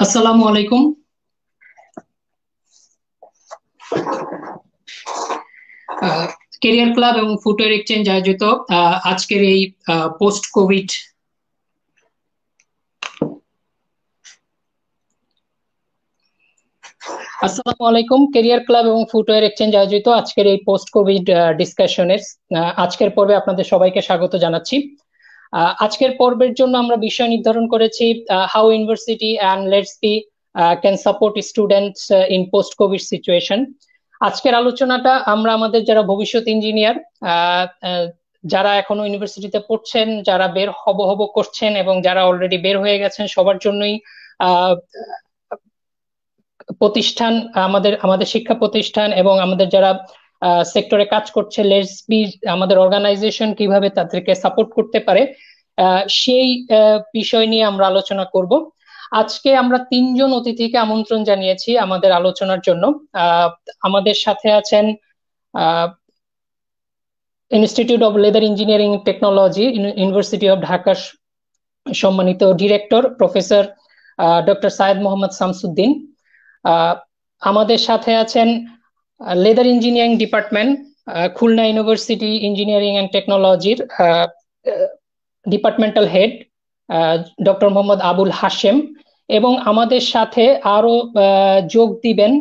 আসসালামু আলাইকুম career club এবং ফুটওয়ার এক্সচেঞ্জ আয়োজিত আজকের এই পোস্ট কোভিড আসসালামু আলাইকুম। কেরিয়ার ক্লাব এবং ফুটওয়ার এক্সচেঞ্জ আয়োজিত আজকের এই পোস্ট কোভিড ডিসকাশনের আজকের পর্বে আপনাদের সবাইকে স্বাগত জানাচ্ছি। আজকের পর্বের জন্য আমরা বিষয় নির্ধারণ করেছি how university and LETSB can support students in post covid situation আজকের আলোচনাটা আমরা আমাদের যারা ভবিষ্যৎ ইঞ্জিনিয়ার যারা এখনও ইউনিভার্সিটিতে পড়ছেন, যারা বের হব হব করছেন এবং যারা অলরেডি বের হয়ে গেছেন, সবার জন্যই প্রতিষ্ঠান, আমাদের আমাদের শিক্ষা প্রতিষ্ঠান এবং আমাদের যারা সেক্টরে কাজ করছে লেটস বি, আমাদের অর্গানাইজেশন কীভাবে তাদেরকে সাপোর্ট করতে পারে সেই বিষয় নিয়ে আমরা আলোচনা করব। আজকে আমরা তিনজন অতিথিকে আমন্ত্রণ জানিয়েছি আমাদের আলোচনার জন্য। আমাদের সাথে আছেন institute of leather engineering technology university of ঢাকার সম্মানিত director professor doctor Sayed Mohammad Shamsuddin আমাদের সাথে আছেন leather engineering department Khulna university engineering and টেকনোলজির departmental head doctor Mohammad Abul Hashem. এবং আমাদের সাথে আরও যোগ দিবেন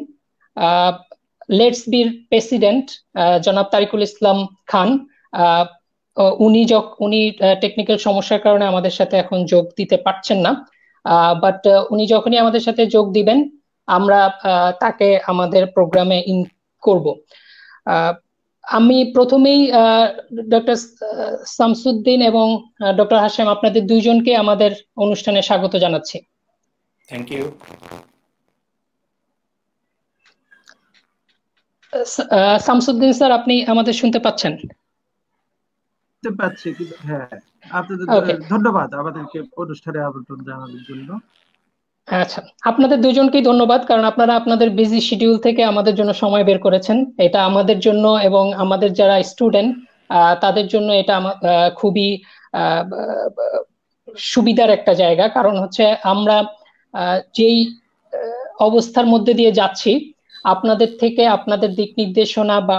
লেটস বির প্রেসিডেন্ট জনাব তারিকুল ইসলাম খান। উনি উনি টেকনিক্যাল সমস্যার কারণে আমাদের সাথে এখন যোগ দিতে পারছেন না। বাট উনি যখনই আমাদের সাথে যোগ দিবেন আমরা তাকে আমাদের প্রোগ্রামে ইন করব। আমি প্রথমেই ডক্টর শামসুদ্দিন এবং ডক্টর হাসেম আপনাদের দুইজনকে আমাদের অনুষ্ঠানে স্বাগত জানাচ্ছি। থ্যাংক ইউ শামসুদ্দিন স্যার আপনি আমাদের শুনতে পাচ্ছেন? শুনতে পাচ্ছি হ্যাঁ আপনাদের ধন্যবাদ আমাদেরকে অনুষ্ঠানে আমন্ত্রণ জানানোর জন্য। আচ্ছা আপনাদের দুজনকেই ধন্যবাদ কারণ আপনারা আপনাদের বিজি শিডিউল থেকে আমাদের জন্য সময় বের করেছেন। এটা আমাদের জন্য এবং আমাদের যারা স্টুডেন্ট তাদের জন্য এটা খুবই সুবিধার একটা জায়গা। কারণ হচ্ছে আমরা যেই অবস্থার মধ্যে দিয়ে যাচ্ছি, আপনাদের থেকে আপনাদের দিক নির্দেশনা বা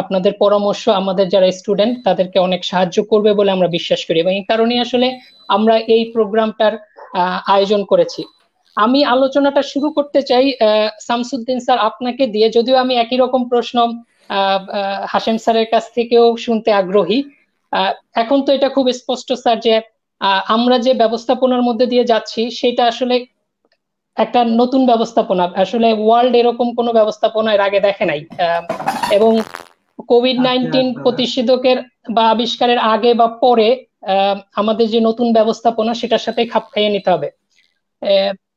আপনাদের পরামর্শ আমাদের যারা স্টুডেন্ট তাদেরকে অনেক সাহায্য করবে বলে আমরা বিশ্বাস করি। এবং এই কারণে আসলে আমরা এই প্রোগ্রামটার আয়োজন করেছি। আমি আলোচনাটা শুরু করতে চাই শামসুদ্দিন স্যার আপনাকে দিয়ে যদিও আমি একই রকম প্রশ্ন হাসেম স্যারের কাছ থেকেও শুনতে আগ্রহী। এখন তো এটা খুব স্পষ্ট স্যার যে আমরা যে ব্যবস্থাপনার মধ্যে দিয়ে যাচ্ছি সেটা আসলে একটা নতুন ব্যবস্থাপনা। আসলে ওয়ার্ল্ড এরকম কোনো ব্যবস্থাপনা এর আগে দেখে নাই। এবং কোভিড নাইন্টিন প্রতিষেধকের বা আবিষ্কারের আগে বা পরে আমাদের যে নতুন ব্যবস্থাপনা সেটার সাথে খাপ খাইয়ে নিতে হবে।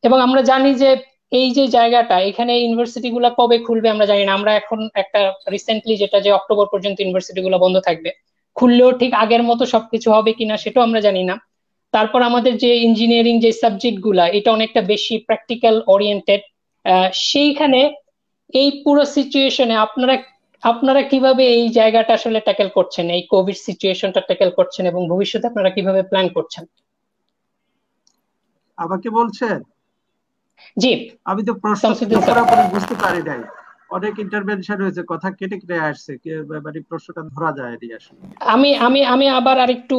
এবং আমরা জানি যে এই যে জায়গাটা, এখানে ইউনিভার্সিটি কবে খুলবে আমরা জানি না। আমরা এখন একটা রিসেন্টলি যেটা যে অক্টোবর পর্যন্ত ইউনিভার্সিটি গুলো বন্ধ থাকবে, খুললেও ঠিক আগের মতো সবকিছু হবে কিনা সেটাও আমরা জানি না। তারপর আমাদের যে ইঞ্জিনিয়ারিং যে সাবজেক্টগুলা, এটা অনেকটা বেশি প্র্যাকটিক্যাল ওরিয়েন্টেড সেইখানে এই পুরো সিচুয়েশনে আপনারা আপনারা কীভাবে এই জায়গাটা আসলে ট্যাকেল করছেন? এই কোভিড সিচুয়েশনটা ট্যাকেল করছেন এবং ভবিষ্যতে আপনারা কীভাবে প্ল্যান করছেন? আমাকে বলছেন? জি। আমি তো প্রশ্ন বুঝতে পারি নাই। অনেক ইন্টারভেনশন হয়েছে কথা কেটে কেটে আসছে মানে প্রশ্নটা ধরা যায় নি আসলে। আমি আমি আমি আবার আরেকটু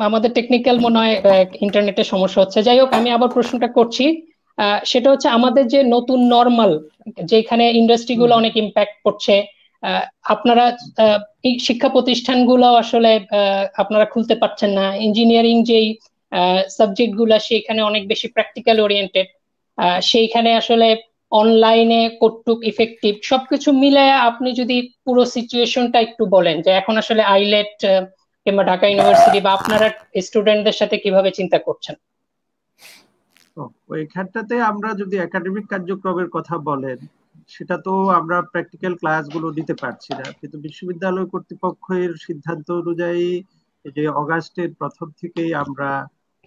আমাদের টেকনিক্যাল মনে হয় ইন্টারনেটের সমস্যা হচ্ছে। যাই হোক আমি আবার প্রশ্নটা করছি। সেটা হচ্ছে আমাদের যে নতুন নর্মাল যেখানে ইন্ডাস্ট্রিগুলো অনেক ইম্প্যাক্ট করছে আপনারা এই শিক্ষা প্রতিষ্ঠানগুলো আসলে আপনারা খুলতে পারছেন না। ইঞ্জিনিয়ারিং যেই সাবজেক্টগুলা সেখানে অনেক বেশি প্র্যাকটিক্যাল ওরিয়েন্টেড সেইখানে আসলে অনলাইনে কতটুক ইফেক্টিভ সবকিছু মিলে আপনি যদি পুরো সিচুয়েশনটা একটু বলেন, যে এখন আসলে আইলেট কিংবা ঢাকা ইউনিভার্সিটি বা আপনারা স্টুডেন্টদের সাথে কীভাবে চিন্তা করছেন? ওইখানটাতে আমরা যদি একাডেমিক কার্যক্রমের কথা বলেন সেটা তো আমরা প্র্যাকটিক্যাল ক্লাসগুলো দিতে পারছি না। কিন্তু বিশ্ববিদ্যালয় কর্তৃপক্ষের সিদ্ধান্ত অনুযায়ী যে অগাস্টের প্রথম থেকেই আমরা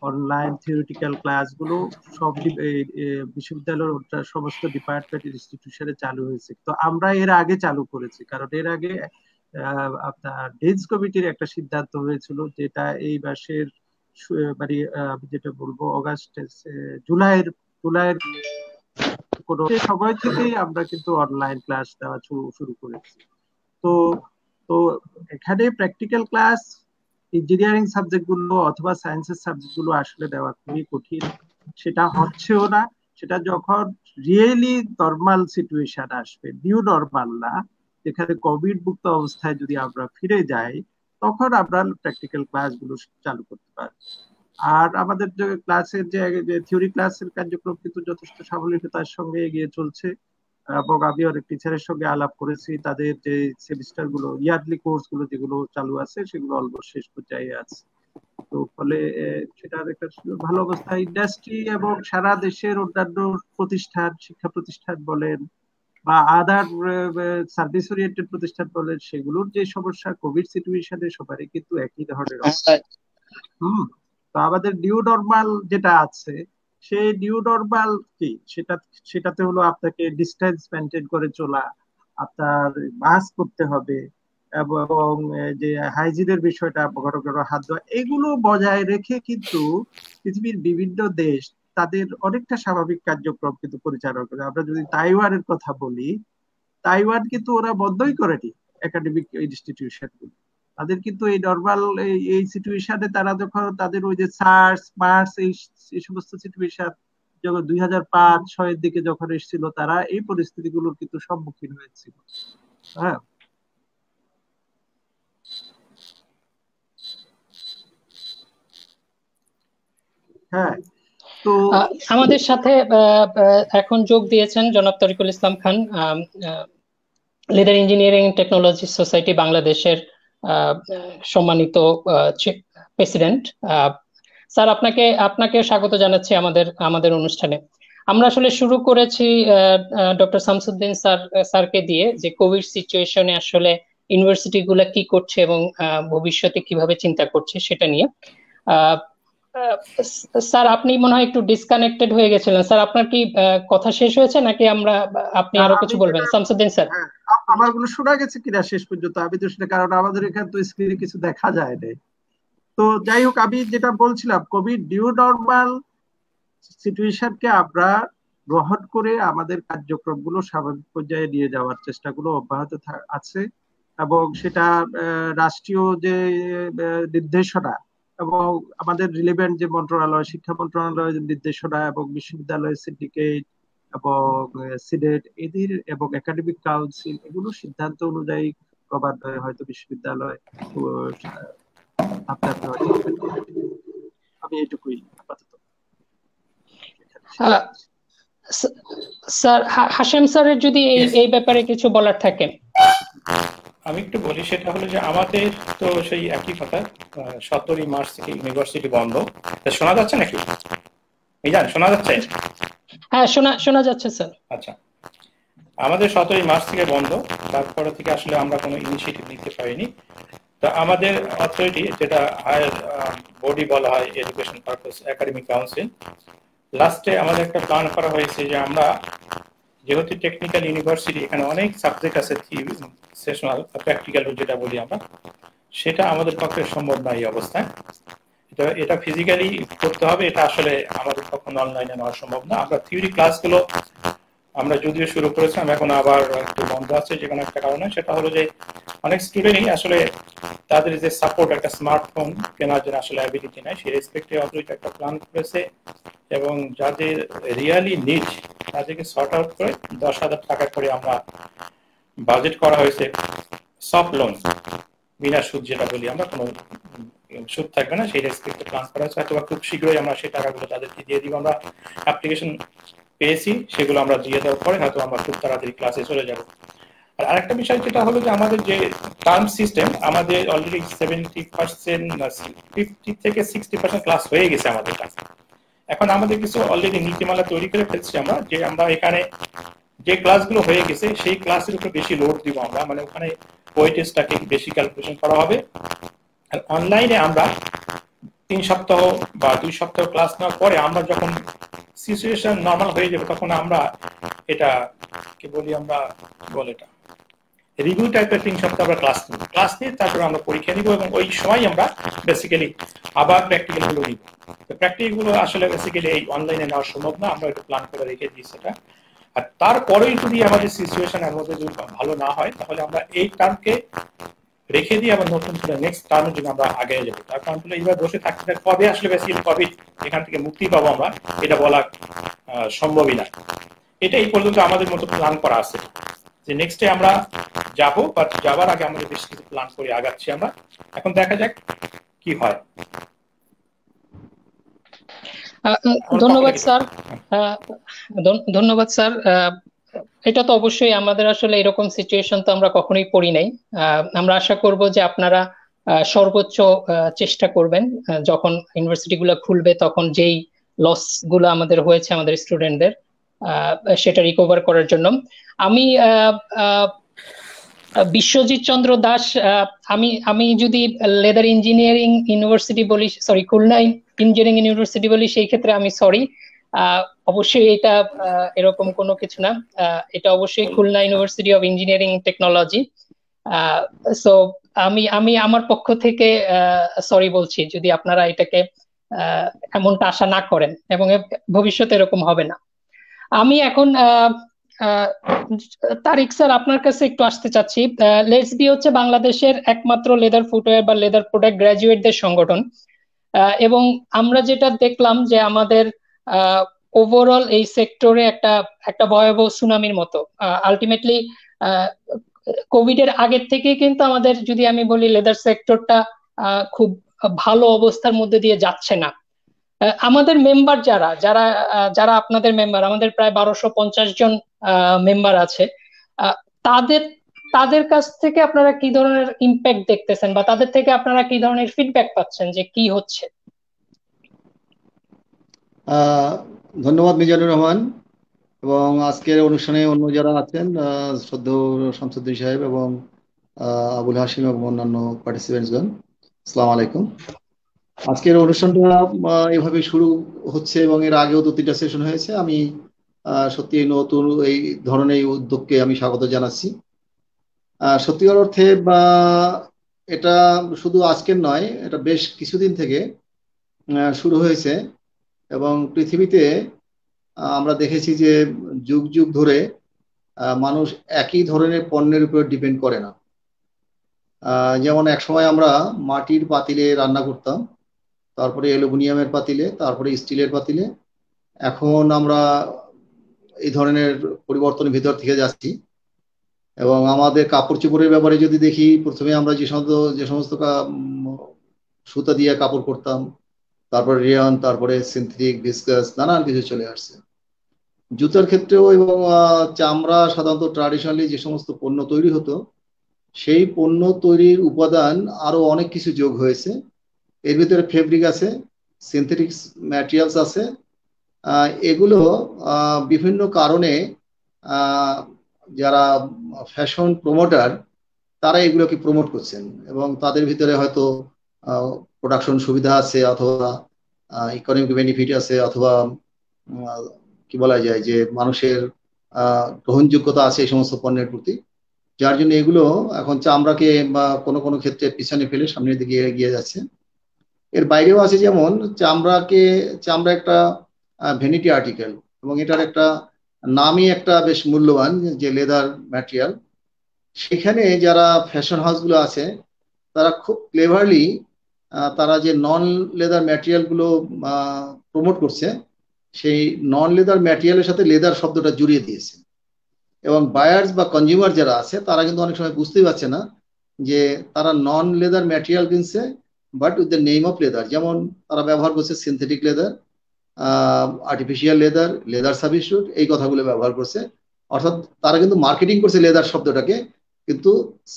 অনলাইন থিওরিটিক্যাল ক্লাসগুলো সব বিশ্ববিদ্যালয়ের সমস্ত ডিপার্টমেন্ট ইনস্টিটিউশনে চালু হয়েছে। তো আমরা এর আগে চালু করেছি, কারণ এর আগে আপনার ডেন্স কমিটির একটা সিদ্ধান্ত হয়েছিল যেটা এই মাসের মানে আমি যেটা বলব অগাস্ট জুলাইয়ের জুলাইয়ের কোন সময় থেকেই আমরা কিন্তু অনলাইন ক্লাস দেওয়া শুরু করেছি। তো তো এখানে প্র্যাকটিক্যাল ক্লাস ইঞ্জিনিয়ারিং সাবজেক্টগুলো অথবা সায়েন্সের সাবজেক্টগুলো আসলে দেওয়া খুবই কঠিন। সেটা হচ্ছেও না, সেটা যখন রিয়েলি নর্মাল সিচুয়েশন আসবে নিউ নর্মাল না, যেখানে কোভিড মুক্ত অবস্থায় যদি আমরা ফিরে যাই, তখন আমরা প্র্যাকটিক্যাল ক্লাসগুলো চালু করতে পারব। আর আমাদের যে ক্লাসের যে থিওরি ক্লাসের কার্যক্রম কিন্তু যথেষ্ট সাবলীলতার সঙ্গে এগিয়ে চলছে। এবং আমি অনেক টিচারের সঙ্গে আলাপ করেছি। তাদের যে সেমিস্টারগুলো ইয়ারলি কোর্সগুলো যেগুলো চালু আছে সেগুলো অলমোস্ট শেষ পর্যায়ে আছে। তো ফলে সেটার একটা ভালো অবস্থা। ইন্ডাস্ট্রি এবং সারা দেশের অন্যান্য প্রতিষ্ঠান শিক্ষা প্রতিষ্ঠান বলেন বা আদার সার্ভিস ওরিয়েন্টেড প্রতিষ্ঠান বলেন সেগুলোর যে সমস্যা কোভিড সিচুয়েশনে সবারই কিন্তু একই ধরনের হম। তো আমাদের নিউ নর্মাল যেটা আছে, সেই নিউ নর্মাল কি? সেটা, সেটাতে হলো আপনাকে ডিস্টেন্স মেনটেন করে চলা, আপনার মাস্ক করতে হবে, এবং যে হাইজিনের বিষয়টা, ঘন ঘন হাত ধোয়া, এগুলো বজায় রেখে কিন্তু পৃথিবীর বিভিন্ন দেশ তাদের অনেকটা স্বাভাবিক কার্যক্রম কিন্তু পরিচালনা করে। আমরা যদি তাইওয়ানের কথা বলি, তাইওয়ান কিন্তু ওরা বন্ধই করেনি একাডেমিক ইনস্টিটিউশনগুলো। তাদের কিন্তু এই নর্মাল এই সিচুয়েশনে তারা যখন তাদের ওই যে সার্স মার্স এই সমস্ত সিচুয়েশন যখন দুই হাজার পাঁচ, ছয়ের দিকে যখন এসেছিল, তারা এই পরিস্থিতিগুলোর কিন্তু সম্মুখীন হয়েছিল। হ্যাঁ। হ্যাঁ আমাদের সাথে এখন যোগ দিয়েছেন জনাব Tarikul Islam Khan leather engineering technology society বাংলাদেশের সম্মানিত প্রেসিডেন্ট স্যার, আপনাকে আপনাকে স্বাগত জানাচ্ছি আমাদের আমাদের অনুষ্ঠানে। আমরা আসলে শুরু করেছি ডক্টর শামসুদ্দিন স্যার, স্যারকে দিয়ে যে কোভিড সিচুয়েশনে আসলে ইউনিভার্সিটি গুলা কি করছে এবং ভবিষ্যতে কীভাবে চিন্তা করছে সেটা নিয়ে। স্যার আপনি মনে হয় একটু ডিসকানেক্টেড হয়ে গেছিলেন। স্যার আপনার কি কথা শেষ হয়েছে নাকি আমরা আপনি আরও কিছু বলবেন? শামসুদ্দিন স্যার। হ্যাঁ, আমারগুলো শোনা গেছে কিনা শেষ পর্যন্ত? আমি তো সেটা কারণ আমাদের এখানে তো স্ক্রিনে কিছু দেখা যায় না তো যাই হোক আমি যেটা বলছিলাম কোভিড নিউ নর্মাল সিচুয়েশনকে আমরা গ্রহণ করে আমাদের কার্যক্রমগুলো স্বাভাবিক পর্যায়ে নিয়ে যাওয়ার চেষ্টাগুলো অব্যাহত আছে এবং সেটা রাষ্ট্রীয় যে নির্দেশনা এবং আমাদের রিলেভেন্ট যে মন্ত্রণালয়, শিক্ষা মন্ত্রণালয়ের নির্দেশনা এবং বিশ্ববিদ্যালয় সিন্ডিকেট এবং সিনেট এদের এবং একাডেমিক কাউন্সিল এগুলো সিদ্ধান্ত অনুযায়ী ক্রমান্বয়ে হয়তো বিশ্ববিদ্যালয় আমি এটুকুই আপাতত। স্যার স্যারের যদি এই ব্যাপারে কিছু বলার থাকে। আমি একটু বলি সেটা হলো যে আমাদের তো সেই একই কথা সতেরোই মার্চ থেকে ইউনিভার্সিটি বন্ধ। শোনা যাচ্ছে নাকি? এই জান শোনা যাচ্ছে? হ্যাঁ শোনা শোনা যাচ্ছে স্যার। আচ্ছা। আমাদের সতেরোই মার্চ থেকে বন্ধ তারপরে থেকে আসলে আমরা কোনো ইনিশিয়েটিভ নিতে পারিনি। তো আমাদের অথরিটি যেটা হায়ার বডি বলা হয় এডুকেশন পারপাস একাডেমিক কাউন্সিল লাস্টে আমাদের একটা প্ল্যান করা হয়েছে যে আমরা যেহেতু টেকনিক্যাল ইউনিভার্সিটি এখানে অনেক সাবজেক্ট আছে সেশনাল প্র্যাকটিক্যাল যেটা বলি আমরা, সেটা আমাদের পক্ষে সম্ভব না এই অবস্থায়। এটা এটা ফিজিক্যালি করতে হবে, এটা আসলে আমাদের কখনো অনলাইনে নেওয়া সম্ভব না। আমরা থিওরি ক্লাসগুলো আমরা যদিও শুরু করেছিলাম এখন আবার একটু বন্ধ আছে যে কোনো একটা কারণে। সেটা হলো যে অনেক স্টুডেন্টই আসলে তাদের যে সাপোর্ট একটা স্মার্টফোন কেনার জন্য আসলে অ্যাবিলিটি নাই, সেই রেসপেক্টে অথরিটি একটা প্ল্যান করেছে এবং যাদের রিয়ালি নিড তাদেরকে শর্ট আউট করে দশ হাজার টাকা করে আমরা বাজেট করা হয়েছে সফট লোন বিনা সুদ যেটা বলি আমরা, কোনো সুদ থাকবে না, সেই রেসপেক্টে প্ল্যান করা হয়েছে। হয়তো খুব শীঘ্রই আমরা সেই টাকাগুলো তাদেরকে দিয়ে দিব। আমরা অ্যাপ্লিকেশন পেয়েছি, সেগুলো আমরা দিয়ে দেওয়ার পরে হয়তো আমরা খুব তাড়াতাড়ি ক্লাসে চলে যাব। আর আরেকটা বিষয় যেটা হলো যে আমাদের যে টার্ম সিস্টেম আমাদের অলরেডি সেভেন্টি পার্সেন্ট ফিফটি থেকে সিক্সটি পার্সেন্ট ক্লাস হয়ে গেছে আমাদের কাছে এখন আমাদের কিছু অলরেডি নীতিমালা তৈরি করে ফেলছি আমরা যে আমরা এখানে যে ক্লাসগুলো হয়ে গেছে, সেই ক্লাসের উপর বেশি লোড দিব আমরা। মানে ওখানে ওয়েটেজটাকে বেশি ক্যালকুলেশন করা হবে। আর অনলাইনে আমরা তিন সপ্তাহ বা দুই সপ্তাহ ক্লাস নেওয়ার পরে আমরা যখন সিচুয়েশন নর্মাল হয়ে যাবে, তখন আমরা এটা, কি বলি আমরা, বল এটা রিভিউ টাইপের তিন সপ্তাহ আমরা ক্লাস নিব। ক্লাস নিয়ে তারপরে আমরা পরীক্ষা নিব এবং ওই সময় আমরা বেসিক্যালি আবার প্র্যাকটিক্যালগুলো নিব। প্র্যাকটিক্যালগুলো আসলে বেসিক্যালি এই অনলাইনে নেওয়া সম্ভব না, আমরা একটু প্ল্যান করে রেখে দিই সেটা। আর তারপরেই যদি আমাদের সিচুয়েশন এর মধ্যে যদি ভালো না হয়, তাহলে আমরা এই টার্মকে রেখে দিয়ে আবার নতুন করে নেক্সট টার্মের জন্য আমরা আগে যাব। তার কারণ হলো এইবার বসে থাকতে কবে আসলে বেসিক্যালি কবে এখান থেকে মুক্তি পাবো আমরা এটা বলা সম্ভবই না। এটা এই পর্যন্ত আমাদের মতো প্ল্যান করা আছে। যে নেক্সটে আমরা যাব বাট যাবার আগে আমাদের বেশ কিছু প্ল্যান করে আগাচ্ছি আমরা। এখন দেখা যাক কি হয়। ধন্যবাদ স্যার। ধন্যবাদ স্যার। এটা তো অবশ্যই আমাদের আসলে এরকম সিচুয়েশন তো আমরা কখনোই পড়ি নাই। আমরা আশা করব যে আপনারা সর্বোচ্চ চেষ্টা করবেন যখন ইউনিভার্সিটি গুলো খুলবে তখন যেই লসগুলো আমাদের হয়েছে আমাদের স্টুডেন্টদের সেটা রিকভার করার জন্য। আমি বিশ্বজিৎ চন্দ্র দাস আমি আমি যদি লেদার ইঞ্জিনিয়ারিং ইউনিভার্সিটি বলি সরি খুলনা ইঞ্জিনিয়ারিং ইউনিভার্সিটি বলি, সেই ক্ষেত্রে আমি সরি অবশ্যই এটা এরকম কোনো কিছু না। এটা অবশ্যই Khulna university of engineering technology so আমি আমি আমার পক্ষ থেকে সরি বলছি, যদি আপনারা এটাকে এমনটা আশা না করেন এবং ভবিষ্যতে এরকম হবে না। আমি এখন তারিক স্যার, আপনার কাছে একটু আসতে চাচ্ছি। লেটস বি হচ্ছে বাংলাদেশের একমাত্র লেদার ফুটওয়্যার বা লেদার প্রোডাক্ট গ্রাজুয়েটদের সংগঠন। এবং আমরা যেটা দেখলাম যে আমাদের ওভারঅল এই সেক্টরে একটা একটা ভয়াবহ সুনামির মতো। আলটিমেটলি কোভিড এর আগের থেকে কিন্তু আমাদের যদি আমি বলি লেদার সেক্টরটা খুব ভালো অবস্থার মধ্যে দিয়ে যাচ্ছে না। আমাদের মেম্বার যারা যারা যারা আপনাদের মেম্বার আমাদের প্রায় বারোশো পঞ্চাশ জন মেম্বার আছে তাদের তাদের কাছ থেকে আপনারা কি ধরনের ইম্প্যাক্ট দেখতেছেন বা তাদের থেকে আপনারা কি ধরনের ফিডব্যাক পাচ্ছেন যে কি হচ্ছে? ধন্যবাদ মিজানুর রহমান এবং আজকের অনুষ্ঠানে অন্য যারা আছেন শ্রদ্ধ শামসুদ্দিন সাহেব এবং আবুল হাসিম এবং অন্যান্য পার্টিসিপেন্টসগণ আসসালামু আলাইকুম। আজকের অনুষ্ঠানটা এভাবে শুরু হচ্ছে এবং এর আগেও দু তিনটা সেশন হয়েছে। আমি সত্যি এই নতুন, এই ধরনের উদ্যোগকে আমি স্বাগত জানাচ্ছি। সত্যিকার অর্থে, বা, এটা শুধু আজকের নয়, এটা বেশ কিছুদিন থেকে শুরু হয়েছে। এবং পৃথিবীতে আমরা দেখেছি যে যুগ যুগ ধরে মানুষ একই ধরনের পণ্যের উপর ডিপেন্ড করে না। যেমন একসময় আমরা মাটির পাতিলে রান্না করতাম, তারপরে অ্যালুমিনিয়ামের পাতিলে, তারপরে স্টিলের পাতিলে। এখন আমরা এই ধরনের পরিবর্তনের ভিতর থেকে যাচ্ছি। এবং আমাদের কাপড় চোপড়ের ব্যাপারে যদি দেখি, প্রথমে আমরা যে সমস্ত যে সমস্ত সুতা দিয়ে কাপড় করতাম তারপরে রিয়ন, তারপরে সিনথেটিক, ডিসকাস, নানান কিছু চলে আসছে। জুতার ক্ষেত্রেও এবং চামড়া সাধারণত ট্রাডিশনালি যে সমস্ত পণ্য তৈরি হতো, সেই পণ্য তৈরির উপাদান আরও অনেক কিছু যোগ হয়েছে। এর ভিতরে ফেব্রিক আছে সিনথেটিক ম্যাটেরিয়ালস আছে। এগুলো বিভিন্ন কারণে যারা ফ্যাশন প্রমোটার তারা এগুলোকে প্রমোট করছেন এবং তাদের ভিতরে হয়তো প্রোডাকশন সুবিধা আছে অথবা ইকোনমিক বেনিফিট আছে অথবা কি বলা যায় যে মানুষের গ্রহণযোগ্যতা আছে এই সমস্ত পণ্যের প্রতি। যার জন্য এগুলো এখন চামড়াকে বা কোনো কোনো ক্ষেত্রে পিছনে ফেলে সামনের দিকে এগিয়ে যাচ্ছে। এর বাইরেও আছে যেমন চামড়াকে, চামড়া একটা ভেনিটি আর্টিকেল এবং এটার একটা নামই একটা বেশ মূল্যবান যে লেদার ম্যাটেরিয়াল সেখানে যারা ফ্যাশন হাউসগুলো আছে, তারা খুব ক্লেভারলি তারা যে নন লেদার ম্যাটেরিয়ালগুলো প্রমোট করছে, সেই নন লেদার ম্যাটেরিয়ালের সাথে লেদার শব্দটা জুড়িয়ে দিয়েছে। এবং বায়ার্স বা কনজিউমার যারা আছে, তারা কিন্তু অনেক সময় বুঝতেই পারছে না যে তারা নন লেদার ম্যাটেরিয়াল কিনছে but with the name of leather যেমন তারা ব্যবহার করছে synthetic leather artificial leather leather substitute এই কথাগুলো ব্যবহার করছে। অর্থাৎ তারা কিন্তু মার্কেটিং করছে লেদার শব্দটাকে, কিন্তু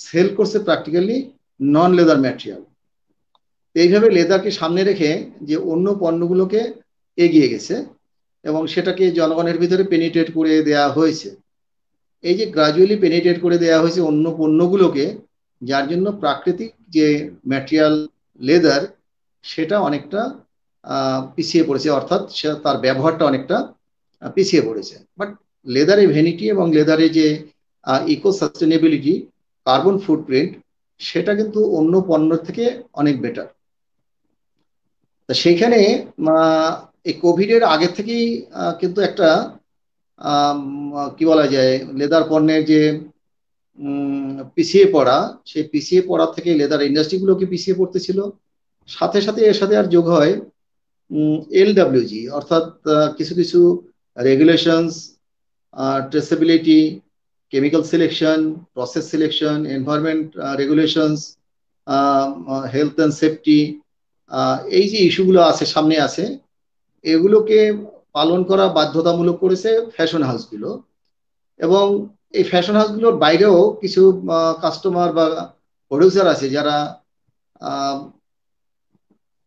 সেল করছে প্র্যাকটিক্যালি নন লেদার ম্যাটেরিয়াল এইভাবে লেদারকে সামনে রেখে যে অন্য পণ্যগুলোকে এগিয়ে গেছে এবং সেটাকে জনগণের ভিতরে পেনিট্রেট করে দেয়া হয়েছে। এই যে গ্রাজুয়ালি পেনিট্রেট করে দেয়া হয়েছে অন্য পণ্যগুলোকে, যার জন্য প্রাকৃতিক যে ম্যাটেরিয়াল লেদার সেটা অনেকটা পিছিয়ে পড়েছে, অর্থাৎ সে তার ব্যবহারটা অনেকটা পিছিয়ে পড়েছে। বাট লেদারে ভেনিটি এবং লেদারে যে ইকো সাস্টেনেবিলিটি কার্বন ফুটপ্রিন্ট সেটা কিন্তু অন্য পণ্যের থেকে অনেক বেটার তা সেইখানে এই কোভিডের আগে থেকেই কিন্তু একটা কি বলা যায়, লেদার পণ্যের যে পিছিয়ে পড়া, সেই পিছিয়ে পড়া থেকে লেদার ইন্ডাস্ট্রিগুলোকে পিছিয়ে পড়তেছিল? সাথে সাথে এর সাথে আর যোগ হয় এলডাব্লিউজি, অর্থাৎ কিছু কিছু regulations traceability chemical selection process selection environment regulations health and safety এই যে ইস্যুগুলো আছে, সামনে আছে, এগুলোকে পালন করা বাধ্যতামূলক করেছে ফ্যাশন হাউসগুলো। এবং এই ফ্যাশন হাউসগুলোর বাইরেও কিছু কাস্টমার বা প্রডিউসার আছে যারা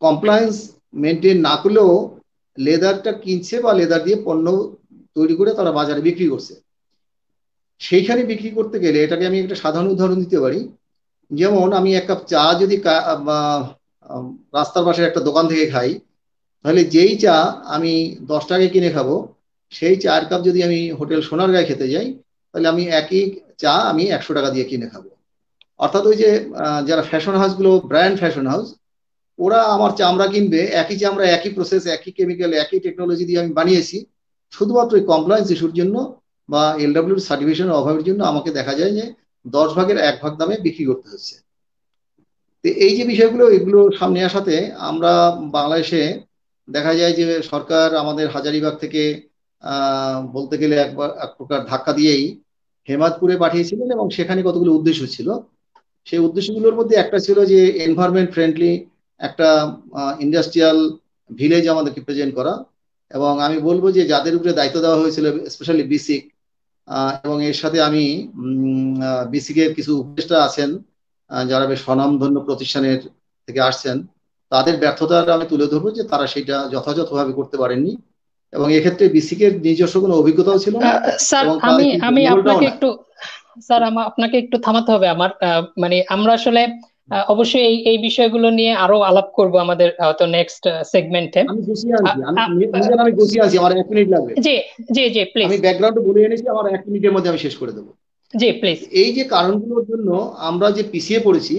কমপ্লায়েন্স মেনটেন না করলেও লেদারটা কিনছে বা লেদার দিয়ে পণ্য তৈরি করে তারা বাজারে বিক্রি করছে। সেইখানে বিক্রি করতে গেলে, এটাকে আমি একটা সাধারণ উদাহরণ দিতে পারি। যেমন আমি এক কাপ চা যদি রাস্তার পাশে একটা দোকান থেকে খাই। তাহলে যেই চা আমি দশ টাকায় কিনে খাব, সেই চার কাপ যদি আমি হোটেল সোনার গায়ে খেতে যাই, তাহলে আমি একই চা আমি একশো টাকা দিয়ে কিনে খাব। অর্থাৎ ওই যে যারা ফ্যাশন হাউসগুলো ব্র্যান্ড ফ্যাশন হাউস ওরা আমার চামড়া কিনবে, একই চামড়া একই প্রসেস একই কেমিক্যাল একই টেকনোলজি দিয়ে আমি বানিয়েছি। শুধুমাত্র এই কমপ্লায়েন্স ইস্যুর জন্য বা এলডাব্লিউ সার্টিফিকেশনের অভাবের জন্য আমাকে দেখা যায় যে দশ ভাগের এক ভাগ দামে বিক্রি করতে হচ্ছে। এই যে বিষয়গুলো, এগুলো সামনে আসাতে আমরা বাংলাদেশে দেখা যায় যে সরকার আমাদের হাজারিবাগ থেকে বলতে গেলে একবার এক প্রকার ধাক্কা দিয়েই হেমাদপুরে পাঠিয়েছিলেন এবং সেখানে কতগুলো উদ্দেশ্য ছিল। সেই উদ্দেশ্যগুলোর মধ্যে একটা ছিল যে এনভায়রনমেন্ট ফ্রেন্ডলি একটা ইন্ডাস্ট্রিয়াল ভিলেজ আমাদেরকে প্রেজেন্ট করা এবং আমি বলব যে যাদের উপরে দায়িত্ব দেওয়া হয়েছিল স্পেশালি বিসিক এবং এর সাথে আমি বিসিকের কিছু উপদেষ্টা আছেন যারা বেশ স্বনামধন্য প্রতিষ্ঠানের থেকে আসছেন তাদের ব্যর্থতাটা আমি তুলে ধরবো যে তারা সেটা যথাযথভাবে করতে পারেননি। এবং এক্ষেত্রে বিসিকের নিজস্ব কোনো অভিজ্ঞতাও ছিল না। স্যার আমি আমি আপনাকে একটু স্যার আমার আপনাকে একটু থামাতে হবে আমার। মানে আমরা আসলে অবশ্যই এই এই বিষয়গুলো নিয়ে আরও আলাপ করব আমাদের হয়তো নেক্সট সেগমেন্টে জি জি জি প্লিজ আমি ব্যাকগ্রাউন্ড বলে এনেছি। আমার এক মিনিটের মধ্যে আমি শেষ করে দেবো। জি প্লিজ এই যে কারণগুলোর জন্য আমরা যে পিছিয়ে পড়েছি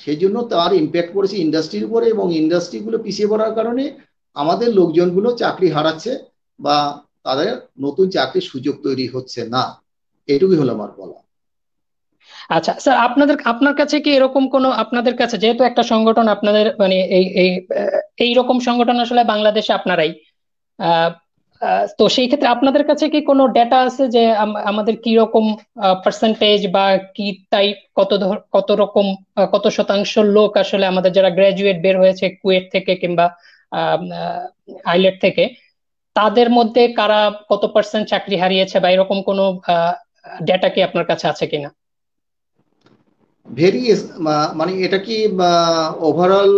সেই জন্য তার ইম্প্যাক্ট পড়েছে ইন্ডাস্ট্রির উপরে এবং ইন্ডাস্ট্রিগুলো পিছিয়ে পড়ার কারণে আমাদের লোকজনগুলো চাকরি হারাচ্ছে বা তাদের নতুন চাকরির সুযোগ তৈরি হচ্ছে না। এটুকুই হলো আমার বলা। আচ্ছা স্যার আপনাদের আপনার কাছে কি এরকম কোনো আপনাদের কাছে যেহেতু একটা সংগঠন আপনাদের মানে এই এই এই রকম সংগঠন আসলে বাংলাদেশে আপনারাই তো সেই ক্ষেত্রে আপনাদের কাছে কি কোনো ডেটা আছে যে আমাদের কি রকম পার্সেন্টেজ বা কি তাই কত কত রকম কত শতাংশ লোক আসলে আমাদের যারা গ্রাজুয়েট বের হয়েছে কুয়েট থেকে কিংবা আইলেট থেকে, তাদের মধ্যে কারা কত পার্সেন্ট চাকরি হারিয়েছে বা এরকম কোনো ডেটা কি আপনার কাছে আছে কিনা? ভেরি মানে এটা কি ওভারঅল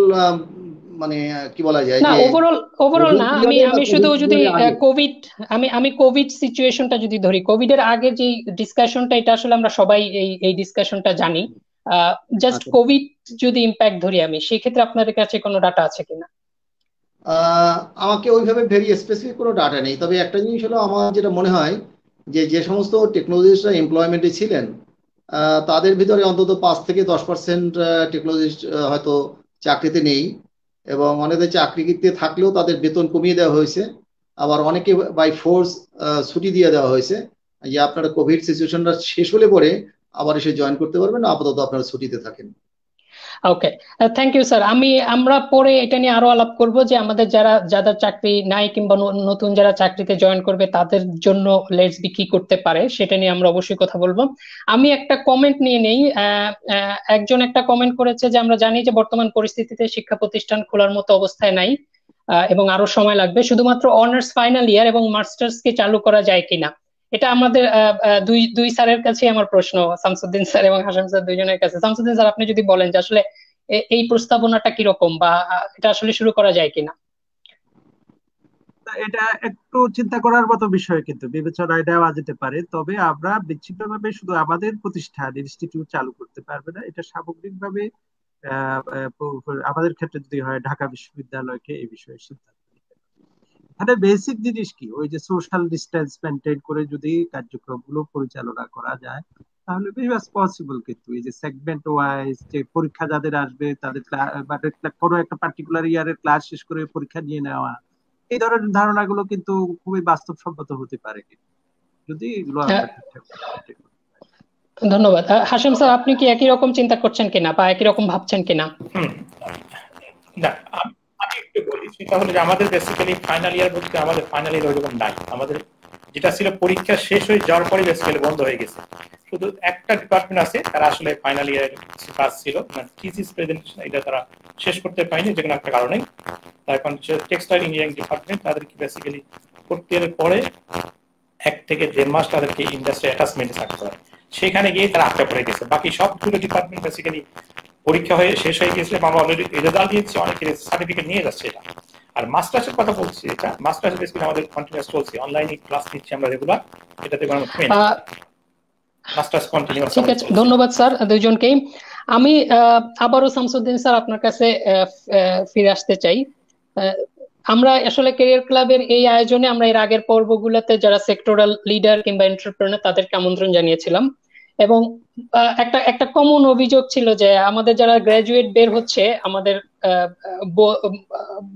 মানে কি বলা যায় না ওভারঅল ওভারঅল না আমি আমি শুধু যদি কোভিড আমি আমি কোভিড সিচুয়েশনটা যদি ধরি কোভিড এর আগে যে ডিসকাশনটা এটা আসলে আমরা সবাই এই এই ডিসকাশনটা জানি। জাস্ট কোভিড যদি ইম্প্যাক্ট ধরি আমি সেই ক্ষেত্রে আপনাদের কাছে কোনো ডাটা আছে কিনা? আমাকে ওইভাবে ভেরি স্পেসিফিক কোনো ডাটা নেই। তবে একটা জিনিস হলো আমার যেটা মনে হয় যে যে সমস্ত টেকনোলজিস্টরা এমপ্লয়মেন্টে ছিলেন তাদের ভিতরে অন্তত পাঁচ থেকে দশ পার্সেন্ট টেকনোলজিস্ট হয়তো চাকরিতে নেই। এবং অনেকে চাকরিতে থাকলেও তাদের বেতন কমিয়ে দেওয়া হয়েছে। আবার অনেকে বাই ফোর্স ছুটি দিয়ে দেওয়া হয়েছে। যে আপনারা কোভিড সিচুয়েশনটা শেষ হলে পরে আবার এসে জয়েন করতে পারবেন। আপাতত আপনারা ছুটিতে থাকেন। ওকে থ্যাংক ইউ স্যার আমি, আমরা পরে এটা নিয়ে আরও আলাপ করব যে আমাদের যারা, যাদের চাকরি নাই কিংবা নতুন যারা চাকরিতে জয়েন করবে, তাদের জন্য লেটস বি কি করতে পারে, সেটা নিয়ে আমরা অবশ্যই কথা বলব। আমি একটা কমেন্ট নিয়ে নেই। একজন একটা কমেন্ট করেছে যে আমরা জানি যে বর্তমান পরিস্থিতিতে শিক্ষা প্রতিষ্ঠান খোলার মতো অবস্থায় নাই এবং আরও সময় লাগবে। শুধুমাত্র অনার্স ফাইনাল ইয়ার এবং মাস্টার্স কে চালু করা যায় কিনা। এটা আমাদের দুই দুই স্যারের কাছে আমার প্রশ্ন, শামসুদ্দিন স্যার এবং হাসান স্যার দুইজনের কাছে। শামসুদ্দিন স্যার, আপনি যদি বলেন যে আসলে এই প্রস্তাবনাটা কীরকম বা এটা আসলে শুরু করা যায় কিনা? এটা একটু চিন্তা করার মতো বিষয় কিন্তু, বিবেচনায় দেওয়া যেতে পারে। তবে আমরা বিচ্ছিন্নভাবে শুধু আমাদের প্রতিষ্ঠান, ইনস্টিটিউট চালু করতে পারবে না। এটা সামগ্রিকভাবে আমাদের ক্ষেত্রে যদি হয়, ঢাকা বিশ্ববিদ্যালয়কে এই বিষয়ে সিদ্ধান্ত এখানে বেসিক জিনিস কি? ওই যে সোশ্যাল ডিস্টেন্স মেনটেন করে যদি কার্যক্রমগুলো পরিচালনা করা যায় তাহলে বেশ পসিবল কিন্তু। এই যে সেগমেন্ট ওয়াইজ যে পরীক্ষা যাদের আসবে তাদের মানে কোনো একটা পার্টিকুলার ইয়ারের ক্লাস শেষ করে পরীক্ষা নিয়ে নেওয়া এই ধরনের ধারণাগুলো কিন্তু খুবই বাস্তবসম্মত হতে পারে যদি এগুলো হ্যাঁ। ধন্যবাদ। হাসিম স্যার আপনি কি একই রকম চিন্তা করছেন কিনা বা একই রকম ভাবছেন কিনা? না একটু বলি সেটা হলো যে আমাদের বেসিক্যালি ফাইনাল ইয়ার বলতে আমাদের ফাইনাল ইয়ার ওইরকম নাই। আমাদের যেটা ছিল পরীক্ষা শেষ হয়ে যাওয়ার পরে বেসিক্যালি বন্ধ হয়ে গেছে। শুধু একটা ডিপার্টমেন্ট আছে, তারা আসলে ফাইনাল ইয়ার কাজ ছিল মানে থিসিস প্রেজেন্টেশন এটা তারা শেষ করতে পারেনি যে কোনো একটা কারণে তার এখন টেক্সটাইল ইঞ্জিনিয়ারিং ডিপার্টমেন্ট তাদেরকে বেসিক্যালি করতে পরে এক থেকে দেড় মাস তাদেরকে ইন্ডাস্ট্রি অ্যাটাচমেন্টে থাকতে হয়। সেখানে গিয়ে তারা আটকা পড়ে গেছে। বাকি সবগুলো ডিপার্টমেন্ট বেসিক্যালি পরীক্ষা হয়ে শেষ হয়ে গেছে আমরা অলরেডি রেজাল্ট দিয়েছি অনেকে সার্টিফিকেট নিয়ে যাচ্ছে এটা। আর মাস্টার্সের কথা বলছি এটা মাস্টার্স বেসিক্যালি আমাদের কন্টিনিউয়াস চলছে অনলাইনে ক্লাস নিচ্ছি আমরা রেগুলার এটাতে কোনো মাস্টার্স কন্টিনিউয়াস ঠিক আছে ধন্যবাদ স্যার দুইজনকেই আমি আবারও শামসুদ্দিন স্যার আপনার কাছে ফিরে আসতে চাই। আমরা আসলে ক্যারিয়ার ক্লাবের এই আয়োজনে আমরা এর আগের পর্বগুলোতে যারা সেক্টরাল লিডার কিংবা এন্টারপ্রেনার তাদেরকে আমন্ত্রণ জানিয়েছিলাম। এবং একটা একটা কমন অভিযোগ ছিল যে আমাদের যারা গ্রাজুয়েট বের হচ্ছে, আমাদের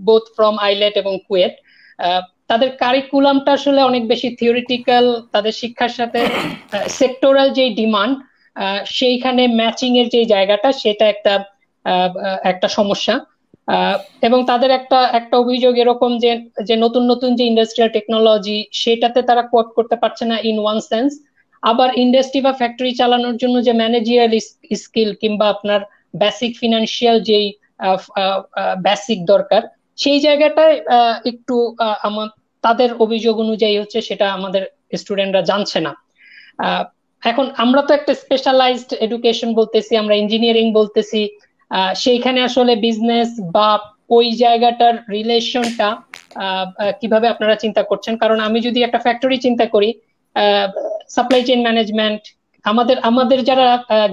বোথ ফ্রম আইলেট এবং কুয়েট তাদের কারিকুলামটা আসলে অনেক বেশি থিওরিটিক্যাল তাদের শিক্ষার সাথে সেক্টরাল যে ডিমান্ড সেইখানে ম্যাচিং এর যে জায়গাটা, সেটা একটা একটা সমস্যা। এবং তাদের একটা একটা অভিযোগ এরকম যে যে নতুন নতুন যে ইন্ডাস্ট্রিয়াল টেকনোলজি সেটাতে তারা কোয়াট করতে পারছে না ইন ওয়ান সেন্স আবার ইন্ডাস্ট্রি বা ফ্যাক্টরি চালানোর জন্য যে ম্যানেজিয়াল স্কিল কিংবা আপনার বেসিক ফিনান্সিয়াল যেই বেসিক দরকার, সেই জায়গাটায় একটু আমার তাদের অভিযোগ অনুযায়ী হচ্ছে সেটা আমাদের স্টুডেন্টরা জানছে না। এখন আমরা তো একটা স্পেশালাইজড এডুকেশন বলতেছি, আমরা ইঞ্জিনিয়ারিং বলতেছি সেইখানে আসলে বিজনেস বা ওই জায়গাটার রিলেশনটা কীভাবে আপনারা চিন্তা করছেন? কারণ আমি যদি একটা ফ্যাক্টরি চিন্তা করি সাপ্লাই চেইন ম্যানেজমেন্ট আমাদের আমাদের যারা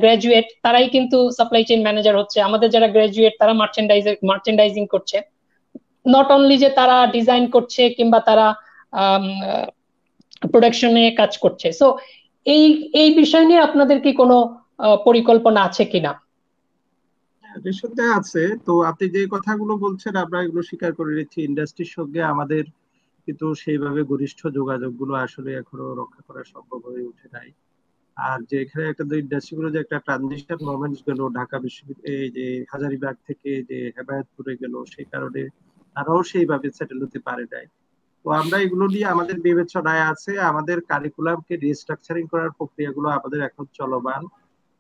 গ্রাজুয়েট তারাই কিন্তু সাপ্লাই চেইন ম্যানেজার হচ্ছে। আমাদের যারা গ্রাজুয়েট তারা মার্চেন্ডাইজ করছে। নট অনলি যে তারা ডিজাইন করছে কিংবা তারা প্রোডাকশনে কাজ করছে। সো এই এই বিষয় নিয়ে আপনাদের কি কোনো পরিকল্পনা আছে কিনা? রেশনতে আছে। তো আপনি যে কথাগুলো বলছেন, আমরা এগুলো স্বীকার করে নিচ্ছি। ইন্ডাস্ট্রির সঙ্গে আমাদের কিন্তু সেইভাবে ঘনিষ্ঠ যোগাযোগগুলো আসলে এখনও রক্ষা করা সম্ভব হয়ে ওঠে নাই। আর যে এখানে একটা ইন্ডাস্ট্রিগুলো যে একটা ট্রানজিশন মোমেন্টস গেল, ঢাকা বিশ্ববিদ্যালয়, এই যে হাজারিবাগ থেকে যে হেমায়তপুরে গেল, সেই কারণে তারাও সেইভাবে সেটেল হতে পারে নাই। তো আমরা এগুলো নিয়ে আমাদের বিবেচনায় আছে, আমাদের কারিকুলামকে রিস্ট্রাকচারিং করার প্রক্রিয়াগুলো আমাদের এখন চলমান।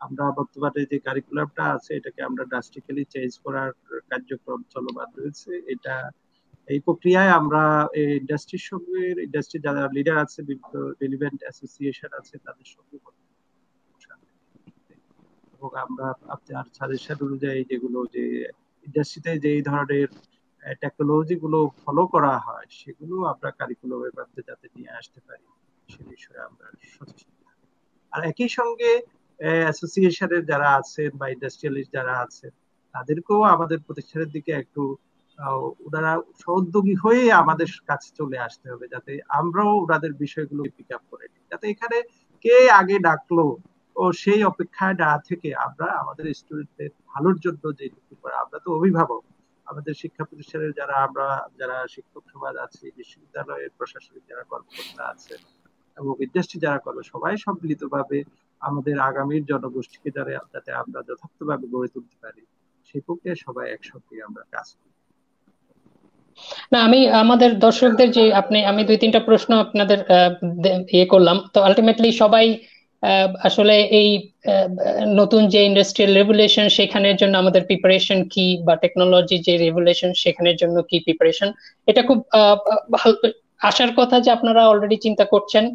আমরা বর্তমানে যে কারিকুলামটা আছে, এটাকে আমরা ড্রাস্টিক্যালি চেঞ্জ করার কার্যক্রম চলমান রয়েছে। এটা এই প্রক্রিয়ায় আমরা ইন্ডাস্ট্রির সঙ্গে ইন্ডাস্ট্রি যারা লিডার আছে, বিভিন্ন রিলিভেন্ট অ্যাসোসিয়েশন আছে, তাদের সঙ্গে এবং আমরা আপনার সাজেশন অনুযায়ী যেগুলো যে ইন্ডাস্ট্রিতে ধরনের টেকনোলজি গুলো ফলো করা হয়, সেগুলো আমরা মধ্যে যাতে নিয়ে আসতে পারি, সে বিষয়ে আমরা আর একই সঙ্গে অ্যাসোসিয়েশনের যারা আছেন বা ইন্ডাস্ট্রিয়ালিস্ট যারা আছেন, তাদেরকেও আমাদের প্রতিষ্ঠানের দিকে একটু ওনারা হয়ে আমাদের কাছে চলে আসতে হবে যাতে আমরাও ওনাদের বিষয়গুলো পিক আপ করে নিই। যাতে এখানে কে আগে ডাকলো ও সেই অপেক্ষায় না থেকে আমরা আমাদের স্টুডেন্টদের ভালোর জন্য যে আমরা তো অভিভাবক। আমাদের শিক্ষা প্রতিষ্ঠানের যারা আমরা, যারা শিক্ষক সমাজ আছি, বিশ্ববিদ্যালয়ের প্রশাসনিক যারা কর্মকর্তা আছে এবং ইন্ডাস্ট্রি যারা করবে সবাই সম্মিলিতভাবে আমাদের আগামীর জনগোষ্ঠীকে যারা যাতে আমরা যথার্থভাবে গড়ে তুলতে পারি, সেই প্রক্রিয়ায় সবাই একসঙ্গে আমরা কাজ করি। না, আমি, আমাদের দর্শকদের যে আপনি, আমি দুই তিনটা প্রশ্ন আপনাদের ইয়ে করলাম। তো আলটিমেটলি সবাই আসলে এই নতুন যে ইন্ডাস্ট্রিয়াল রেগুলেশন সেখানের জন্য আমাদের প্রিপারেশন কি বা টেকনোলজি যে রেগুলেশন সেখানের জন্য কি প্রিপারেশন এটা খুব আসার কথা যে আপনারা অলরেডি চিন্তা করছেন।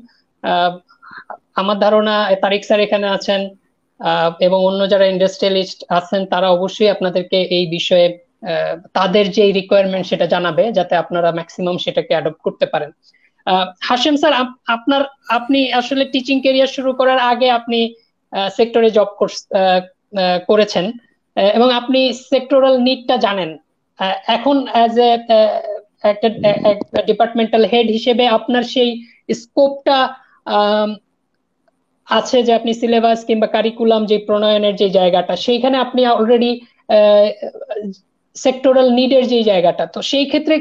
আমার ধারণা, তারিক স্যার এখানে আছেন এবং অন্য যারা ইন্ডাস্ট্রিয়ালিস্ট আছেন, তারা অবশ্যই আপনাদেরকে এই বিষয়ে তাদের যে রিকোয়ারমেন্ট সেটা জানাবে যাতে আপনারা ম্যাক্সিমাম সেটাকে অ্যাডপ্ট করতে পারেন। হাসিম স্যার আপনার, আপনি আসলে টিচিং ক্যারিয়ার শুরু করার আগে আপনি সেক্টরে জব করেছেন। এবং আপনি সেক্টরাল নিডটা জানেন। এখন অ্যাজ এ একটা ডিপার্টমেন্টাল হেড হিসেবে আপনার সেই স্কোপটা আছে যে আপনি সিলেবাস কিংবা কারিকুলাম যে প্রণয়নের যে জায়গাটা, সেইখানে আপনি অলরেডি সেক্টরাল নিডের যে জায়গাটা তো সেই ক্ষেত্রে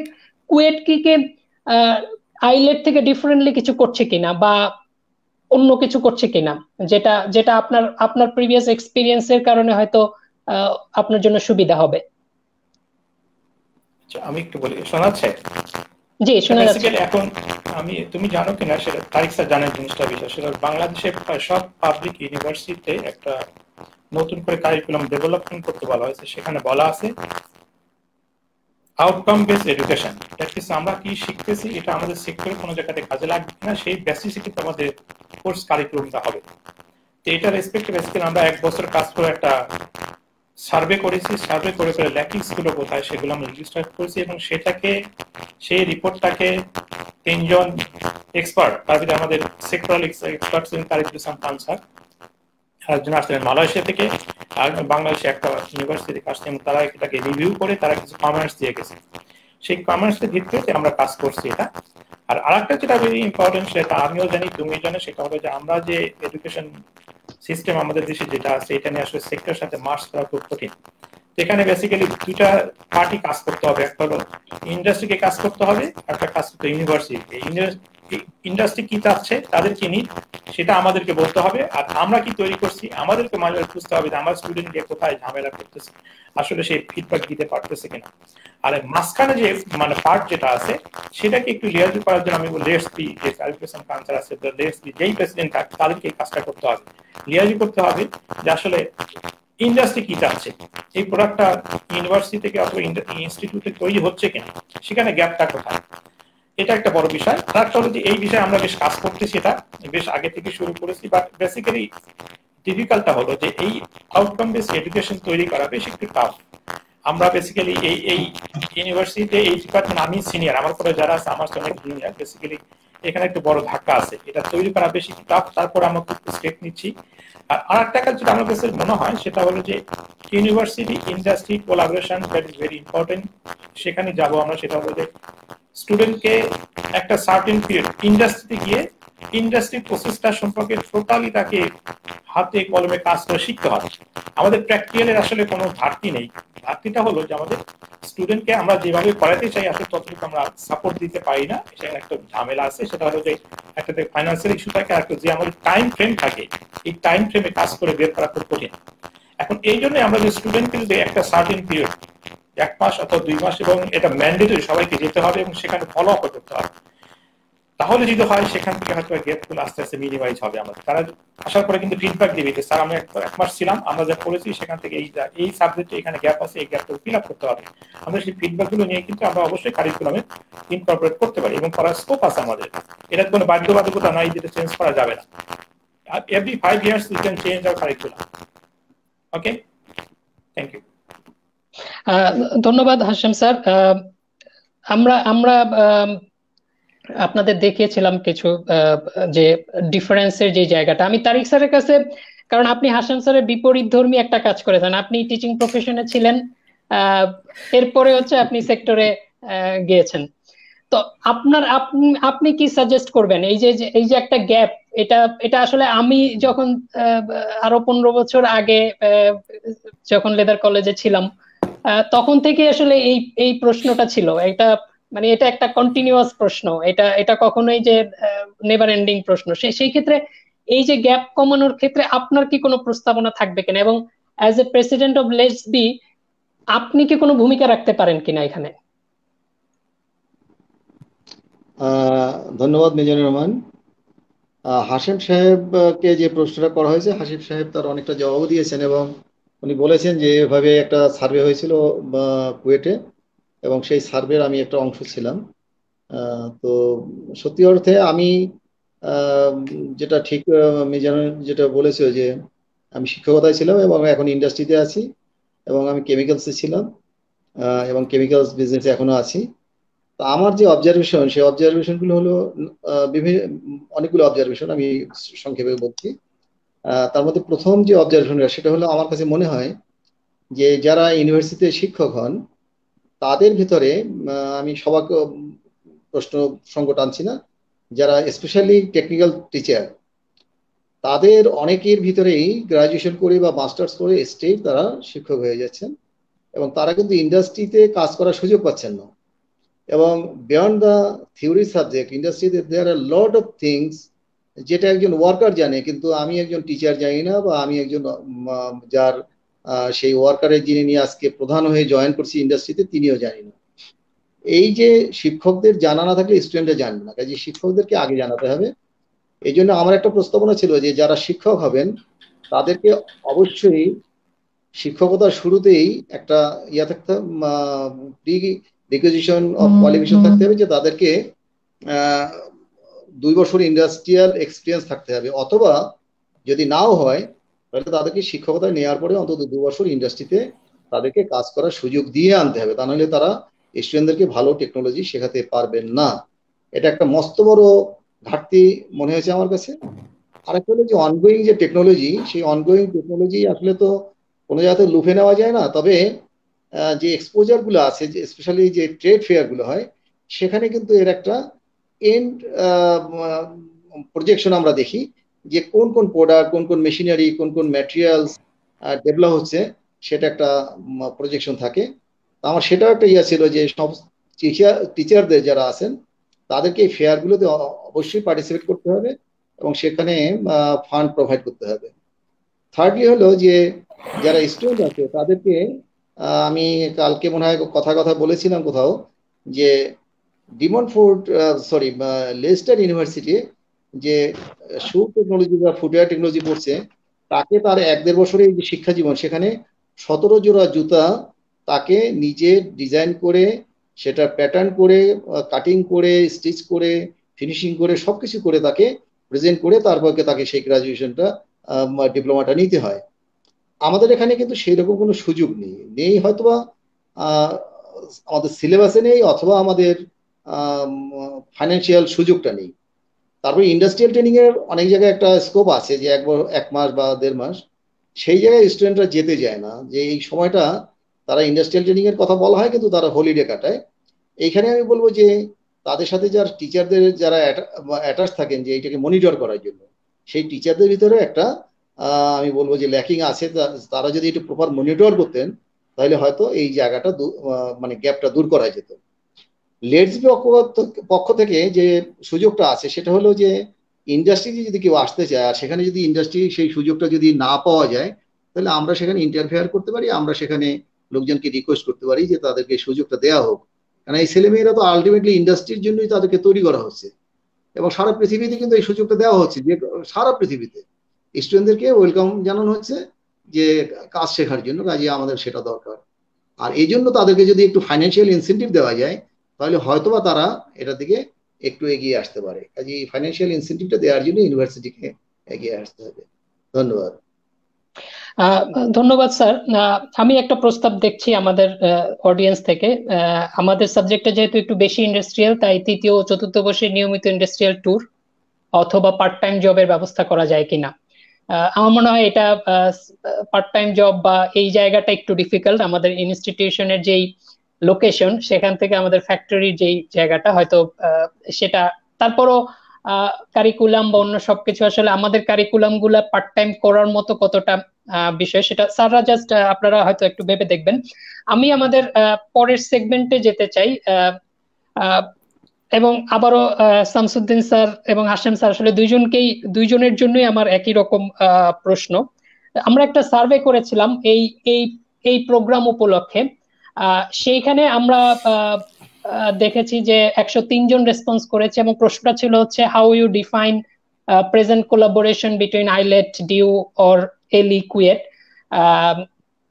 কুয়েট কি কে আইলেট থেকে ডিফারেন্টলি কিছু করছে কিনা বা অন্য কিছু করছে কিনা যেটা যেটা আপনার আপনার প্রিভিয়াস এক্সপিরিয়েন্সের কারণে হয়তো আপনার জন্য সুবিধা হবে। আচ্ছা, আমি একটু বলি শোনাচ্ছে জি শোনা যাচ্ছে। এখন আমি তুমি জানো কিনা সেটা তারিখ স্যার জানেন জিনিসটা বিষয় সেটা বাংলাদেশে প্রায় সব পাবলিক ইউনিভার্সিটিতে একটা নতুন করে কারিকুলাম ডেভেলপমেন্ট করতে বলা হয়েছে সেখানে বলা আছে আউটকাম বেস এডুকেশন অ্যাটলিস্ট আমরা কি শিখতেছি, এটা আমাদের সেক্টরে কোনো জায়গাতে কাজে লাগবে কিনা, সেই বেসিসিটিতে আমাদের কোর্স কারিকুলামটা হবে। তো এটা রেসপেক্টে বেসিক্যালি আমরা এক বছর কাজ করে একটা সার্ভে করেছি। সার্ভে করে করে ল্যাকিংসগুলো কোথায় সেগুলো আমরা রেজিস্টার করেছি এবং সেটাকে, সেই রিপোর্টটাকে তিনজন এক্সপার্ট ভিতরে আমাদের sectoral expert Islam Khan sir একজন আসলেন মালয়েশিয়া থেকে, আর বাংলাদেশে একটা ইউনিভার্সিটি আসছেন তারা এটাকে রিভিউ করে, তারা কিছু কমেন্টস দিয়ে গেছে। সেই কমেন্টসের ভিত্তিতে আমরা কাজ করছি এটা। আর আরেকটা যেটা ভেরি ইম্পর্টেন্ট সেটা আমিও জানি তুমি জানো, সেটা হলো যে আমরা যে এডুকেশন সিস্টেম আমাদের দেশে যেটা আছে, এটা নিয়ে আসলে সেক্টরের সাথে মার্চ করা খুব কঠিন। এখানে বেসিক্যালি দুটা পার্টি কাজ করতে হবে। একটা হলো ইন্ডাস্ট্রিকে কাজ করতে হবে একটা কাজ করতে ইউনিভার্সিটি ইন্ডাস্ট্রি কি চাচ্ছে, তাদের কি নিড সেটা আমাদেরকে বলতে হবে। আর আমরা কি তৈরি করছি, আমাদেরকে বুঝতে হবে যে আমার স্টুডেন্ট গিয়ে কোথায় ঝামেলা করতেছে, আসলে সেই ফিডব্যাক দিতে পারতেছে কিনা। আর মাঝখানে যে মানে পার্ট যেটা আছে, সেটাকে একটু লিয়াজি করার জন্য আমি লেটস বি, যে ক্যালকুলেশন কান্সার আছে লেটস বি যেই প্রেসিডেন্ট থাকে, তাদেরকে এই কাজটা করতে হবে। লিয়াজি করতে হবে যে আসলে ইন্ডাস্ট্রি কি চাচ্ছে, এই প্রোডাক্টটা ইউনিভার্সিটি থেকে অথবা ইনস্টিটিউটে তৈরি হচ্ছে কিনা, সেখানে গ্যাপটা কোথায়? এটা একটা বড় বিষয়। তার হলো যে এই বিষয়ে আমরা বেশ কাজ করতেছি এটা। বেশ আগে থেকে শুরু করেছি বাট বেসিক্যালি ডিফিকাল্টটা হলো যে এই আউটকাম বেস এডুকেশন তৈরি করা বেশ একটু টাফ আমরা বেসিক্যালি এই এই ইউনিভার্সিটিতে এই ডিপার্টমেন্ট আমি সিনিয়র আমার পরে যারা আছে, আমার অনেক জুনিয়র বেসিক্যালি এখানে একটু বড় ধাক্কা আছে। এটা তৈরি করা বেশি টাফ তারপর আমরা খুব স্টেপ নিচ্ছি। আর আরেকটা কাজ যেটা আমার কাছে মনে হয়, সেটা হলো যে university industry collaboration that is very important সেখানে যাব আমরা, সেটা হলো যে স্টুডেন্টকে একটা সার্টেন পিরিয়ড ইন্ডাস্ট্রিতে গিয়ে ইন্ডাস্ট্রি প্রসেসটা সম্পর্কে টোটালি তাকে হাতে কলমে কাজ করে শিখতে হয়। আমাদের প্র্যাকটিক্যালের আসলে কোনো ঘাটতি নেই। ঘাটতিটা হলো যে আমাদের স্টুডেন্টকে আমরা যেভাবে করাতে চাই, আসলে ততটুকু আমরা সাপোর্ট দিতে পারি না। সেখানে একটা ঝামেলা আছে, সেটা হলো যে একটা ফাইন্যান্সিয়াল ইস্যু থাকে, আর যে আমাদের টাইম ফ্রেম থাকে, এই টাইম ফ্রেমে কাজ করে বের করা খুব কঠিন। এখন এই জন্য আমরা যে স্টুডেন্টকে যদি একটা সার্টেন পিরিয়ড এক মাস অথবা দুই মাস, এবং এটা ম্যান্ডেটরি সবাইকে যেতে হবে এবং সেখানে ফলো আপ করতে হবে। তাহলে যদি হয়, সেখান থেকে হয়তো গ্যাপগুলো আস্তে আস্তে মিনিমাইজ হবে আমাদের। তারা আসার পরে কিন্তু ফিডব্যাক দিবে যে, স্যার, আমি এক মাস ছিলাম, আমরা যা করেছি, সেখান থেকে এই এই সাবজেক্টে এখানে গ্যাপ আছে, এই গ্যাপটা ফিল আপ করতে হবে। আমরা সেই ফিডব্যাকগুলো নিয়ে কিন্তু আমরা অবশ্যই কারিকুলামে ইনকর্পোরেট করতে পারি, এবং করার স্কোপ আছে আমাদের। এটা কোনো বাধ্যবাধকতা নাই, যেটা চেঞ্জ করা যাবে না। Every five years you can change our curriculum okay thank you ধন্যবাদ হাসেম স্যার। আমরা আমরা আপনাদের দেখিয়েছিলাম কিছু যে ডিফারেন্সের যে জায়গাটা। আমি তারিক স্যারের কাছে, কারণ আপনি হাসান স্যারের বিপরীত ধর্মী একটা কাজ করেছেন। আপনি টিচিং প্রফেশনে ছিলেন এরপরে হচ্ছে আপনি সেক্টরে গিয়েছেন। তো আপনার আপনি কি সাজেস্ট করবেন? এই যে এই যে একটা গ্যাপ এটা এটা আসলে আমি যখন আরও পনেরো বছর আগে যখন লেদার কলেজে ছিলাম তখন থেকে আসলে এই এই প্রশ্নটা ছিল। এটা মানে এটা একটা কন্টিনিউয়াস প্রশ্ন। এটা এটা কখনোই যে নেভার এন্ডিং প্রশ্ন। সেই ক্ষেত্রে এই যে গ্যাপ কমানোর ক্ষেত্রে আপনার কি কোনো প্রস্তাবনা থাকবে কিনা? এবং as a president of LETSB আপনি কি কোনো ভূমিকা রাখতে পারেন কিনা এখানে? ধন্যবাদ মিজানুর রহমান। হাসিম সাহেবকে যে প্রশ্নটা করা হয়েছে হাসিম সাহেব তার অনেকটা জবাব দিয়েছেন এবং উনি বলেছেন যে এভাবে একটা সার্ভে হয়েছিল কুয়েটে, এবং সেই সার্ভের আমি একটা অংশ ছিলাম। তো সত্যি অর্থে আমি যেটা ঠিক মিজানুর যেটা বলেছে যে আমি শিক্ষকতায় ছিলাম এবং এখন ইন্ডাস্ট্রিতে আছি এবং আমি কেমিক্যালসে ছিলাম এবং কেমিক্যালস বিজনেসে এখনও আছি। তো আমার যে অবজারভেশন সেই অবজারভেশনগুলো হলো বিভিন্ন, অনেকগুলো অবজারভেশন আমি সংক্ষেপে বলছি। তার মধ্যে প্রথম যে অবজারভেশনটা সেটা হলো আমার কাছে মনে হয় যে যারা ইউনিভার্সিটিতে শিক্ষক হন, তাদের ভিতরে আমি সবাইকে প্রশ্ন সঙ্গ টানছি না, যারা স্পেশালি টেকনিক্যাল টিচার তাদের অনেকের ভিতরেই গ্রাজুয়েশন করে বা মাস্টার্স করে স্টেট তারা শিক্ষক হয়ে যাচ্ছেন এবং তারা কিন্তু ইন্ডাস্ট্রিতে কাজ করার সুযোগ পাচ্ছেন না। এবং বিয়ন্ড দ্য থিওরি সাবজেক্ট ইন্ডাস্ট্রিতে there are lot of things যেটা একজন ওয়ার্কার জানে কিন্তু আমি একজন টিচার জানি না বা আমি একজন যার সেই ওয়ার্কারের যিনি নিয়ে আজকে প্রধান হয়ে জয়েন করছি ইন্ডাস্ট্রিতে তিনিও জানি না। এই যে শিক্ষকদের জানা না থাকলে স্টুডেন্টরা জানবে না কাজে শিক্ষকদেরকে আগে জানাতে হবে। এই জন্য আমার একটা প্রস্তাবনা ছিল যে যারা শিক্ষক হবেন তাদেরকে অবশ্যই শিক্ষকতার শুরুতেই একটা ইয়া থাকতে প্রি রিকুইজিশন অফ কোয়ালিফিকেশন থাকতে হবে যে তাদেরকে দুই বছর ইন্ডাস্ট্রিয়াল এক্সপিরিয়েন্স থাকতে হবে। অথবা যদি নাও হয়, তাহলে তাদেরকে শিক্ষকতা নেওয়ার পরে অন্তত দু বছর ইন্ডাস্ট্রিতে তাদেরকে কাজ করার সুযোগ দিয়ে আনতে হবে। তা নাহলে তারা স্টুডেন্টদেরকে ভালো টেকনোলজি শেখাতে পারবেন না। এটা একটা মস্ত বড় ঘাটতি মনে হয়েছে আমার কাছে। আরেকটা হলো যে অনগোয়িং যে টেকনোলজি সেই অনগোয়িং টেকনোলজি আসলে তো কোনো জায়গাতে লুফে নেওয়া যায় না। তবে যে এক্সপোজারগুলো আছে, যে স্পেশালি যে ট্রেড ফেয়ারগুলো হয়, সেখানে কিন্তু এর একটা এন্ড প্রজেকশন আমরা দেখি যে কোন কোন প্রোডাক্ট কোন কোন মেশিনারি কোন কোন ম্যাটেরিয়ালস ডেভেলপ হচ্ছে, সেটা একটা প্রজেকশন থাকে। আমার সেটাও একটা ইয়া ছিল যে সব টিচার টিচারদের যারা আছেন, তাদেরকে এই ফেয়ারগুলোতে অবশ্যই পার্টিসিপেট করতে হবে এবং সেখানে ফান্ড প্রোভাইড করতে হবে। থার্ডলি হলো যে যারা স্টুডেন্ট আছে, তাদেরকে আমি কালকে মনে হয় কথা কথা বলেছিলাম কোথাও যে ডিমন ফুড সরি লেস্টার ইউনিভার্সিটি যে সু টেকনোলজি বা ফুটওয়্যার টেকনোলজি পড়ছে তাকে তার এক দেড় বছরের যে শিক্ষা জীবন, সেখানে সতেরো জোড়া জুতা তাকে নিজে ডিজাইন করে, সেটা প্যাটার্ন করে কাটিং করে স্টিচ করে ফিনিশিং করে, সবকিছু করে তাকে প্রেজেন্ট করে তারপরকে তাকে সেই গ্রাজুয়েশনটা ডিপ্লোমাটা নিতে হয়। আমাদের এখানে কিন্তু সেই রকম কোনো সুযোগ নেই। নেই হয়তোবা আমাদের সিলেবাসে নেই অথবা আমাদের ফাইন্যান্সিয়াল সুযোগটা নেই। তারপর ইন্ডাস্ট্রিয়াল ট্রেনিং এর অনেক জায়গায় একটা স্কোপ আছে যে এক এক মাস বা দেড় মাস। সেই জায়গায় স্টুডেন্টরা যেতে যায় না। যে এই সময়টা তারা ইন্ডাস্ট্রিয়াল ট্রেনিং এর কথা বলা হয়, কিন্তু তারা হলিডে কাটায়। এইখানে আমি বলব যে তাদের সাথে যারা টিচারদের যারা অ্যাটাচ থাকেন, যে এইটাকে মনিটর করার জন্য, সেই টিচারদের ভিতরে একটা আমি বলব যে ল্যাকিং আছে। তারা যদি একটু প্রপার মনিটর করতেন, তাহলে হয়তো এই জায়গাটা মানে গ্যাপটা দূর করা যেত। লেটস পক্ষ থেকে যে সুযোগটা আছে, সেটা হলো যে ইন্ডাস্ট্রিতে যদি কেউ আসতে চায়, আর সেখানে যদি ইন্ডাস্ট্রি সেই সুযোগটা যদি না পাওয়া যায়, তাহলে আমরা সেখানে ইন্টারফেয়ার করতে পারি, আমরা সেখানে লোকজনকে রিকোয়েস্ট করতে পারি যে তাদেরকে সুযোগটা দেওয়া হোক। কারণ এই ছেলেমেয়েরা তো আলটিমেটলি ইন্ডাস্ট্রির জন্যই তাদেরকে তৈরি করা হচ্ছে। এবং সারা পৃথিবীতে কিন্তু এই সুযোগটা দেওয়া হচ্ছে, যে সারা পৃথিবীতে। স্টুডেন্টদেরকে ওয়েলকাম জানানো হচ্ছে যে কাজ শেখার জন্য, কাজে আমাদের সেটা দরকার। আর এই জন্য তাদেরকে যদি একটু ফাইন্যান্সিয়াল ইনসেন্টিভ দেওয়া যায় তাহলে হয়তোবা তারা এটা দিকে একটু এগিয়ে আসতে পারে। কাজে এই ফাইন্যান্সিয়াল ইনসেন্টিভটা দেওয়ার জন্য ইউনিভার্সিটিকে এগিয়ে আসতে হবে। ধন্যবাদ। ধন্যবাদ স্যার। আমি একটা প্রস্তাব দেখছি আমাদের অডিয়েন্স থেকে। আমাদের সাবজেক্টটা যেহেতু একটু বেশি ইন্ডাস্ট্রিয়াল তাই তৃতীয় ও চতুর্থ বর্ষে নিয়মিত ইন্ডাস্ট্রিয়াল ট্যুর অথবা পার্ট টাইম জবের ব্যবস্থা করা যায় কিনা। আমার মনে হয় এটা পার্ট টাইম জব বা এই জায়গাটা একটু ডিফিকাল্ট আমাদের ইনস্টিটিউশনের যেই লোকেশন সেখান থেকে আমাদের ফ্যাক্টরির যেই জায়গাটা, হয়তো সেটা, তারপরও কারিকুলাম বা অন্য সবকিছু আসলে আমাদের কারিকুলামগুলা পার্ট টাইম করার মতো কতটা বিষয় সেটা স্যাররা জাস্ট আপনারা হয়তো একটু ভেবে দেখবেন। আমি আমাদের পরের সেগমেন্টে যেতে চাই এবং আবারও শামসুদ্দিন স্যার এবং হাসেম স্যার আসলে দুইজনকেই, দুইজনের জন্যই আমার একই রকম প্রশ্ন। আমরা একটা সার্ভে করেছিলাম এই এই এই প্রোগ্রাম উপলক্ষে। সেইখানে আমরা দেখেছি যে একশো জন রেসপন্স করেছে এবং প্রশ্নটা ছিল হচ্ছে how you define present collaboration between ILET DU or LE KUET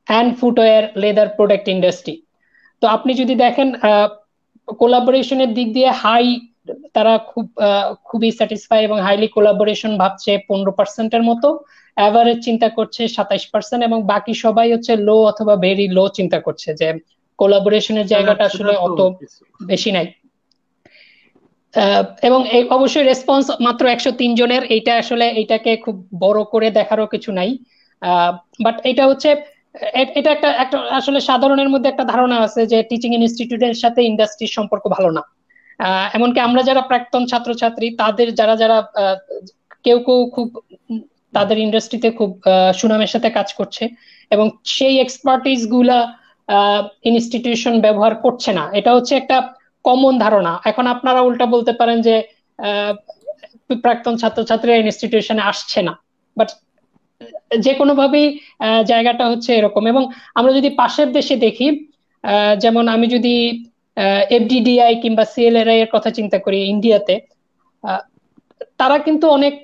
and footwear leather product industry তো আপনি যদি দেখেন কোলাবোরেশনের দিক দিয়ে হাই তারা খুব খুবই স্যাটিসফাই এবং হাইলি কোলাবোরেশন ভাবছে পনেরো পার্সেন্টের মতো অ্যাভারেজ চিন্তা করছে সাতাইশ পার্সেন্ট এবং বাকি সবাই হচ্ছে লো অথবা ভেরি লো চিন্তা করছে যে কোলাবোরেশনের জায়গাটা আসলে অত বেশি নাই। এবং অবশ্যই রেসপন্স মাত্র একশো তিন জনের এইটা আসলে এইটাকে খুব বড় করে দেখারও কিছু নাই। বাট এটা হচ্ছে এটা একটা একটা আসলে সাধারণের মধ্যে একটা ধারণা আছে যে টিচিং ইনস্টিটিউটের সাথে ইন্ডাস্ট্রির সম্পর্ক ভালো না। এমনকি আমরা যারা প্রাক্তন ছাত্রছাত্রী তাদের যারা যারা কেউ কেউ খুব তাদের ইন্ডাস্ট্রিতে খুব সুনামের সাথে কাজ করছে। এবং সেই এক্সপার্টিসগুলা ইনস্টিটিউশন ব্যবহার করছে না। এটা হচ্ছে একটা কমন ধারণা। এখন আপনারা উল্টা বলতে পারেন যে প্রাক্তন ছাত্রছাত্রীরা ইনস্টিটিউশনে আসছে না। বাট যে কোনো ভাবেই জায়গাটা হচ্ছে এরকম। এবং আমরা যদি পাশের দেশে দেখি যেমন আমি যদি এফডিডিআই কিংবা সিএলআরআই এর কথা চিন্তা করি ইন্ডিয়াতে তারা কিন্তু অনেক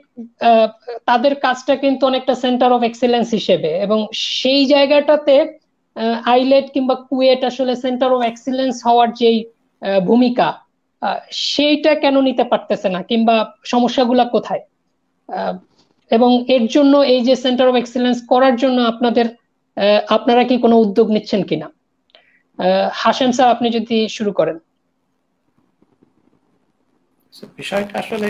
তাদের কাজটা কিন্তু অনেকটা সেন্টার অফ এক্সেলেন্স হিসেবে। এবং সেই জায়গাটাতে আইলেট কিংবা কুয়েট আসলে সেন্টার অফ এক্সিলেন্স হওয়ার যেই ভূমিকা সেইটা কেন নিতে পারতেছে না কিংবা সমস্যাগুলা কোথায়? এবং এর জন্য এই যে সেন্টার অফ এক্সিলেন্স করার জন্য আপনাদের আপনারা কি কোনো উদ্যোগ নিচ্ছেন কিনা? হাসেম স্যার, আপনি যদি শুরু করেন। বিষয়টা আসলে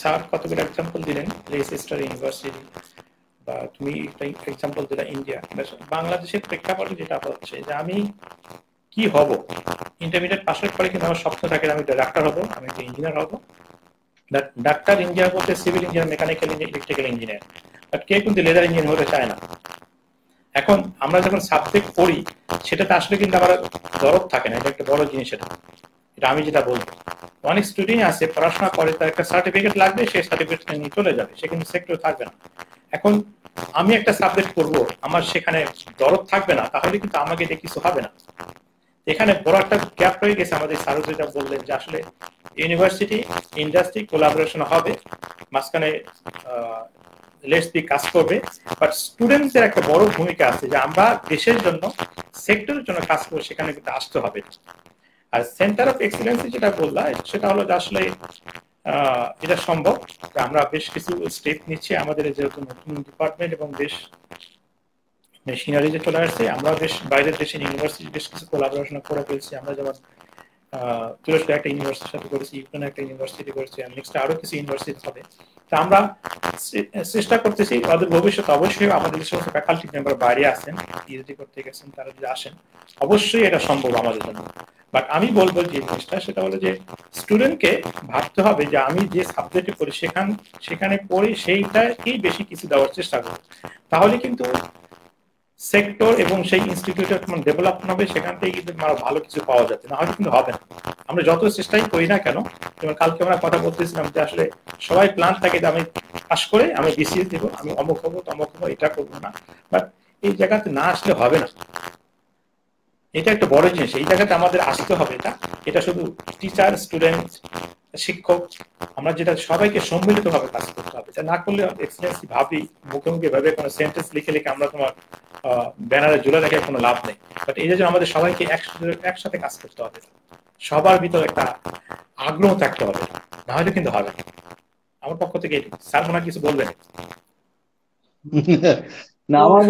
স্যার কতগুলো এক্সাম্পল দিলেন লেসেস্টার ইউনিভার্সিটি তুমি এক্সাম্পল দিলা ইন্ডিয়া বাংলাদেশের প্রেক্ষাপটে যেটা হচ্ছে যে আমি কি হব? ইন্টারমিডিয়েট পাশের পরে কিন্তু আমার স্বপ্ন থাকে আমি ডাক্তার হব, আমি ইঞ্জিনিয়ার হব। ডাক্তার ইঞ্জিনিয়ার বলতে civil engineer mechanical engineer electrical engineer but কেউ কিন্তু লেদার ইঞ্জিনিয়ার হতে চায় না। এখন আমরা যখন সাবজেক্ট পড়ি, সেটাতে আসলে কিন্তু আমার দরদ থাকে না, এটা একটা বড় জিনিস এটা। এটা আমি যেটা বলব অনেক স্টুডেন্ট আছে, পড়াশোনা করে, তার একটা সার্টিফিকেট লাগবে সেই সার্টিফিকেট নিয়ে চলে যাবে, সে কিন্তু সেক্টর থাকবে না। এখন আমি একটা সাবজেক্ট করব, আমার সেখানে দরদ থাকবে না, তাহলে কিন্তু আমাকে এটা কিছু হবে না। এখানে বড় একটা গ্যাপ রয়ে গেছে আমাদের স্যারও যেটা বললেন যে আসলে ইউনিভার্সিটি ইন্ডাস্ট্রি কোলাবোরেশন হবে, মাঝখানে লেটসপি কাজ করবে বাট স্টুডেন্টদের একটা বড় ভূমিকা আছে যে আমরা দেশের জন্য সেক্টরের জন্য কাজ করব সেখানে কিন্তু আসতে হবে। আর সেন্টার অফ এক্সিলেন্সি যেটা বললাম, সেটা হলো যে আসলে এটা সম্ভব। আমরা বেশ কিছু স্টেপ নিচ্ছি। আমাদের যেহেতু নতুন ডিপার্টমেন্ট এবং বেশ মেশিনারি যে চলে আসছে, আমরা বেশ বাইরের দেশের ইউনিভার্সিটি বেশ কিছু কোলাবোরেশন করে ফেলছি। আমরা যেমন তুরস্ক একটা ইউনিভার্সিটির সাথে করেছি, ইউক্রেন একটা ইউনিভার্সিটি করেছি নেক্সট আরও কিছু ইউনিভার্সিটি হবে। তা আমরা চেষ্টা করতেছি তাদের ভবিষ্যতে অবশ্যই আমাদের যে সমস্ত ফ্যাকাল্টি মেম্বার বাইরে আসেন পিএইচডি করতে গেছেন, তারা যদি আসেন, অবশ্যই এটা সম্ভব আমাদের জন্য। বাট আমি বলব যে জিনিসটা সেটা হলো যে স্টুডেন্টকে ভাবতে হবে যে আমি যে সাবজেক্টে পড়ি সেখান, সেখানে পড়ি সেইটাকেই বেশি কিছু দেওয়ার চেষ্টা করব। তাহলে কিন্তু সেক্টর এবং সেই ইনস্টিটিউটের ডেভেলপমেন্ট হবে, সেখান থেকে কিন্তু আরও ভালো কিছু পাওয়া যাচ্ছে না হয়তো কিন্তু হবে না। আমরা যত চেষ্টাই করি না কেন, যেমন কালকে আমরা কথা বলতেছিলাম যে আসলে সবাই প্ল্যান থাকে যে আমি পাশ করে আমি বিসিএস দেবো, আমি অমুক হব, তমক হব, এটা করব না। বাট এই জায়গাতে না আসলে হবে না। এটা একটা বড় জিনিস এই জায়গাতে আমাদের আসতে হবে, এটা এটা শুধু টিচার স্টুডেন্ট শিক্ষক, আমরা যেটা সবাইকে সম্মিলিত ভাবে কাজ করতে হবে। না করলে এক্সিলেন্স ভাবি, মুখে মুখে ভাবে কোনো সেন্টেন্স লিখে লিখে আমরা তোমার ব্যানারে জুড়ে রেখে কোনো লাভ নেই। বাট এই জন্য আমাদের সবাইকে একসাথে কাজ করতে হবে, সবার ভিতরে একটা আগ্রহ থাকতে হবে, না হলে কিন্তু হবে আমার পক্ষ থেকে স্যার মনে কিছু বলবেন? না, আমার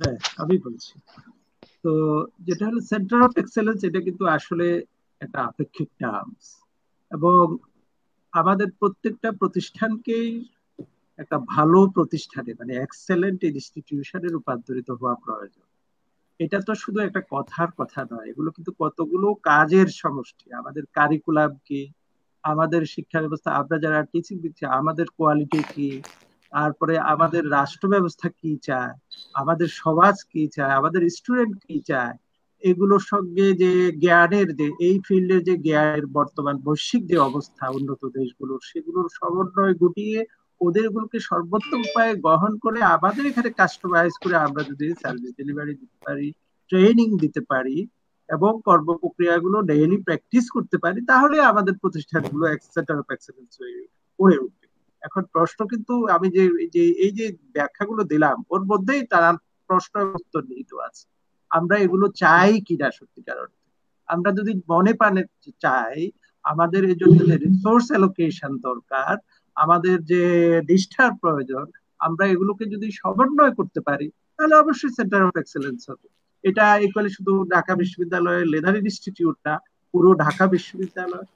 হ্যাঁ আমি বলছি। তো যেটা হলো সেন্টার অফ এক্সেলেন্স এটা কিন্তু আসলে একটা আপেক্ষিক টার্মস এবং আমাদের প্রত্যেকটা প্রতিষ্ঠানকেই একটা ভালো প্রতিষ্ঠানে মানে এক্সেলেন্ট ইনস্টিটিউশনে রূপান্তরিত হওয়া প্রয়োজন। এটা তো শুধু একটা কথার কথা নয়, এগুলো কিন্তু কতগুলো কাজের সমষ্টি। আমাদের কারিকুলাম কি? আমাদের শিক্ষা ব্যবস্থা, আমরা যারা টিচিং দিচ্ছি, আমাদের কোয়ালিটি কি? তারপরে আমাদের রাষ্ট্র ব্যবস্থা কি চায়? আমাদের সমাজ কি চায়? আমাদের স্টুডেন্ট কি চায়? এগুলোর সঙ্গে যে জ্ঞানের যে, এই ফিল্ডের যে জ্ঞানের বর্তমান বৈশ্বিক যে অবস্থা উন্নত দেশগুলোর, সেগুলোর সমন্বয় ঘটিয়ে ওদেরগুলোকে সর্বোত্তম উপায়ে গ্রহণ করে আমাদের এখানে কাস্টমাইজ করে আমরা যদি সার্ভিস ডেলিভারি দিতে পারি ট্রেনিং দিতে পারি এবং কর্ম প্রক্রিয়াগুলো ডেইলি প্র্যাকটিস করতে পারি, তাহলে আমাদের প্রতিষ্ঠানগুলো সেন্টার অফ এক্সেলেন্স হয়ে উঠবে। এখন প্রশ্ন কিন্তু আমি যে এই যে ব্যাখ্যাগুলো দিলাম, ওর মধ্যেই তার প্রশ্ন উত্তর নিহিত আছে। আমরা এগুলো চাই কিনা সত্যিকার অর্থে? আমরা যদি মনে পানে চাই, আমাদের এই জন্য যে রিসোর্স অ্যালোকেশন দরকার, আমাদের যে নিষ্ঠার প্রয়োজন, আমরা এগুলোকে যদি সমন্বয় করতে পারি, তাহলে অবশ্যই সেন্টার অফ এক্সেলেন্স হবে। এটা ইকুয়ালি শুধু ঢাকা বিশ্ববিদ্যালয়ের লেদার ইনস্টিটিউট না, পুরো ঢাকা বিশ্ববিদ্যালয়।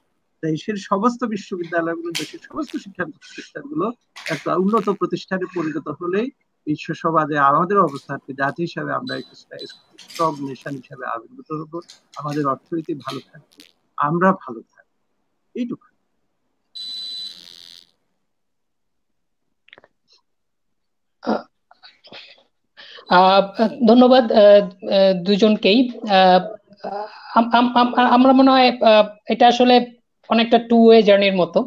দেশের সমস্ত বিশ্ববিদ্যালয়গুলো, দেশের সমস্ত শিক্ষা প্রতিষ্ঠানগুলো একটা উন্নত প্রতিষ্ঠানে পরিণত হলেই বিশ্ব সমাজে আমাদের অবস্থানকে জাতি হিসাবে আমরা একটা স্ট্রং নেশন হিসাবে আবির্ভূত হব। আমাদের অর্থনীতি ভালো থাকবে, আমরা ভালো থাকব। এইটুকু। ধন্যবাদ দুজনকেই। আমরা মনে হয় এটা আসলে অনেকটা টু ওয়ে জার্নির মতো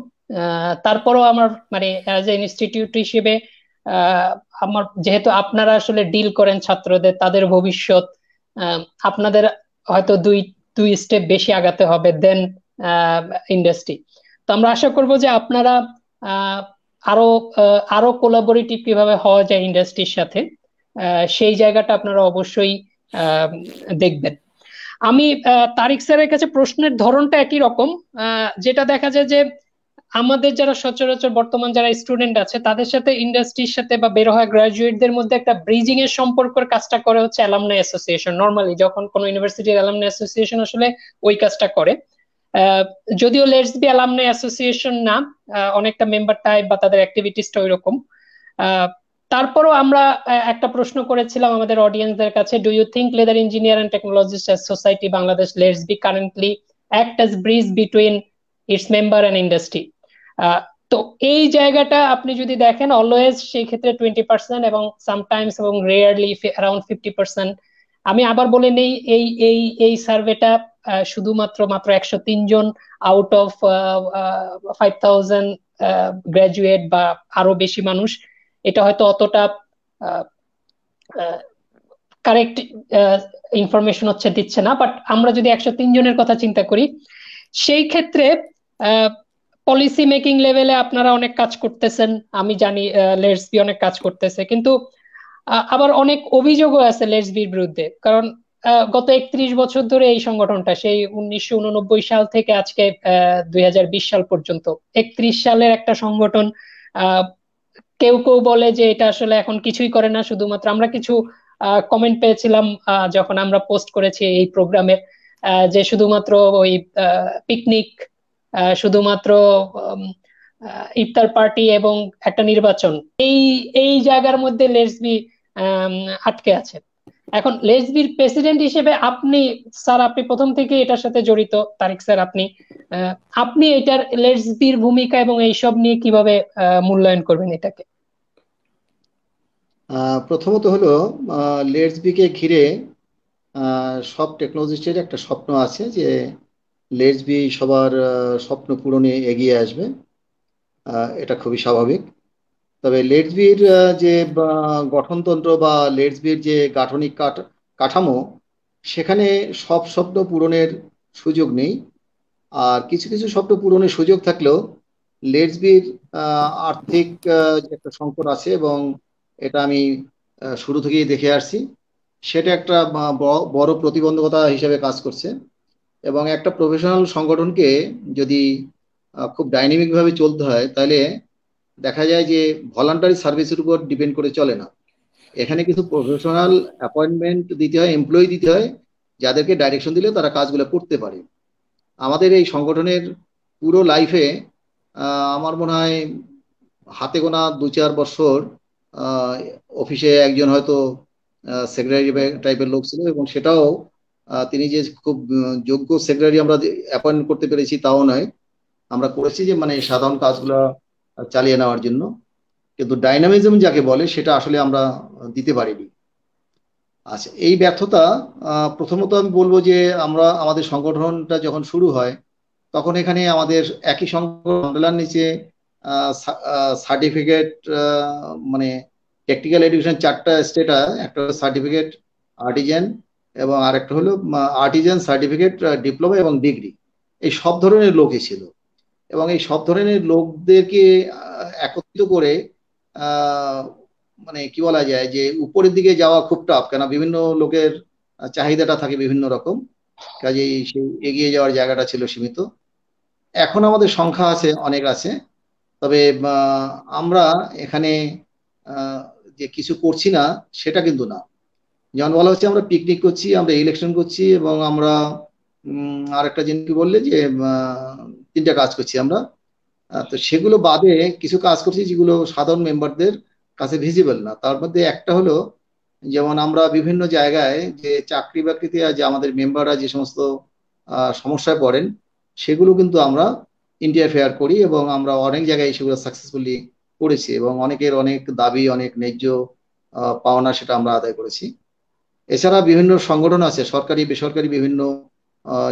তারপরও আমার মানে অ্যাজ এ ইনস্টিটিউট হিসেবে আমার যেহেতু আপনারা আসলে ডিল করেন ছাত্রদের, তাদের ভবিষ্যৎ আপনাদের হয়তো দুই দুই স্টেপ বেশি আগাতে হবে দেন ইন্ডাস্ট্রি তো আমরা আশা করব যে আপনারা আরও আরও কোলাবোরেটিভ কীভাবে হওয়া যায় ইন্ডাস্ট্রির সাথে সেই জায়গাটা আপনারা অবশ্যই দেখবেন। আমি তারিক স্যারের কাছে প্রশ্নের ধরনটা একই রকম। যেটা দেখা যায় যে আমাদের যারা সচরাচর বর্তমান যারা স্টুডেন্ট আছে, তাদের সাথে ইন্ডাস্ট্রির সাথে বা বের হওয়া গ্রাজুয়েটদের মধ্যে একটা ব্রিজিং এর সম্পর্কের কাজটা করে হচ্ছে অ্যালামনাই অ্যাসোসিয়েশন নর্মালি যখন কোনো ইউনিভার্সিটির অ্যালামনাই অ্যাসোসিয়েশন আসলে ওই কাজটা করে। যদিও লেটস বি অ্যালামনাই অ্যাসোসিয়েশন না অনেকটা মেম্বার টাইপ বা তাদের অ্যাক্টিভিটিসটা ওই রকম তারপরও আমরা একটা প্রশ্ন করেছিলাম আমাদের অডিয়েন্সদের কাছে do you think leather engineer and technologist society Bangladesh LETSB currently act as bridge between its member and industry তো এই জায়গাটা আপনি যদি দেখেন অলওয়েজ সেই ক্ষেত্রে টোয়েন্টি পার্সেন্ট এবং সামটাইমস এবং রেয়ারলি অ্যারাউন্ড ফিফটি পার্সেন্ট আমি আবার বলে নেই, এই এই এই সার্ভেটা শুধুমাত্র মাত্র একশো তিনজন out of five thousand graduate বা আরও বেশি মানুষ এটা হয়তো অতটা কারেক্ট ইনফরমেশন হচ্ছে দিচ্ছে না বাট আমরা যদি একশো তিন জনের কথা চিন্তা করি, সেই ক্ষেত্রে পলিসি মেকিং লেভেলে আপনারা অনেক কাজ করতেছেন, আমি জানি লেটসবি অনেক কাজ করতেছে, কিন্তু আবার অনেক অভিযোগও আছে লেটসবির বিরুদ্ধে, কারণ গত একত্রিশ বছর ধরে এই সংগঠনটা, সেই উনিশশো উননব্বই সাল থেকে আজকে দুই হাজার বিশ সাল পর্যন্ত, একত্রিশ সালের একটা সংগঠন কেউ কেউ বলে যে এটা আসলে এখন কিছুই করে না, শুধুমাত্র আমরা কিছু কমেন্ট পেয়েছিলাম যখন আমরা পোস্ট করেছি এই প্রোগ্রামের যে শুধুমাত্র ওই পিকনিক শুধুমাত্র ইফতার পার্টি এবং একটা নির্বাচন, এই এই জায়গার মধ্যে লেসবি আটকে আছে। এখন লেসবির প্রেসিডেন্ট হিসেবে আপনি, স্যার, আপনি প্রথম থেকে এটার সাথে জড়িত, তারিক স্যার, আপনি। আপনি এটার লেসবির ভূমিকা এবং এইসব নিয়ে কীভাবে মূল্যায়ন করবেন এটাকে? প্রথমত হলো লেটসবিকে ঘিরে সব টেকনোলজিস্টের একটা স্বপ্ন আছে যে লেটসবি সবার স্বপ্ন পূরণে এগিয়ে আসবে। এটা খুবই স্বাভাবিক। তবে লেটসবির যে গঠনতন্ত্র বা লেটসবির যে গাঠনিক কাঠামো, সেখানে সব শব্দ পূরণের সুযোগ নেই। আর কিছু কিছু শব্দ পূরণের সুযোগ থাকলেও লেটসবির আর্থিক যে একটা সংকট আছে এবং এটা আমি শুরু থেকেই দেখে আসছি, সেটা একটা বড় প্রতিবন্ধকতা হিসেবে কাজ করছে। এবং একটা প্রফেশনাল সংগঠনকে যদি খুব ডাইনামিকভাবে চলতে হয়, তাহলে দেখা যায় যে ভলান্টারি সার্ভিসের উপর ডিপেন্ড করে চলে না। এখানে কিছু প্রফেশনাল অ্যাপয়েন্টমেন্ট দিতে হয় এমপ্লয়ি দিতে হয়, যাদেরকে ডাইরেকশন দিলে তারা কাজগুলো করতে পারে। আমাদের এই সংগঠনের পুরো লাইফে আমার মনে হয় হাতে গোনা দু চার বছর অফিসে একজন হয়তো সেক্রেটারি টাইপের লোক ছিল এবং সেটাও তিনি যে খুব যোগ্য সেক্রেটারি আমরা অ্যাপয়েন্ট করতে পেরেছি তাও নয়। আমরা করেছি যে মানে সাধারণ কাজগুলো চালিয়ে নেওয়ার জন্য। কিন্তু ডাইনামিজম যাকে বলে, সেটা আসলে আমরা দিতে পারিনি। আচ্ছা এই ব্যর্থতা প্রথমত আমি বলব যে আমরা, আমাদের সংগঠনটা যখন শুরু হয়, তখন এখানে আমাদের একই সংগঠন নিচে সার্টিফিকেট মানে টেকনিক্যাল এডুকেশন চারটা স্টেটা একটা সার্টিফিকেট আর্টিজেন এবং আরেকটা হলো আর্টিজেন সার্টিফিকেট ডিপ্লোমা এবং ডিগ্রি এই সব ধরনের লোকই ছিল। এবং এই সব ধরনের লোকদেরকে একত্রিত করে মানে কি বলা যায় যে উপরের দিকে যাওয়া খুব টাফ কেন বিভিন্ন লোকের চাহিদাটা থাকে বিভিন্ন রকম। কাজেই সেই এগিয়ে যাওয়ার জায়গাটা ছিল সীমিত। এখন আমাদের সংখ্যা আছে, অনেক আছে। তবে আমরা এখানে যে কিছু করছি না, সেটা কিন্তু না। যেমন বলা হচ্ছে আমরা পিকনিক করছি, আমরা ইলেকশন করছি এবং আমরা আরেকটা জিনিস বললে যে তিনটা কাজ করছি আমরা। তো সেগুলো বাদে কিছু কাজ করছি যেগুলো সাধারণ মেম্বারদের কাছে ভিজিবল না। তার মধ্যে একটা হলো, যেমন আমরা বিভিন্ন জায়গায় যে চাকরি বাকরিতে যে আমাদের মেম্বাররা যে সমস্ত সমস্যায় পড়েন, সেগুলো কিন্তু আমরা ইন্টারফেয়ার করি এবং আমরা অনেক জায়গায় সেগুলো সাকসেসফুলি করেছি এবং অনেকের অনেক দাবি, অনেক ন্যায্য পাওনা সেটা আমরা আদায় করেছি। এছাড়া বিভিন্ন সংগঠন আছে, সরকারি, বেসরকারি বিভিন্ন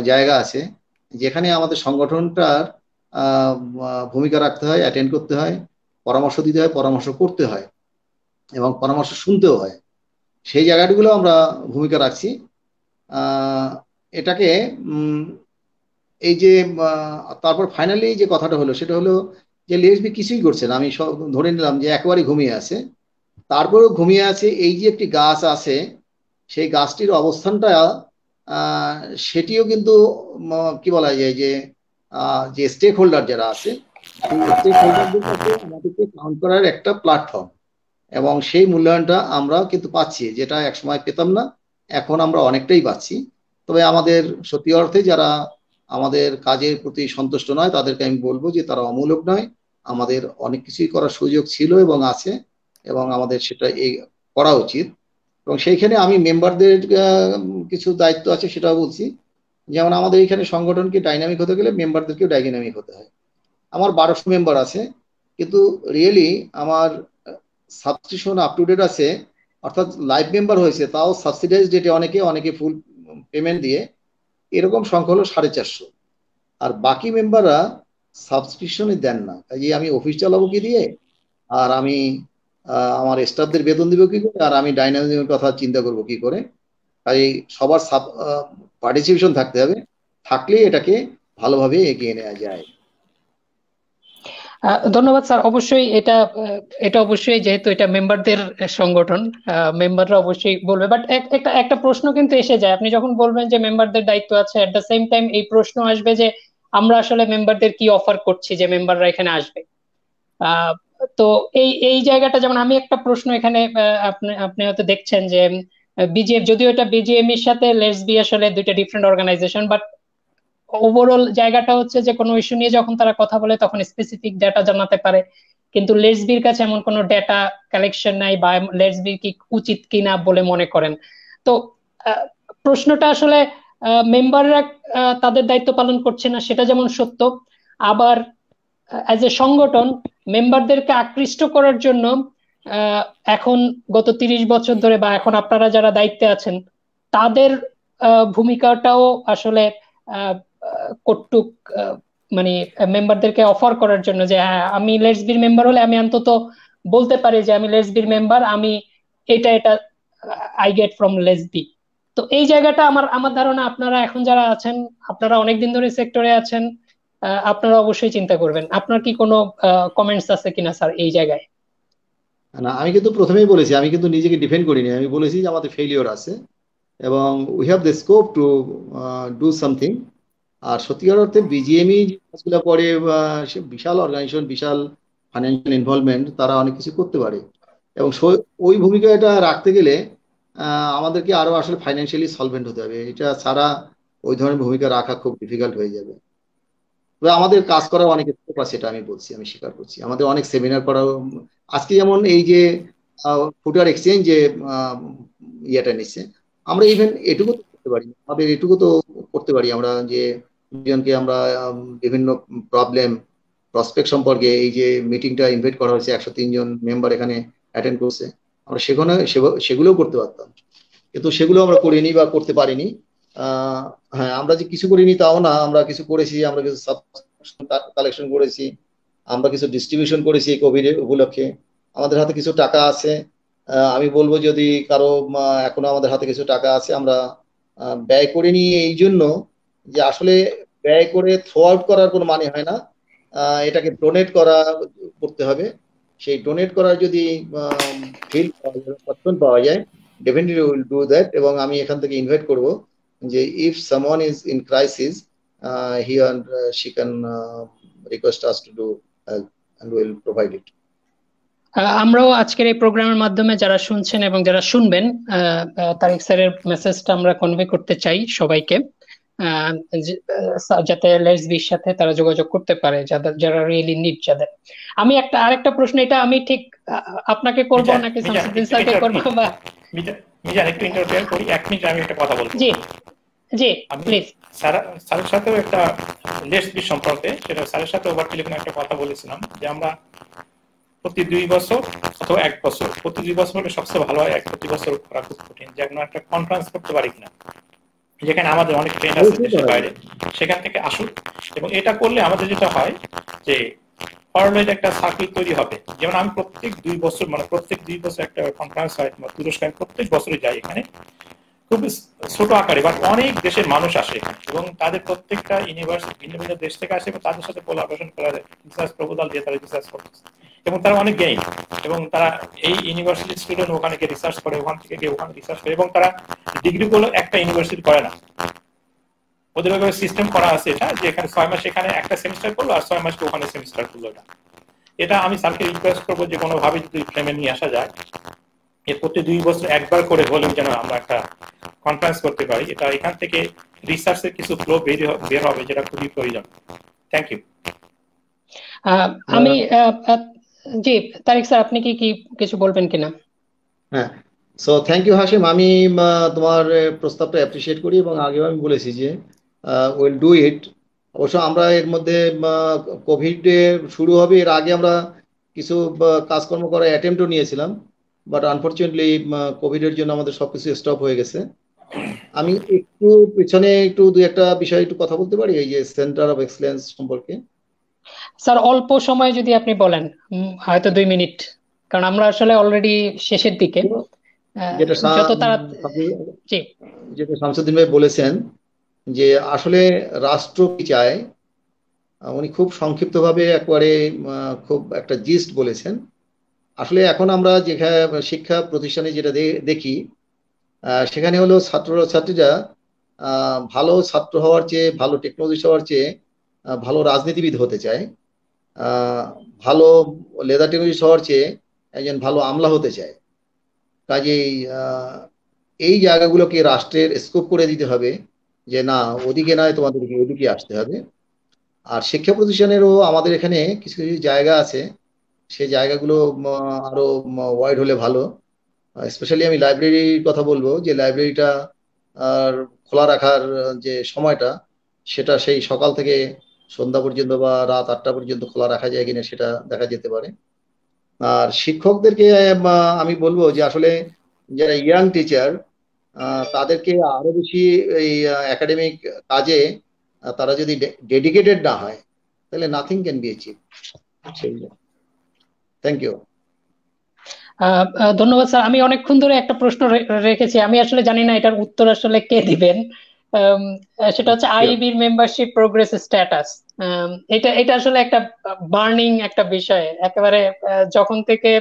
জায়গা আছে। যেখানে আমাদের সংগঠনটার ভূমিকা রাখতে হয় অ্যাটেন্ড করতে হয়, পরামর্শ দিতে হয়, পরামর্শ করতে হয় এবং পরামর্শ শুনতেও হয়। সেই জায়গাগুলো আমরা ভূমিকা রাখছি। এটাকে এই যে তারপর ফাইনালি যে কথাটা হলো, সেটা হলো যে লেসবি কিছুই করছে না। আমি সব ধরে নিলাম যে একেবারে ঘুমিয়ে আছে। তারপরেও ঘুমিয়ে আছে, এই যে একটি গাছ আছে, সেই গাছটির অবস্থানটা সেটিও কিন্তু কি বলা যায় যে যে স্টেক হোল্ডার যারা আছে কাউন্ট করার একটা প্ল্যাটফর্ম এবং সেই মূল্যায়নটা আমরা কিন্তু পাচ্ছি, যেটা একসময় পেতাম না, এখন আমরা অনেকটাই পাচ্ছি। তবে আমাদের সত্যি অর্থে যারা আমাদের কাজের প্রতি সন্তুষ্ট নয়, তাদেরকে আমি বলব যে তারা অমূলক নয়। আমাদের অনেক কিছুই করার সুযোগ ছিল এবং আছে, এবং আমাদের সেটা এই করা উচিত। এবং সেইখানে আমি মেম্বারদের কিছু দায়িত্ব আছে সেটাও বলছি। যেমন আমাদের এখানে সংগঠনকে ডাইনামিক হতে গেলে মেম্বারদেরকেও ডাইনামিক হতে হয়। আমার বারোশো মেম্বার আছে, কিন্তু রিয়েলি আমার সাবস্ক্রিপশন আপ টু ডেট আছে, অর্থাৎ লাইভ মেম্বার হয়েছে, তাও সাবসিডাইজ ডেটে অনেকে অনেকে ফুল পেমেন্ট দিয়ে। এরকম সংখ্যা হলো সাড়ে চারশো। আর বাকি মেম্বাররা সাবস্ক্রিপশনই দেন না। কাজে আমি অফিস চালাবো কি দিয়ে? আর আমি আমার স্টাফদের বেতন দিব কি করে? আর আমি ডাইনামিকের কথা চিন্তা করব কি করে? কাজে সবার সাব পার্টিসিপেশন থাকতে হবে। থাকলে এটাকে ভালোভাবে এগিয়ে নেওয়া যায়। ধন্যবাদ স্যার। অবশ্যই এটা এটা অবশ্যই যেহেতু এটা মেম্বারদের সংগঠন মেম্বাররা অবশ্যই বলবে। বাট একটা একটা প্রশ্ন কিন্তু এসে যায়। আপনি যখন বলবেন যে মেম্বারদের দায়িত্ব আছে এট দ্য সেম টাইম এই প্রশ্ন আসবে যে আমরা আসলে মেম্বারদের কি অফার করছি যে মেম্বাররা এখানে আসবে? তো এই এই জায়গাটা যেমন আমি একটা প্রশ্ন এখানে আপনি আপনি হয়তো দেখছেন যে বিজিএফ যদিও এটা বিজিএম এর সাথে লেসবি আসলে দুইটা ডিফারেন্ট অর্গানাইজেশন বাট ওভারঅল জায়গাটা হচ্ছে যে কোনো ইস্যু নিয়ে যখন তারা কথা বলে তখন স্পেসিফিক ডেটা জানাতে পারে। কিন্তু লেসবির কাছে এমন কোনো ডেটা কালেকশন নাই বা লেটসবি কি উচিত কিনা বলে মনে করেন। তো প্রশ্নটা আসলে মেম্বাররা তাদের দায়িত্ব পালন করছে না, সেটা যেমন সত্য। আবার অ্যাজ এ সংগঠন মেম্বারদেরকে আকৃষ্ট করার জন্য এখন গত তিরিশ বছর ধরে বা এখন আপনারা যারা দায়িত্বে আছেন, তাদের ভূমিকাটাও আসলে কটুক মানে মেম্বারদেরকে অফার করার জন্য যে হ্যাঁ আমি লেটসবির মেম্বার হলে আমি অন্তত বলতে পারি যে, আমি লেটসবির মেম্বার, আমি এটা এটা আই গেট ফ্রম লেসবি। তো এই জায়গাটা আমার আমার ধারণা, আপনারা এখন যারা আছেন, আপনারা অনেকদিন ধরে সেক্টরে আছেন আপনারা অবশ্যই চিন্তা করবেন। আপনার কি কোনো কমেন্টস আছে কিনা স্যার এই জায়গায়? না, আমি কিন্তু প্রথমেই বলেছি, আমি কিন্তু নিজেকে ডিফেন্ড করিনি। আমি বলেছি যে আমাদের ফেলিওর আছে এবং we have the scope to do something আর সত্যিকার অর্থে বিজিএমই কাজগুলো করে বিশাল অর্গানাইজেশন বিশাল ফাইন্যান্সিয়াল ইনভলভমেন্ট তারা অনেক কিছু করতে পারে। এবং ওই ভূমিকাটা রাখতে গেলে আমাদেরকে আরও আসলে ফাইন্যান্সিয়ালি সলভেন্ট হতে হবে। এটা ছাড়া ওই ধরনের ভূমিকা রাখা খুব ডিফিকাল্ট হয়ে যাবে। আমাদের কাজ করার অনেক স্কোপ আছে সেটা আমি বলছি, আমি স্বীকার করছি। আমাদের অনেক সেমিনার করা আজকে যেমন এই যে ফুটার এক্সচেঞ্জ যে ইয়েটা নিচ্ছে, আমরা ইভেন এটুকু তো করতে পারি আমাদের এটুকু তো করতে পারি আমরা যে, দুজনকে আমরা বিভিন্ন প্রবলেম প্রসপেক্ট সম্পর্কে এই যে মিটিংটা ইনভাইট করা হয়েছে, একশো তিনজন মেম্বার এখানে অ্যাটেন্ড করছে, আমরা সেখানে সেগুলোও করতে পারতাম। কিন্তু সেগুলো আমরা করিনি বা করতে পারিনি। হ্যাঁ আমরা যে কিছু করিনি তাও না, আমরা কিছু করেছি, আমরা কিছু কালেকশন করেছি, আমরা কিছু ডিস্ট্রিবিউশন করেছি কোভিড উপলক্ষে। আমাদের হাতে কিছু টাকা আছে আমি বলব যদি কারও এখনও আমাদের হাতে কিছু টাকা আছে, আমরা ব্যয় করিনি এই জন্য যে আসলে ব্যয় করে থ্রো আউট করার কোনো মানে হয় না। এটাকে ডোনেট করা করতে হবে। সেই ডোনেট করার যদি ফিল পাওয়া যায় ডেফিনেটলি উইল ডু দ্যাট এবং আমি এখান থেকে ইনভাইট করব। যে if someone is in crisis he and she can request us to do help and will provide it আমরাও আজকের এই প্রোগ্রামের মাধ্যমে যারা শুনছেন এবং যারা শুনবেন তারিক স্যারের মেসেজটা আমরা কনভে করতে চাই সবাইকে। যাতে লেসবির সাথে তারা যোগাযোগ করতে পারে যাদের যারা রিয়েলি নিড যাদের। আমি একটা আরেকটা প্রশ্ন এটা আমি ঠিক আপনাকে করব নাকি স্যারকে করব বা মিজান একটু ইন্টারফেয়ার করি এক মিনিট আমি একটা কথা বলব জি জি প্লিজ স্যারের সাথেও একটা সম্পর্কে সেটা স্যারের সাথে ওভার টেলিফোনে একটা কথা বলেছিলাম যে আমরা প্রতি দুই বছর অথবা এক বছর প্রতি দুই বছর হলে সবচেয়ে ভালো হয় এক প্রতি বছর করা খুব কঠিন যে একটা কনফারেন্স করতে পারি কিনা। যেখানে আমাদের অনেক ট্রেন আছে দেশের বাইরে সেখান থেকে আসুক। এবং এটা করলে আমাদের যেটা হয় যে পারলেট একটা সার্কিট তৈরি হবে। যেমন আমি প্রত্যেক দুই বছর মানে প্রত্যেক দুই বছর একটা কনফারেন্স হয় আমি প্রত্যেক বছরই যাই এখানে। খুব ছোট আকারে বাট অনেক দেশের মানুষ আসে এবং তাদের প্রত্যেকটা ইউনিভার্সিটি ভিন্ন ভিন্ন দেশ থেকে আসে এবং তাদের সাথে কোলাবোরেশন করার রিসার্চ প্রপোজাল দিয়ে তারা রিসার্চ করতেছে। এবং তারা অনেক গেইন এবং তারা এই ইউনিভার্সিটির স্টুডেন্ট ওখানে গিয়ে রিসার্চ করে, ওখান থেকে গিয়ে ওখানে রিসার্চ করে এবং তারা ডিগ্রিগুলো একটা ইউনিভার্সিটি করে না। ওদের ওইভাবে সিস্টেম করা আছে এটা যে এখানে ছয় মাস এখানে একটা সেমিস্টার করল আর ছয় মাস ওখানে সেমিস্টার করল এটা। এটা আমি স্যারকে রিকোয়েস্ট করব যে কোনোভাবে যদি ফ্রেমে নিয়ে আসা যায় এর প্রতি দুই বছর একবার করে হলেও যেন আমরা একটা কনফারেন্স করতে পারি এটা এখান থেকে রিসার্চের কিছু ফ্লো বের হবে যেটা খুবই প্রয়োজন। থ্যাংক ইউ আমি জি তারিক স্যার আপনি কি কি কিছু বলবেন কিনা? হ্যাঁ সো থ্যাংক ইউ হাসিম আমি তোমার প্রস্তাবটা অ্যাপ্রিসিয়েট করি এবং আগেও আমি বলেছি যে উইল ডু ইট অবশ্য আমরা এর মধ্যে কোভিড শুরু হবে এর আগে আমরা কিছু কাজকর্ম করার অ্যাটেম্পটও নিয়েছিলাম বাট আনফর্চুনেটলি কোভিড এর জন্য আমাদের সবকিছু স্টপ হয়ে গেছে। আমি একটু পিছনে একটু দুই একটা বিষয় একটু কথা বলতে পারি এই যে সেন্টার অফ এক্সেলেন্স সম্পর্কে? স্যার অল্প সময় যদি আপনি বলেন হয়তো দুই মিনিট কারণ আমরা আসলে অলরেডি শেষের দিকে। যেটা যেটা শামসুদ্দিন ভাই বলেছেন যে আসলে রাষ্ট্র কি চায় উনি খুব সংক্ষিপ্তভাবে একবারে খুব একটা জিস্ট বলেছেন। আসলে এখন আমরা যেখানে শিক্ষা প্রতিষ্ঠানে যেটা দেখি সেখানে হলো ছাত্র, ছাত্রীরা ভালো ছাত্র হওয়ার চেয়ে, ভালো টেকনোলজিস্ট হওয়ার চেয়ে ভালো রাজনীতিবিদ হতে চায় ভালো লেদার টেকনোলজিস্ট হওয়ার চেয়ে একজন ভালো আমলা হতে চায়। কাজেই এই জায়গাগুলোকে রাষ্ট্রের স্কোপ করে দিতে হবে। যে না ওদিকে নয় তোমাদেরকে ওদিকে আসতে হবে। আর শিক্ষা প্রতিষ্ঠানেরও আমাদের এখানে কিছু কিছু জায়গা আছে। সেই জায়গাগুলো আরও ওয়াইড হলে ভালো। স্পেশালি আমি লাইব্রেরির কথা বলব, যে লাইব্রেরিটা আর খোলা রাখার, যে সময়টা, সেটা সেই সকাল থেকে সন্ধ্যা পর্যন্ত বা রাত আটটা পর্যন্ত খোলা রাখা যায় কিনা সেটা দেখা যেতে পারে। আর শিক্ষকদেরকে আমি বলব যে আসলে যারা ইয়াং টিচার তাদেরকে আরও বেশি এই একাডেমিক কাজে তারা যদি ডেডিকেটেড না হয় তাহলে nothing can be achieve thank you ধন্যবাদ স্যার। আমি অনেকক্ষণ ধরে একটা প্রশ্ন রেখেছি। আমি আসলে জানি না এটার উত্তর আসলে কে দিবেন। সেটা হচ্ছে আইবির মেম্বারশিপ প্রোগ্রেস স্ট্যাটাস এটা এটা আসলে একটা বার্নিং একটা বিষয়। একেবারে যখন থেকে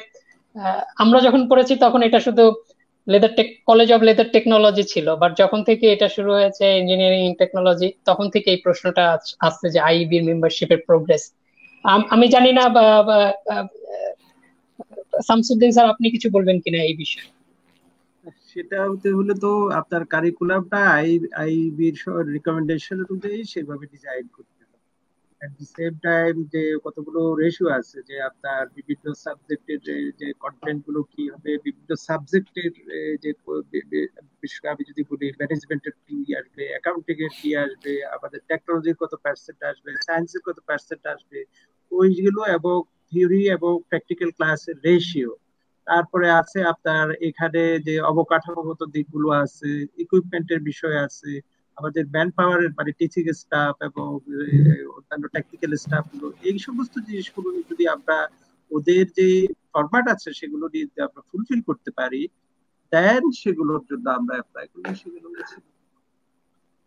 আমরা যখন পড়েছি তখন এটা শুধু leather tech college of leather technology ছিল বাট যখন থেকে এটা শুরু হয়েছে ইঞ্জিনিয়ারিং টেকনোলজি তখন থেকে এই প্রশ্নটা আসছে যে আইবির মেম্বারশিপের প্রোগ্রেস আমি জানি না শামসুদ্দিন স্যার আপনি কিছু বলবেন কিনা এই বিষয়ে? সেটা হতে হলে তো আপনার কারিকুলামটা আই আইবির রিকমেন্ডেশন অনুযায়ী সেভাবে ডিজাইন করতে এট দি সেম টাইম যে কতগুলো রেশিও আছে, যে আপনার বিভিন্ন সাবজেক্টের যে কন্টেন্টগুলো কি হবে, বিভিন্ন সাবজেক্টের যে আমি যদি বলি ম্যানেজমেন্টের কি আসবে অ্যাকাউন্টিং এর কি আসবে, আমাদের টেকনোলজির কত পার্সেন্ট আসবে সায়েন্সের কত পার্সেন্ট আসবে, ওইগুলো এবং থিওরি এবং প্র্যাকটিক্যাল ক্লাসের রেশিও তারপরে আছে আপনার এখানে যে অবকাঠামোগত দিকগুলো আছে ইকুইপমেন্টের বিষয় আছে আমাদের ম্যান পাওয়ারের মানে টিচিং স্টাফ এবং অন্যান্য টেকনিক্যাল স্টাফগুলো, এই সমস্ত জিনিসগুলো যদি আমরা ওদের যে ফরম্যাট আছে সেগুলো নিয়ে যদি আমরা ফুলফিল করতে পারি দেন সেগুলোর জন্য আমরা অ্যাপ্লাই করলে সেগুলো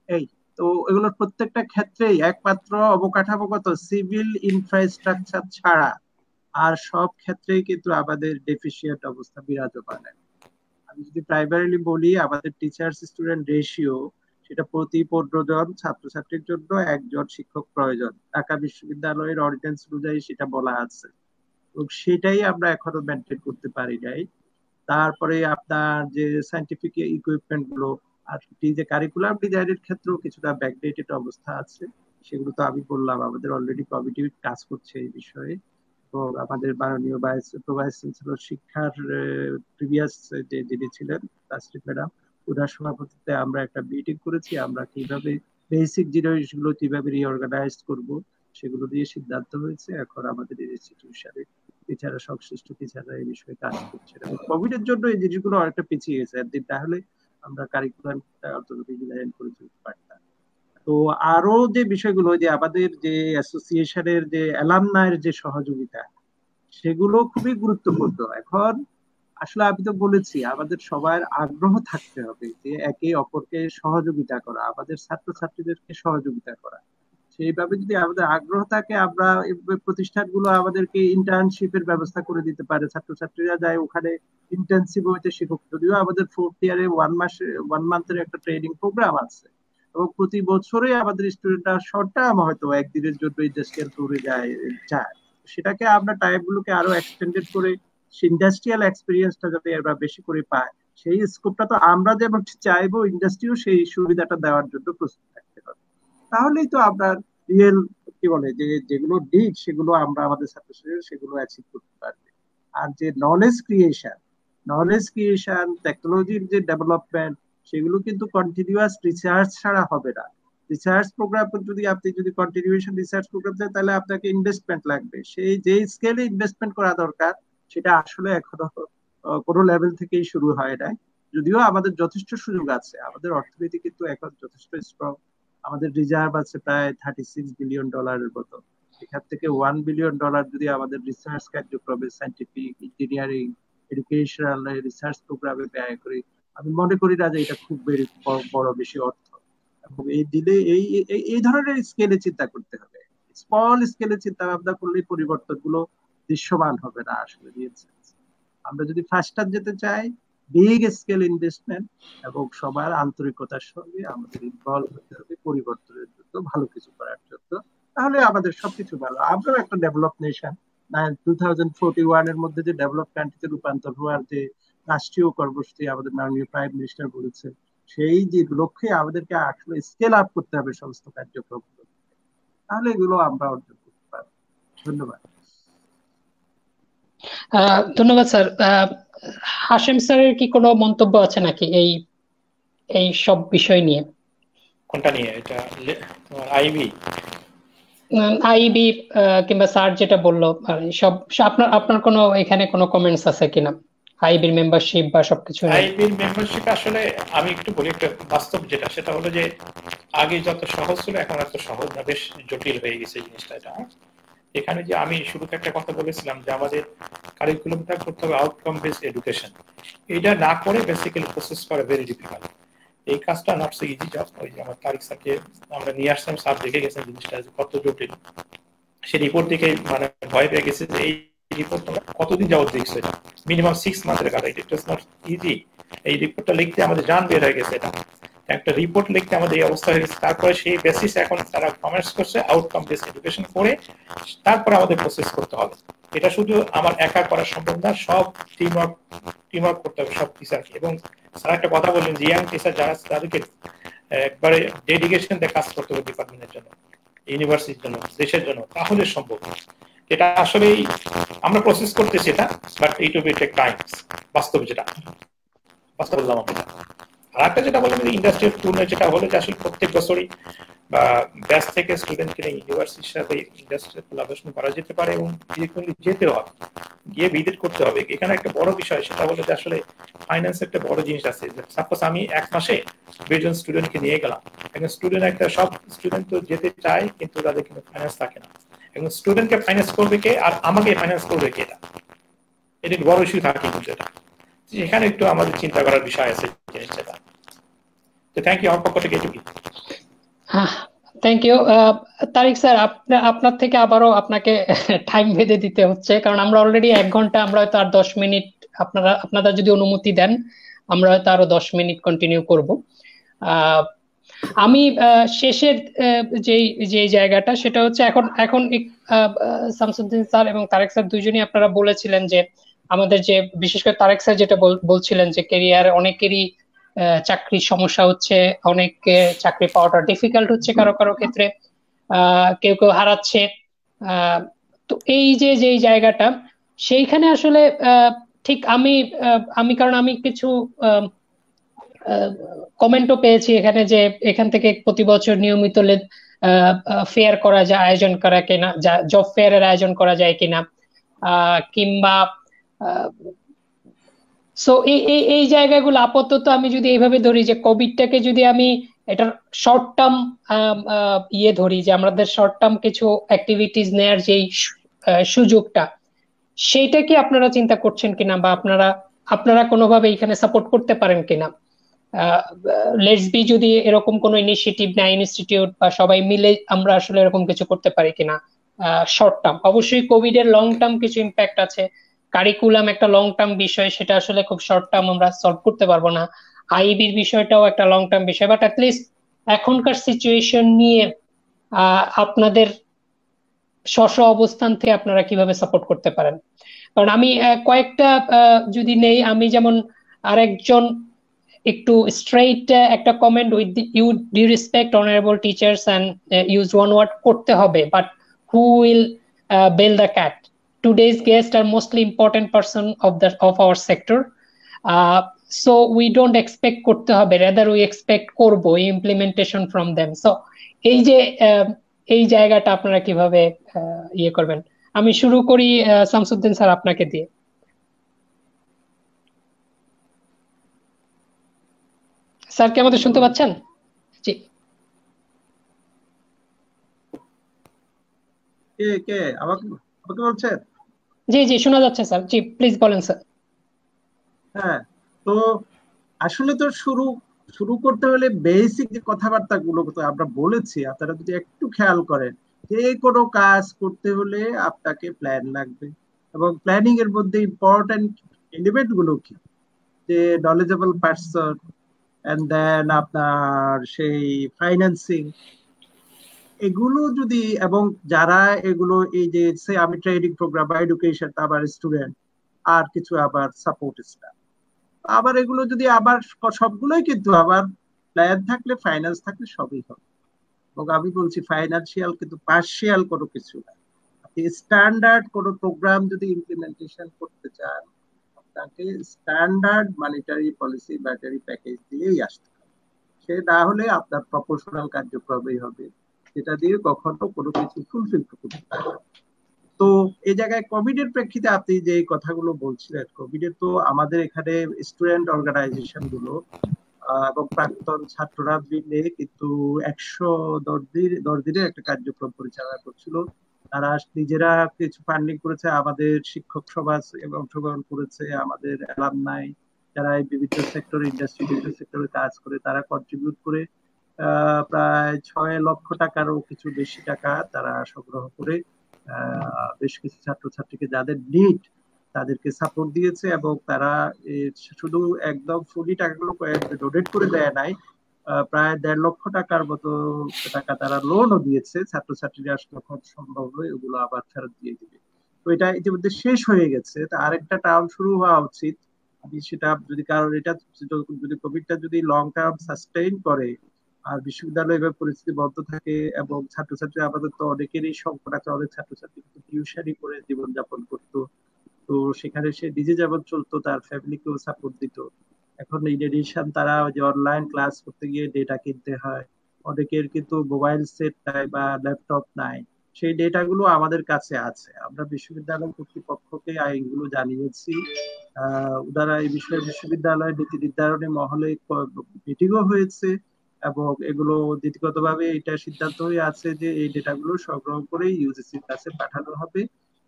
এই, তো এগুলোর প্রত্যেকটা ক্ষেত্রেই একমাত্র অবকাঠামোগত সিভিল ইনফ্রাস্ট্রাকচার ছাড়া আর সব ক্ষেত্রেই কিন্তু আমাদের ডেফিসিয়েন্ট অবস্থা বিরাজমান। আমি যদি প্রাইমারিলি বলি, আমাদের টিচার্স স্টুডেন্ট রেশিও সেটা প্রতি পনেরো জন ছাত্রছাত্রীর জন্য একজন শিক্ষক প্রয়োজন। ঢাকা বিশ্ববিদ্যালয়ের অর্ডিন্যান্স অনুযায়ী সেটা বলা আছে। এবং সেটাই আমরা এখনও মেনটেন করতে পারি নাই। তারপরে আপনার যে সাইন্টিফিক ইকুইপমেন্টগুলো আর যে কারিকুলাম ডিজাইনের ক্ষেত্রেও কিছুটা ব্যাকডেটেড অবস্থা আছে। সেগুলো তো আমি বললাম, আমাদের অলরেডি কমিটি কাজ করছে এই বিষয়ে। এবং আমাদের মাননীয় ভাইস চ্যান্সেলর শিক্ষার প্রিভিয়াস যে যিনি ছিলেন তাসরিফ ম্যাডাম ওনার সভাপতিতে আমরা একটা মিটিং করেছি, আমরা কীভাবে বেসিক জিনিসগুলো কীভাবে রিঅর্গানাইজ করব, সেগুলো নিয়ে সিদ্ধান্ত হয়েছে। এখন আমাদের ইনস্টিটিউশনে এছাড়া সংশ্লিষ্ট টিচাররা এই বিষয়ে কাজ করছে। কোভিড এর জন্য এই জিনিসগুলো অনেকটা পিছিয়ে গেছে। একদিন তাহলে আমরা কারিকুলাম অন্তত ডিজাইন করে চলতে পারতাম। তো আরও যে বিষয়গুলো যে আমাদের যে অ্যাসোসিয়েশনের যে অ্যালামনায়ের যে সহযোগিতা, সেগুলো খুবই গুরুত্বপূর্ণ। এখন আসলে আমি তো বলেছি, আমাদের সবার আগ্রহ থাকতে হবে যে একে অপরকে সহযোগিতা করা, আমাদের ছাত্রছাত্রীদেরকে সহযোগিতা করা। সেইভাবে যদি আমাদের আগ্রহ থাকে, আমরা প্রতিষ্ঠানগুলো আমাদেরকে ইন্টার্নশিপের ব্যবস্থা করে দিতে পারে। ছাত্রছাত্রীরা যায় ওখানে ইন্টার্নশিপ হইতে শিখুক। যদিও আমাদের ফোর্থ ইয়ারে ওয়ান মাসে ওয়ান মান্থের একটা ট্রেনিং প্রোগ্রাম আছে। এবং প্রতি বছরে আমাদের স্টুডেন্টরা শর্ট টার্ম হয়তো একদিনের জন্য ইন্ডাস্ট্রিয়াল ট্যুরে যায় যায়। সেটাকে আমরা টাইমগুলোকে আরও এক্সটেন্ডেড করে ইন্ডাস্ট্রিয়াল এক্সপিরিয়েন্সটা যাতে এরা বেশি করে পায়, সেই স্কোপটা তো আমরা যেমন চাইব ইন্ডাস্ট্রিও সেই সুবিধাটা দেওয়ার জন্য প্রস্তুত থাকতে হবে। তাহলেই তো আপনার রিয়েল কি বলে, যে যেগুলো নিড সেগুলো আমরা আমাদের ছাত্রছাত্রীরা সেগুলো অ্যাচিভ করতে পারবে। আর যে নলেজ ক্রিয়েশন নলেজ ক্রিয়েশন টেকনোলজির যে ডেভেলপমেন্ট সেগুলো কিন্তু কন্টিনিউয়াস রিসার্চ ছাড়া হবে না। রিসার্চ প্রোগ্রাম যদি আপনি যদি কন্টিনিউয়েশন রিসার্চ প্রোগ্রাম চান তাহলে আপনাকে ইনভেস্টমেন্ট লাগবে। সেই যে স্কেলে ইনভেস্টমেন্ট করা দরকার সেটা আসলে এখনও কোনো লেভেল থেকেই শুরু হয় নাই। যদিও আমাদের যথেষ্ট সুযোগ আছে। আমাদের অর্থনীতি কিন্তু এখন যথেষ্ট স্ট্রং আমাদের রিজার্ভ আছে প্রায় থার্টি সিক্স বিলিয়ন ডলারের মতো। এখান থেকে ওয়ান বিলিয়ন ডলার যদি আমাদের রিসার্চ কার্যক্রমে সাইন্টিফিক ইঞ্জিনিয়ারিং এডুকেশনাল রিসার্চ প্রোগ্রামে ব্যয় করি, আমি মনে করি না যে এটা খুব বড় বেশি অর্থ। এবং এই দিলে এই এই ধরনের স্কেলে চিন্তা করতে হবে। স্মল স্কেলে চিন্তা ভাবনা করলে পরিবর্তনগুলো দৃশ্যমান হবে না আসলে আমরা যদি ফাস্টার যেতে চাই বিগ স্কেল ইনভেস্টমেন্ট এবং সবার আন্তরিকতার সঙ্গে আমাদের ইনভলভ হতে হবে পরিবর্তনের জন্য, ভালো কিছু করার জন্য, তাহলে আমাদের সবকিছু ভালো। আমরাও একটা ডেভেলপ নেশন ওয়ানের মধ্যে যে ডেভেলপ কান্ট্রিতে রূপান্তর হওয়ার যে রাষ্ট্রীয় কর্মসূচি আমাদের মাননীয় প্রাইম মিনিস্টার বলেছে, সেই যে লক্ষ্যে আমাদেরকে আসলে স্কেল আপ করতে হবে সমস্ত কার্যক্রম তাহলে এগুলো আমরা অর্জন করতে পারব। ধন্যবাদ। ধন্যবাদ স্যার। হাসিম স্যারের কি কোনো মন্তব্য আছে নাকি এই এই সব বিষয় নিয়ে? কোনটা নিয়ে? এটা আইবি? আইবি কিংবা স্যার যেটা বলল সব আপনার আপনার কোনো এখানে কোনো কমেন্টস আছে কিনা? আইবির মেম্বারশিপ বা সবকিছু আইবির মেম্বারশিপ আসলে আমি একটু বলি একটা বাস্তব যেটা সেটা হলো যে আগে যত সহজ ছিল এখন এত সহজ না বেশ জটিল হয়ে গেছে জিনিসটা এটা। এখানে যে আমি শুরুতে একটা কথা বলেছিলাম যে আমাদের কারিকুলামটা করতে হবে আউটকাম বেস এডুকেশন এটা না করে বেসিক্যালি প্রসেস করা ভেরি ডিফিকাল্ট এই কাজটা নট সো ইজি জব ওই যে আমার তারিক স্যারকে আমরা নিয়ে আসলাম, স্যার দেখে গেছেন জিনিসটা কত জটিল। সে রিপোর্ট দেখে মানে ভয় পেয়ে গেছে যে এই রিপোর্ট তোমরা কতদিন যাবত দেখছ এটা? মিনিমাম সিক্স মান্থের কাজ ইট ইজ নট ইজি এই রিপোর্টটা লিখতে আমাদের জান বের হয়ে গেছে এটা। একটা রিপোর্ট লিখতে আমাদের এই অবস্থা হয়ে গেছে তারপরে সেই বেসিস এখন তারা কমার্স করছে আউটকাম বেস এডুকেশন করে, তারপরে আমাদের প্রসেস করতে হবে। এটা শুধু আমার একা করা সম্ভব না, সব টিম ওয়ার্ক টিম ওয়ার্ক করতে হবে সব টিচারকে এবং স্যার একটা কথা বললেন যে ইয়াং টিচার যারা তাদেরকে একবারে ডেডিকেশন দিয়ে কাজ করতে হবে ডিপার্টমেন্টের জন্য ইউনিভার্সিটির জন্য, দেশের জন্য, তাহলে সম্ভব। এটা আসলেই আমরা প্রসেস করতেছি এটা but it will take time বাস্তব যেটা। বাস্তব বললাম আমরা। আর একটা যেটা বললাম ইন্ডাস্ট্রিয়াল ট্যুরে যেটা হলো যে আসলে প্রত্যেক বছরই বা ব্যাচ থেকে স্টুডেন্টকে নিয়ে ইউনিভার্সিটির সাথে ইন্ডাস্ট্রিয়াল কোলাবোরেশন করা যেতে পারে এবং ডিরেক্টলি যেতে হবে গিয়ে ভিজিট করতে হবে। এখানে একটা বড় বিষয় সেটা হলো যে আসলে ফাইন্যান্স একটা বড় জিনিস আছে। সাপোজ আমি এক মাসে বিশজন স্টুডেন্টকে নিয়ে গেলাম একজন স্টুডেন্ট একটা, সব স্টুডেন্ট তো যেতে চায় কিন্তু তাদের কিন্তু ফাইন্যান্স থাকে না। একজন স্টুডেন্টকে ফাইন্যান্স করবে কে আর আমাকে ফাইন্যান্স করবে কে এটা? এটা বড় ইস্যু থাকে কিন্তু এটা এখানে একটু আমাদের চিন্তা করার বিষয় আছে জিনিসটা। তো থ্যাংক ইউ আমার পক্ষ থেকে এটুকুই। থ্যাংক ইউ তারিক স্যার আপনার থেকে আবারও আপনাকে টাইম দিতে হচ্ছে, কারণ আমরা অলরেডি এক ঘণ্টা, আমরা হয়তো আর দশ মিনিট আপনারা আপনারা যদি অনুমতি দেন, আমরা হয়তো আরও দশ মিনিট কন্টিনিউ করব। আমি শেষের যে যে জায়গাটা, সেটা হচ্ছে এখন এখন শামসুদ্দিন স্যার এবং তারেক স্যার দুজনই আপনারা বলেছিলেন যে আমাদের যে বিশেষ করে তারেক স্যার যেটা বলছিলেন যে কেরিয়ার অনেকেরই চাকরির সমস্যা হচ্ছে অনেক চাকরি পাওয়াটা ডিফিকাল্ট হচ্ছে কারও কারও ক্ষেত্রে কেউ কেউ হারাচ্ছে তো এই যে যে জায়গাটা সেইখানে আসলে ঠিক আমি আমি কারণ আমি কিছু কমেন্টও পেয়েছি এখানে যে এখান থেকে প্রতি বছর নিয়মিত ফেয়ার করা যায় আয়োজন করা কিনা জব ফেয়ারের আয়োজন করা যায় কিনা কিংবা সো এই এই জায়গাগুলো আপাতত আমি যদি এইভাবে ধরি যে কোভিডটাকে যদি আমি এটার শর্ট টার্ম ইয়ে ধরি যে আমাদের শর্ট টার্ম কিছু অ্যাক্টিভিটিস নেয়ার যেই সুযোগটা, সেইটা কি আপনারা চিন্তা করছেন কিনা বা আপনারা আপনারা কোনোভাবে এখানে সাপোর্ট করতে পারেন কিনা? লেটস বি যদি এরকম কোনো ইনিশিয়েটিভ নেয় ইনস্টিটিউট বা সবাই মিলে আমরা আসলে এরকম কিছু করতে পারি কিনা শর্ট টার্ম অবশ্যই কোভিড এর লং টার্ম কিছু ইম্প্যাক্ট আছে। কারিকুলাম একটা লং টার্ম বিষয়, সেটা আসলে খুব শর্ট টার্ম আমরা সলভ করতে পারব না। আইবির বিষয়টাও একটা লং টার্ম বিষয় বাট অ্যাটলিস্ট এখনকার সিচুয়েশন নিয়ে আপনাদের স্ব অবস্থান থেকে আপনারা কীভাবে সাপোর্ট করতে পারেন? কারণ আমি কয়েকটা যদি নেই, আমি যেমন আরেকজন একটু স্ট্রেইট একটা comment with you due respect honourable teachers and use one word করতে হবে but who will bell the cat today's guests are mostly important person of the of our sector uh, so we don't expect করতে হবে rather we expect করব implementation from them so এই যে এই জায়গাটা আপনারা কীভাবে ইয়ে করবেন আমি শুরু করি শামসুদ্দিন স্যার আপনাকে দিয়ে স্যার কি আমাদের শুনতে পাচ্ছেন জি কে কে আমাকে আমাকে বলছেন জি জি, শোনা যাচ্ছে, স্যার। জি প্লিজ বলেন, স্যার। হ্যাঁ তো আসলে তো শুরু শুরু করতে হলে বেসিক যে কথাবার্তা গুলো আমরা বলেছি, আপনারা যদি একটু খেয়াল করেন, যে কোনো কাজ করতে হলে আপনাকে প্ল্যান লাগবে। এবং প্ল্যানিং এর মধ্যে ইম্পর্টেন্ট এলিমেন্টগুলো কি? যে নলেজেবল পার্সন এন্ড দেন আপনার সেই ফাইন্যান্সিং এগুলো যদি, এবং যারা এগুলো এই যে আমি ট্রেনিং প্রোগ্রাম বা এডুকেশন আবার স্টুডেন্ট আর কিছু আবার সাপোর্ট স্টাফ আবার এগুলো যদি আবার সবগুলোই কিন্তু আবার প্ল্যান থাকলে ফাইন্যান্স থাকলে সবই হবে। এবং আমি বলছি ফাইন্যান্সিয়াল কিন্তু পার্শিয়াল কোনো কিছু না। আপনি স্ট্যান্ডার্ড কোনো প্রোগ্রাম যদি ইমপ্লিমেন্টেশন করতে চান, আপনাকে standard monetary policy battery package দিয়েই আসতে হবে। সে না হলে আপনার প্রপোর্শনাল কার্যক্রমই হবে। যেটা দিয়ে কখনো কোনো কিছু ফুলফিল করতে পারে তো এই জায়গায় কোভিড এর প্রেক্ষিতে আপনি যে কথাগুলো বলছিলেন কোভিড তো আমাদের এখানে স্টুডেন্ট অর্গানাইজেশনগুলো এবং প্রাক্তন ছাত্ররা মিলে কিন্তু একশো দশ দিন, দশ দিনের একটা কার্যক্রম পরিচালনা করছিল। তারা নিজেরা কিছু ফান্ডিং করেছে, আমাদের শিক্ষক সমাজ অংশগ্রহণ করেছে, আমাদের নাই যারা বিভিন্ন সেক্টর ইন্ডাস্ট্রি সেক্টরে কাজ করে, তারা কন্ট্রিবিউট করে প্রায় ছয় লক্ষ টাকারও কিছু বেশি টাকা তারা সংগ্রহ করে বেশ কিছু ছাত্রছাত্রীকে যাদের নিট তাদেরকে সাপোর্ট দিয়েছে এবং তারা শুধু একদম ফুলি টাকাগুলো ডোনেট করে দেয় নাই প্রায় দেড় লক্ষ টাকার মতো টাকা তারা লোনও দিয়েছে। ছাত্রছাত্রীরা যখন সম্ভব হয় ওগুলো আবার ফেরত দিয়ে দিবে। তো এটা ইতিমধ্যে শেষ হয়ে গেছে। তা আরেকটা টার্ম শুরু হওয়া উচিত। সেটা যদি কারণ এটা যদি কোভিডটা যদি লং টার্ম সাস্টেইন করে আর বিশ্ববিদ্যালয় এভাবে পরিস্থিতি বন্ধ থাকে এবং ছাত্রছাত্রী আপাতত অনেকেরই সংকট আছে, অনেক ছাত্রছাত্রী কিন্তু টিউশনই করে জীবনযাপন করতো। তো সেখানে সে নিজে যেমন চলতো, তার ফ্যামিলিকেও সাপোর্ট দিত। এখন এই রেডিয়েশন তারা যে অনলাইন ক্লাস করতে গিয়ে ডেটা কিনতে হয়। অনেকের কিন্তু মোবাইল সেট নাই বা ল্যাপটপ নাই। সেই ডেটাগুলো আমাদের কাছে আছে। আমরা বিশ্ববিদ্যালয় কর্তৃপক্ষকে আইনগুলো জানিয়েছি। আহ, ওনারা এই বিষয়ে বিশ্ববিদ্যালয় নীতি নির্ধারণী মহলে মিটিংও হয়েছে। এবং এগুলো নীতিগতভাবে এটা সিদ্ধান্ত হয়ে আছে যে এই ডেটাগুলো সংগ্রহ করে ইউজিসির কাছে পাঠানো হবে।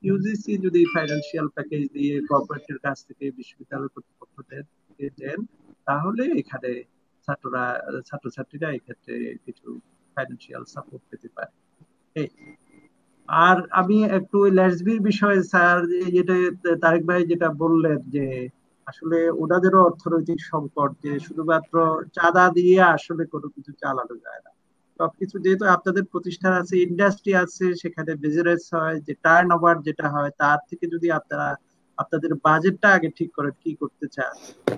ইউজিসি যদি ফাইন্যান্সিয়াল প্যাকেজ দিয়ে কর্পোরেটের কাছ থেকে বিশ্ববিদ্যালয় কর্তৃপক্ষ দেন তাহলে এখানে ছাত্ররা, ছাত্রছাত্রীরা এক্ষেত্রে কিছু ফাইন্যান্সিয়াল সাপোর্ট পেতে পারে। আর আমি একটু লেসবির বিষয়ে, স্যার যেটা তারেক ভাই যেটা বললেন যে আসলে ওনাদেরও অর্থনৈতিক সংকট যে শুধুমাত্র চাঁদা দিয়ে আসলে কোনো কিছু চালানো যায় না। সবকিছু যেহেতু আপনাদের প্রতিষ্ঠান আছে ইন্ডাস্ট্রি আছে, সেখানে বিজনেস হয়, যে টার্ন ওভার যেটা হয়, তার থেকে যদি আপনারা আপনাদের বাজেটটা আগে ঠিক করেন কি করতে চান,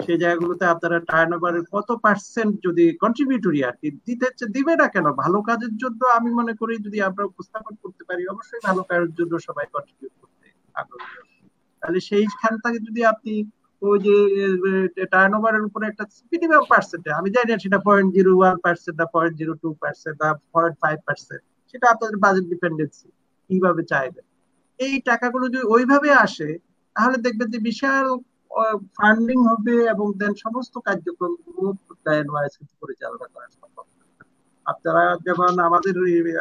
সেই জায়গাগুলোতে আপনারা টার্ন ওভারের কত পার্সেন্ট যদি কন্ট্রিবিউটরি আর কি দিতে দিবে না কেন? ভালো কাজের জন্য আমি মনে করি যদি আমরা উপস্থাপন করতে পারি, অবশ্যই ভালো কাজের জন্য সবাই কন্ট্রিবিউট করতে আগ্রহী। তাহলে সেইখান থেকে যদি আপনি ওই যে টার্ন ওভারের উপরে একটা মিনিমাম পার্সেন্টে আমি জানি না সেটা পয়েন্ট জিরো ওয়ান পার্সেন্ট না point zero two percent point five percent সেটা আপনাদের বাজেট ডিপেন্ডেন্সি কীভাবে চাইবেন? এই টাকাগুলো যদি ওইভাবে আসে, তাহলে দেখবেন যে বিশাল ফান্ডিং হবে এবং দেন সমস্ত কার্যক্রম পরিচালনা করা সম্ভব। আপনারা যেমন আমাদের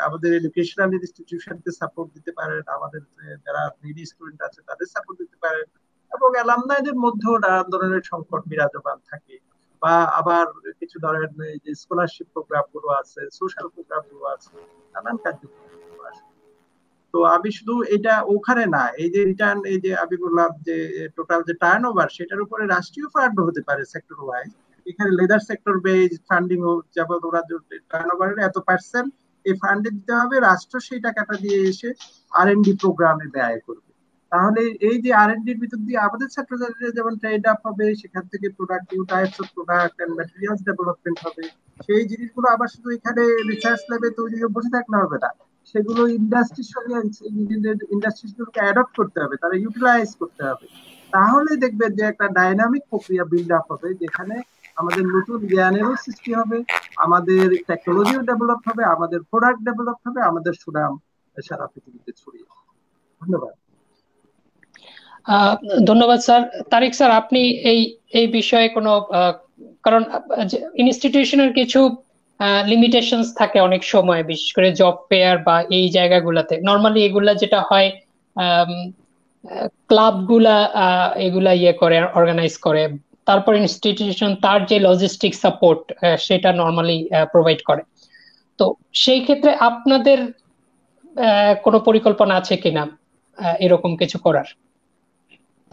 আমাদের এডুকেশনাল ইনস্টিটিউশনকে সাপোর্ট দিতে পারেন, আমাদের যারা স্টুডেন্ট আছে, তাদের সাপোর্ট দিতে পারেন। এবং অ্যালামনাইদের মধ্যেও নানান ধরনের সংকট বিরাজমান থাকে। বা আবার কিছু ধরনের যে স্কলারশিপ প্রোগ্রামগুলো আছে সোশ্যাল প্রোগ্রামগুলো আছে, নানান কার্যক্রম তো আমি শুধু এটা ওখানে না, এই যে রিটার্ন এই যে আমি বললাম যে টোটাল যে টার্ন ওভার সেটার উপরে রাষ্ট্রীয় ফান্ড হতে পারে সেক্টর ওয়াইজ এখানে লেদার সেক্টর বেজ ফান্ডিং যেমন ওরা টার্ন ওভারের এত পার্সেন্ট এই ফান্ডে দিতে হবে, রাষ্ট্র সেই টাকাটা দিয়ে এসে আর এন ডি প্রোগ্রামে ব্যয় করবে। তাহলে এই যে আর এন ডির ভিতর দিয়ে আমাদের ছাত্রছাত্রীরা যেমন ট্রেড আপ হবে, সেখান থেকে product new types of product and materials development হবে। সেই জিনিসগুলো আবার শুধু এখানে রিসার্চ ল্যাবে তৈরি বসে থাকলে হবে না। সেগুলো ইন্ডাস্ট্রির সঙ্গে ইন্ডাস্ট্রিগুলোকে অ্যাডপ্ট করতে হবে, তারা ইউটিলাইজ করতে হবে। তাহলে দেখবেন যে একটা ডাইনামিক প্রক্রিয়া বিল্ড আপ হবে, যেখানে আমাদের নতুন জ্ঞানেরও সৃষ্টি হবে, আমাদের টেকনোলজিও ডেভেলপ হবে, আমাদের প্রোডাক্ট ডেভেলপ হবে, আমাদের সুনাম সারা পৃথিবীতে ছড়িয়ে ধন্যবাদ। ধন্যবাদ স্যার। তারিক স্যার, আপনি এই এই বিষয়ে কোনো কারণ ইনস্টিটিউশনের কিছু লিমিটেশনস থাকে অনেক সময়, বিশেষ করে জব ফেয়ার বা এই জায়গাগুলোতে। নর্মালি এগুলা যেটা হয় ক্লাবগুলা এগুলা ইয়ে করে অর্গানাইজ করে। তারপর ইনস্টিটিউশন তার যে লজিস্টিক সাপোর্ট সেটা নর্মালি প্রোভাইড করে। তো সেই ক্ষেত্রে আপনাদের কোনো পরিকল্পনা আছে কিনা এরকম কিছু করার?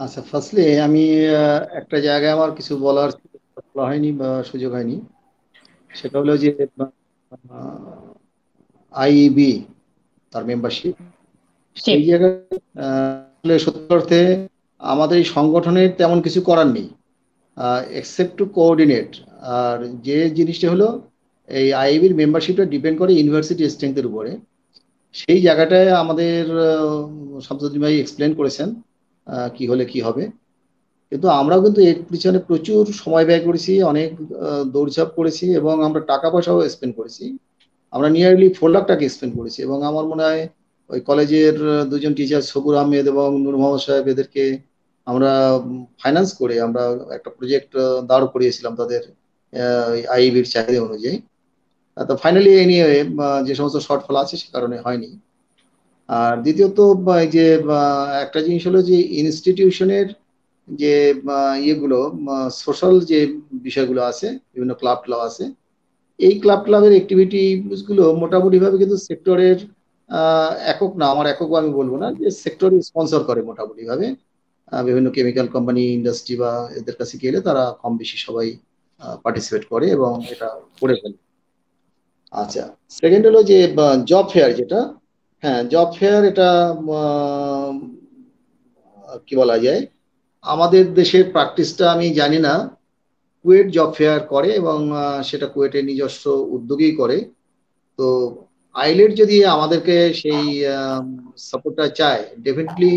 আচ্ছা ফার্স্টলি আমি একটা জায়গায় আমার কিছু বলার বলা হয়নি বা সুযোগ হয়নি। সেটা হলো যে আইবি তার মেম্বারশিপ সেই জায়গায় সত্য অর্থে আমাদের এই সংগঠনের তেমন কিছু করার নেই। এক্সেপ্ট টু কোঅর্ডিনেট আর যে জিনিসটা হলো এই আইবির মেম্বারশিপটা ডিপেন্ড করে ইউনিভার্সিটি স্ট্রেংথের উপরে। সেই জায়গাটায় আমাদের শামসুদ্দিন ভাই এক্সপ্লেন করেছেন। কি হলে কি হবে? কিন্তু আমরা কিন্তু এর পিছনে প্রচুর সময় ব্যয় করেছি, অনেক দৌড়ঝাঁপ করেছি এবং আমরা টাকা পয়সাও স্পেন্ড করেছি। আমরা নিয়ারলি ফোর লাখ টাকা স্পেন্ড করেছি এবং আমার মনে হয় ওই কলেজের দুজন টিচার সবুর আহমেদ এবং নূর মোহাম্মদ সাহেব এদেরকে আমরা ফাইন্যান্স করে আমরা একটা প্রজেক্ট দাঁড় করিয়েছিলাম তাদের আইবির চাহিদা অনুযায়ী। তো ফাইনালি এই নিয়ে যে সমস্ত শর্টফল আছে সে কারণে হয়নি। আর দ্বিতীয়ত এই যে একটা জিনিস হলো যে ইনস্টিটিউশনের যে ইয়েগুলো সোশ্যাল যে বিষয়গুলো আছে, বিভিন্ন ক্লাব ক্লাব আছে, এই ক্লাব ক্লাবের অ্যাক্টিভিটি গুলো মোটামুটি কিন্তু সেক্টরের একক না, আমার একক আমি বলব না, যে সেক্টর স্পন্সর করে মোটামুটি ভাবে বিভিন্ন কেমিক্যাল কোম্পানি ইন্ডাস্ট্রি বা এদের কাছে গেলে তারা কম বেশি সবাই পার্টিসিপেট করে এবং এটা করে ফেলে। আচ্ছা সেকেন্ড হলো যে জব ফেয়ার যেটা হ্যাঁ জব ফেয়ার এটা কি বলা যায়? আমাদের দেশের প্র্যাকটিসটা আমি জানি না। কুয়েট জব ফেয়ার করে এবং সেটা কুয়েটের নিজস্ব উদ্যোগেই করে। তো আইলেট যদি আমাদেরকে সেই সাপোর্টটা চায় definitely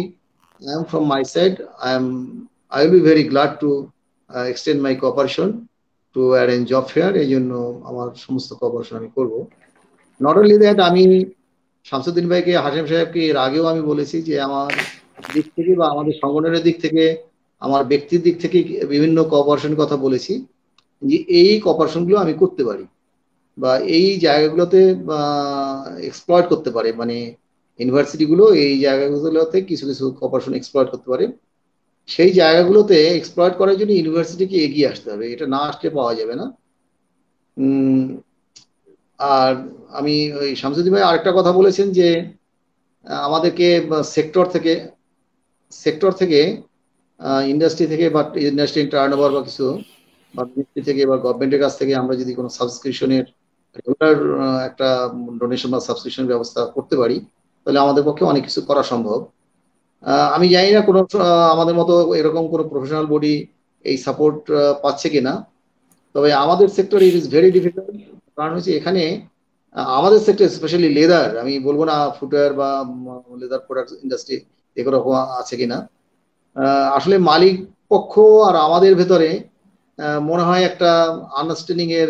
I am from my side I am I will be very glad to extend my cooperation to arrange job fair এই জন্য আমার সমস্ত কপারেশন আমি করব। নট অনলি দ্যাট আমি শামসুদ্দিন ভাইকে হাসিম সাহেবকে, এর আগেও আমি বলেছি যে আমার দিক থেকে বা আমাদের সংগঠনের দিক থেকে, আমার ব্যক্তির দিক থেকে বিভিন্ন কপারেশন কথা বলেছি যে এই কপারেশনগুলো আমি করতে পারি বা এই জায়গাগুলোতে এক্সপ্লয়েট করতে পারে। মানে ইউনিভার্সিটিগুলো এই জায়গাগুলোতে কিছু কিছু কপারেশন এক্সপ্লয়েট করতে পারে। সেই জায়গাগুলোতে এক্সপ্লয়েট করার জন্য ইউনিভার্সিটিকে এগিয়ে আসতে হবে। এটা না আসলে পাওয়া যাবে না। আর আমি ওই শামসুদ্দিন ভাই আরেকটা কথা বলেছেন যে আমাদেরকে সেক্টর থেকে সেক্টর থেকে ইন্ডাস্ট্রি থেকে বা ইন্ডাস্ট্রি টার্ন ওভার বা কিছু, বা মিনিস্ট্রি থেকে বা গভর্নমেন্টের কাছ থেকে আমরা যদি কোনো সাবস্ক্রিপশনের রেগুলার একটা ডোনেশন বা সাবস্ক্রিপশন ব্যবস্থা করতে পারি, তাহলে আমাদের পক্ষে অনেক কিছু করা সম্ভব। আমি জানি না কোনো আমাদের মতো এরকম কোনো প্রফেশনাল বডি এই সাপোর্ট পাচ্ছে কিনা, তবে আমাদের sector it is very difficult কারণ হচ্ছে এখানে আমাদের সেক্টর স্পেশালি লেদার আমি বলব না ফুটওয়্যার বা লেদার প্রোডাক্ট ইন্ডাস্ট্রি এরকম আছে কিনা। আসলে মালিক পক্ষ আর আমাদের ভেতরে মনে হয় একটা আন্ডারস্ট্যান্ডিং এর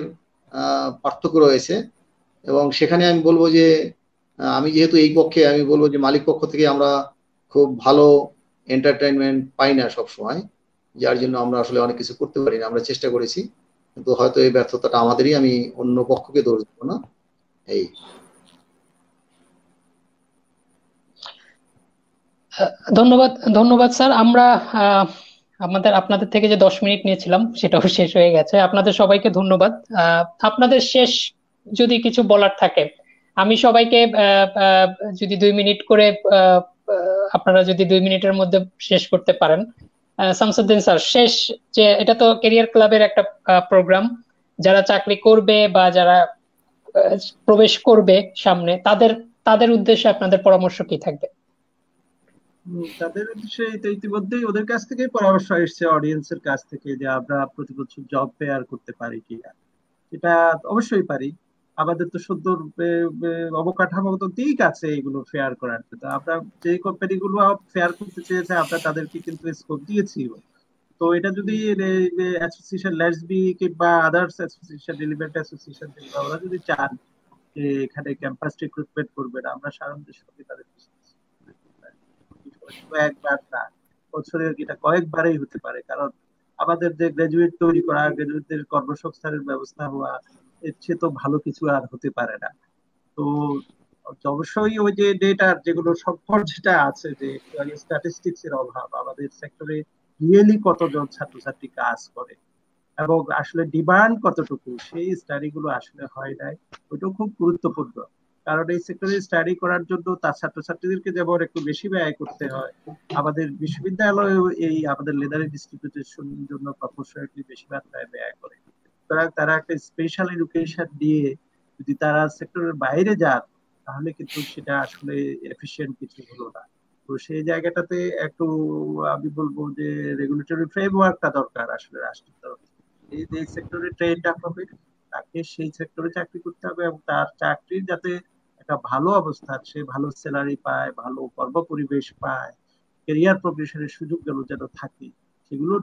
পার্থক্য রয়েছে। এবং সেখানে আমি বলব যে আমি যেহেতু এই পক্ষে, আমি বলব যে মালিক পক্ষ থেকে আমরা খুব ভালো এন্টারটেনমেন্ট পাই না সবসময়, যার জন্য আমরা আসলে অনেক কিছু করতে পারি না, আমরা চেষ্টা করেছি। কিন্তু হয়তো এই ব্যর্থতাটা আমাদেরই, আমি অন্য পক্ষকে দোষ দেবো না। এই। ধন্যবাদ ধন্যবাদ স্যার। আমরা আমাদের, আপনাদের থেকে যে দশ মিনিট নিয়েছিলাম, সেটাও শেষ হয়ে গেছে। আপনাদের সবাইকে ধন্যবাদ। আপনাদের শেষ যদি কিছু বলার থাকে, আমি সবাইকে যদি দুই মিনিট করে আপনারা যদি দুই মিনিটের মধ্যে শেষ করতে পারেন শামসুদ্দিন স্যার, শেষ যে, এটা তো কেরিয়ার ক্লাবের একটা প্রোগ্রাম যারা চাকরি করবে বা যারা প্রবেশ করবে সামনে, তাদের তাদের উদ্দেশ্যে আপনাদের পরামর্শ কি থাকবে? তাদের উদ্দেশ্যে ইতিমধ্যেই ওদের কাছ থেকে পরামর্শ এসছে অডিয়েন্সের কাছ থেকে, যে আমরা প্রতি বছর জব ফেয়ার করতে পারি কিনা এটা অবশ্যই পারি। আমাদের তো সদ্য অবকাঠামো তো ঠিক আছে এগুলো ফেয়ার করার। জন্য আমরা যে কোম্পানি গুলো ফেয়ার করতে চেয়েছে, আমরা তাদেরকে কিন্তু স্কোপ দিয়েছি। তো এটা যদি অ্যাসোসিয়েশন লেসবি কিংবা আদার্স অ্যাসোসিয়েশন রিলিভেন্ট অ্যাসোসিয়েশন কিংবা ওরা যদি চান যে এখানে ক্যাম্পাস রিক্রুটমেন্ট করবেন আমরা সারাংশের সঙ্গে তাদের একবার না, বছরের এটা কয়েকবারই হতে পারে। কারণ আমাদের যে গ্রাজুয়েট তৈরি করা গ্রাজুয়েটদের কর্মসংস্থানের ব্যবস্থা হওয়া এর চেয়ে তো ভালো কিছু আর হতে পারে না। তো অবশ্যই ওই যে ডেটার যেগুলো সংকট যেটা আছে যে স্ট্যাটিস্টিক্স এর অভাব, আমাদের সেক্টরে রিয়েলি কতজন ছাত্রছাত্রী কাজ করে এবং আসলে ডিমান্ড কতটুকু, সেই স্টাডি গুলো আসলে হয় নাই। ওইটাও খুব গুরুত্বপূর্ণ। কারণ এই সেক্টরে স্টাডি করার জন্য তার ছাত্রছাত্রীদেরকে যেমন একটু বেশি ব্যয় করতে হয়, আমাদের বিশ্ববিদ্যালয় এই আমাদের লেদারের ডিস্ট্রিবিউটেশনের জন্য প্রপোর্শনালি বেশি মাত্রায় ব্যয় করে। তারা একটা স্পেশাল এডুকেশন দিয়ে যদি তারা সেক্টরের বাইরে যান, তাহলে কিন্তু সেটা আসলে এফিসিয়েন্ট কিছু হলো না। তো সেই জায়গাটাতে একটু আমি বলব যে রেগুলেটরি ফ্রেমওয়ার্কটা দরকার আসলে রাষ্ট্রের তরফ এই যে সেক্টরে ট্রেনটা হবে, তাকে সেই সেক্টরে চাকরি করতে হবে এবং তার চাকরির যাতে একটা ভালো অবস্থান সে ভালো স্যালারি পায়, ভালো কর্ম পরিবেশ পায় কেরিয়ার প্রোগ্রেশনের সুযোগগুলো যেন থাকে, সেগুলো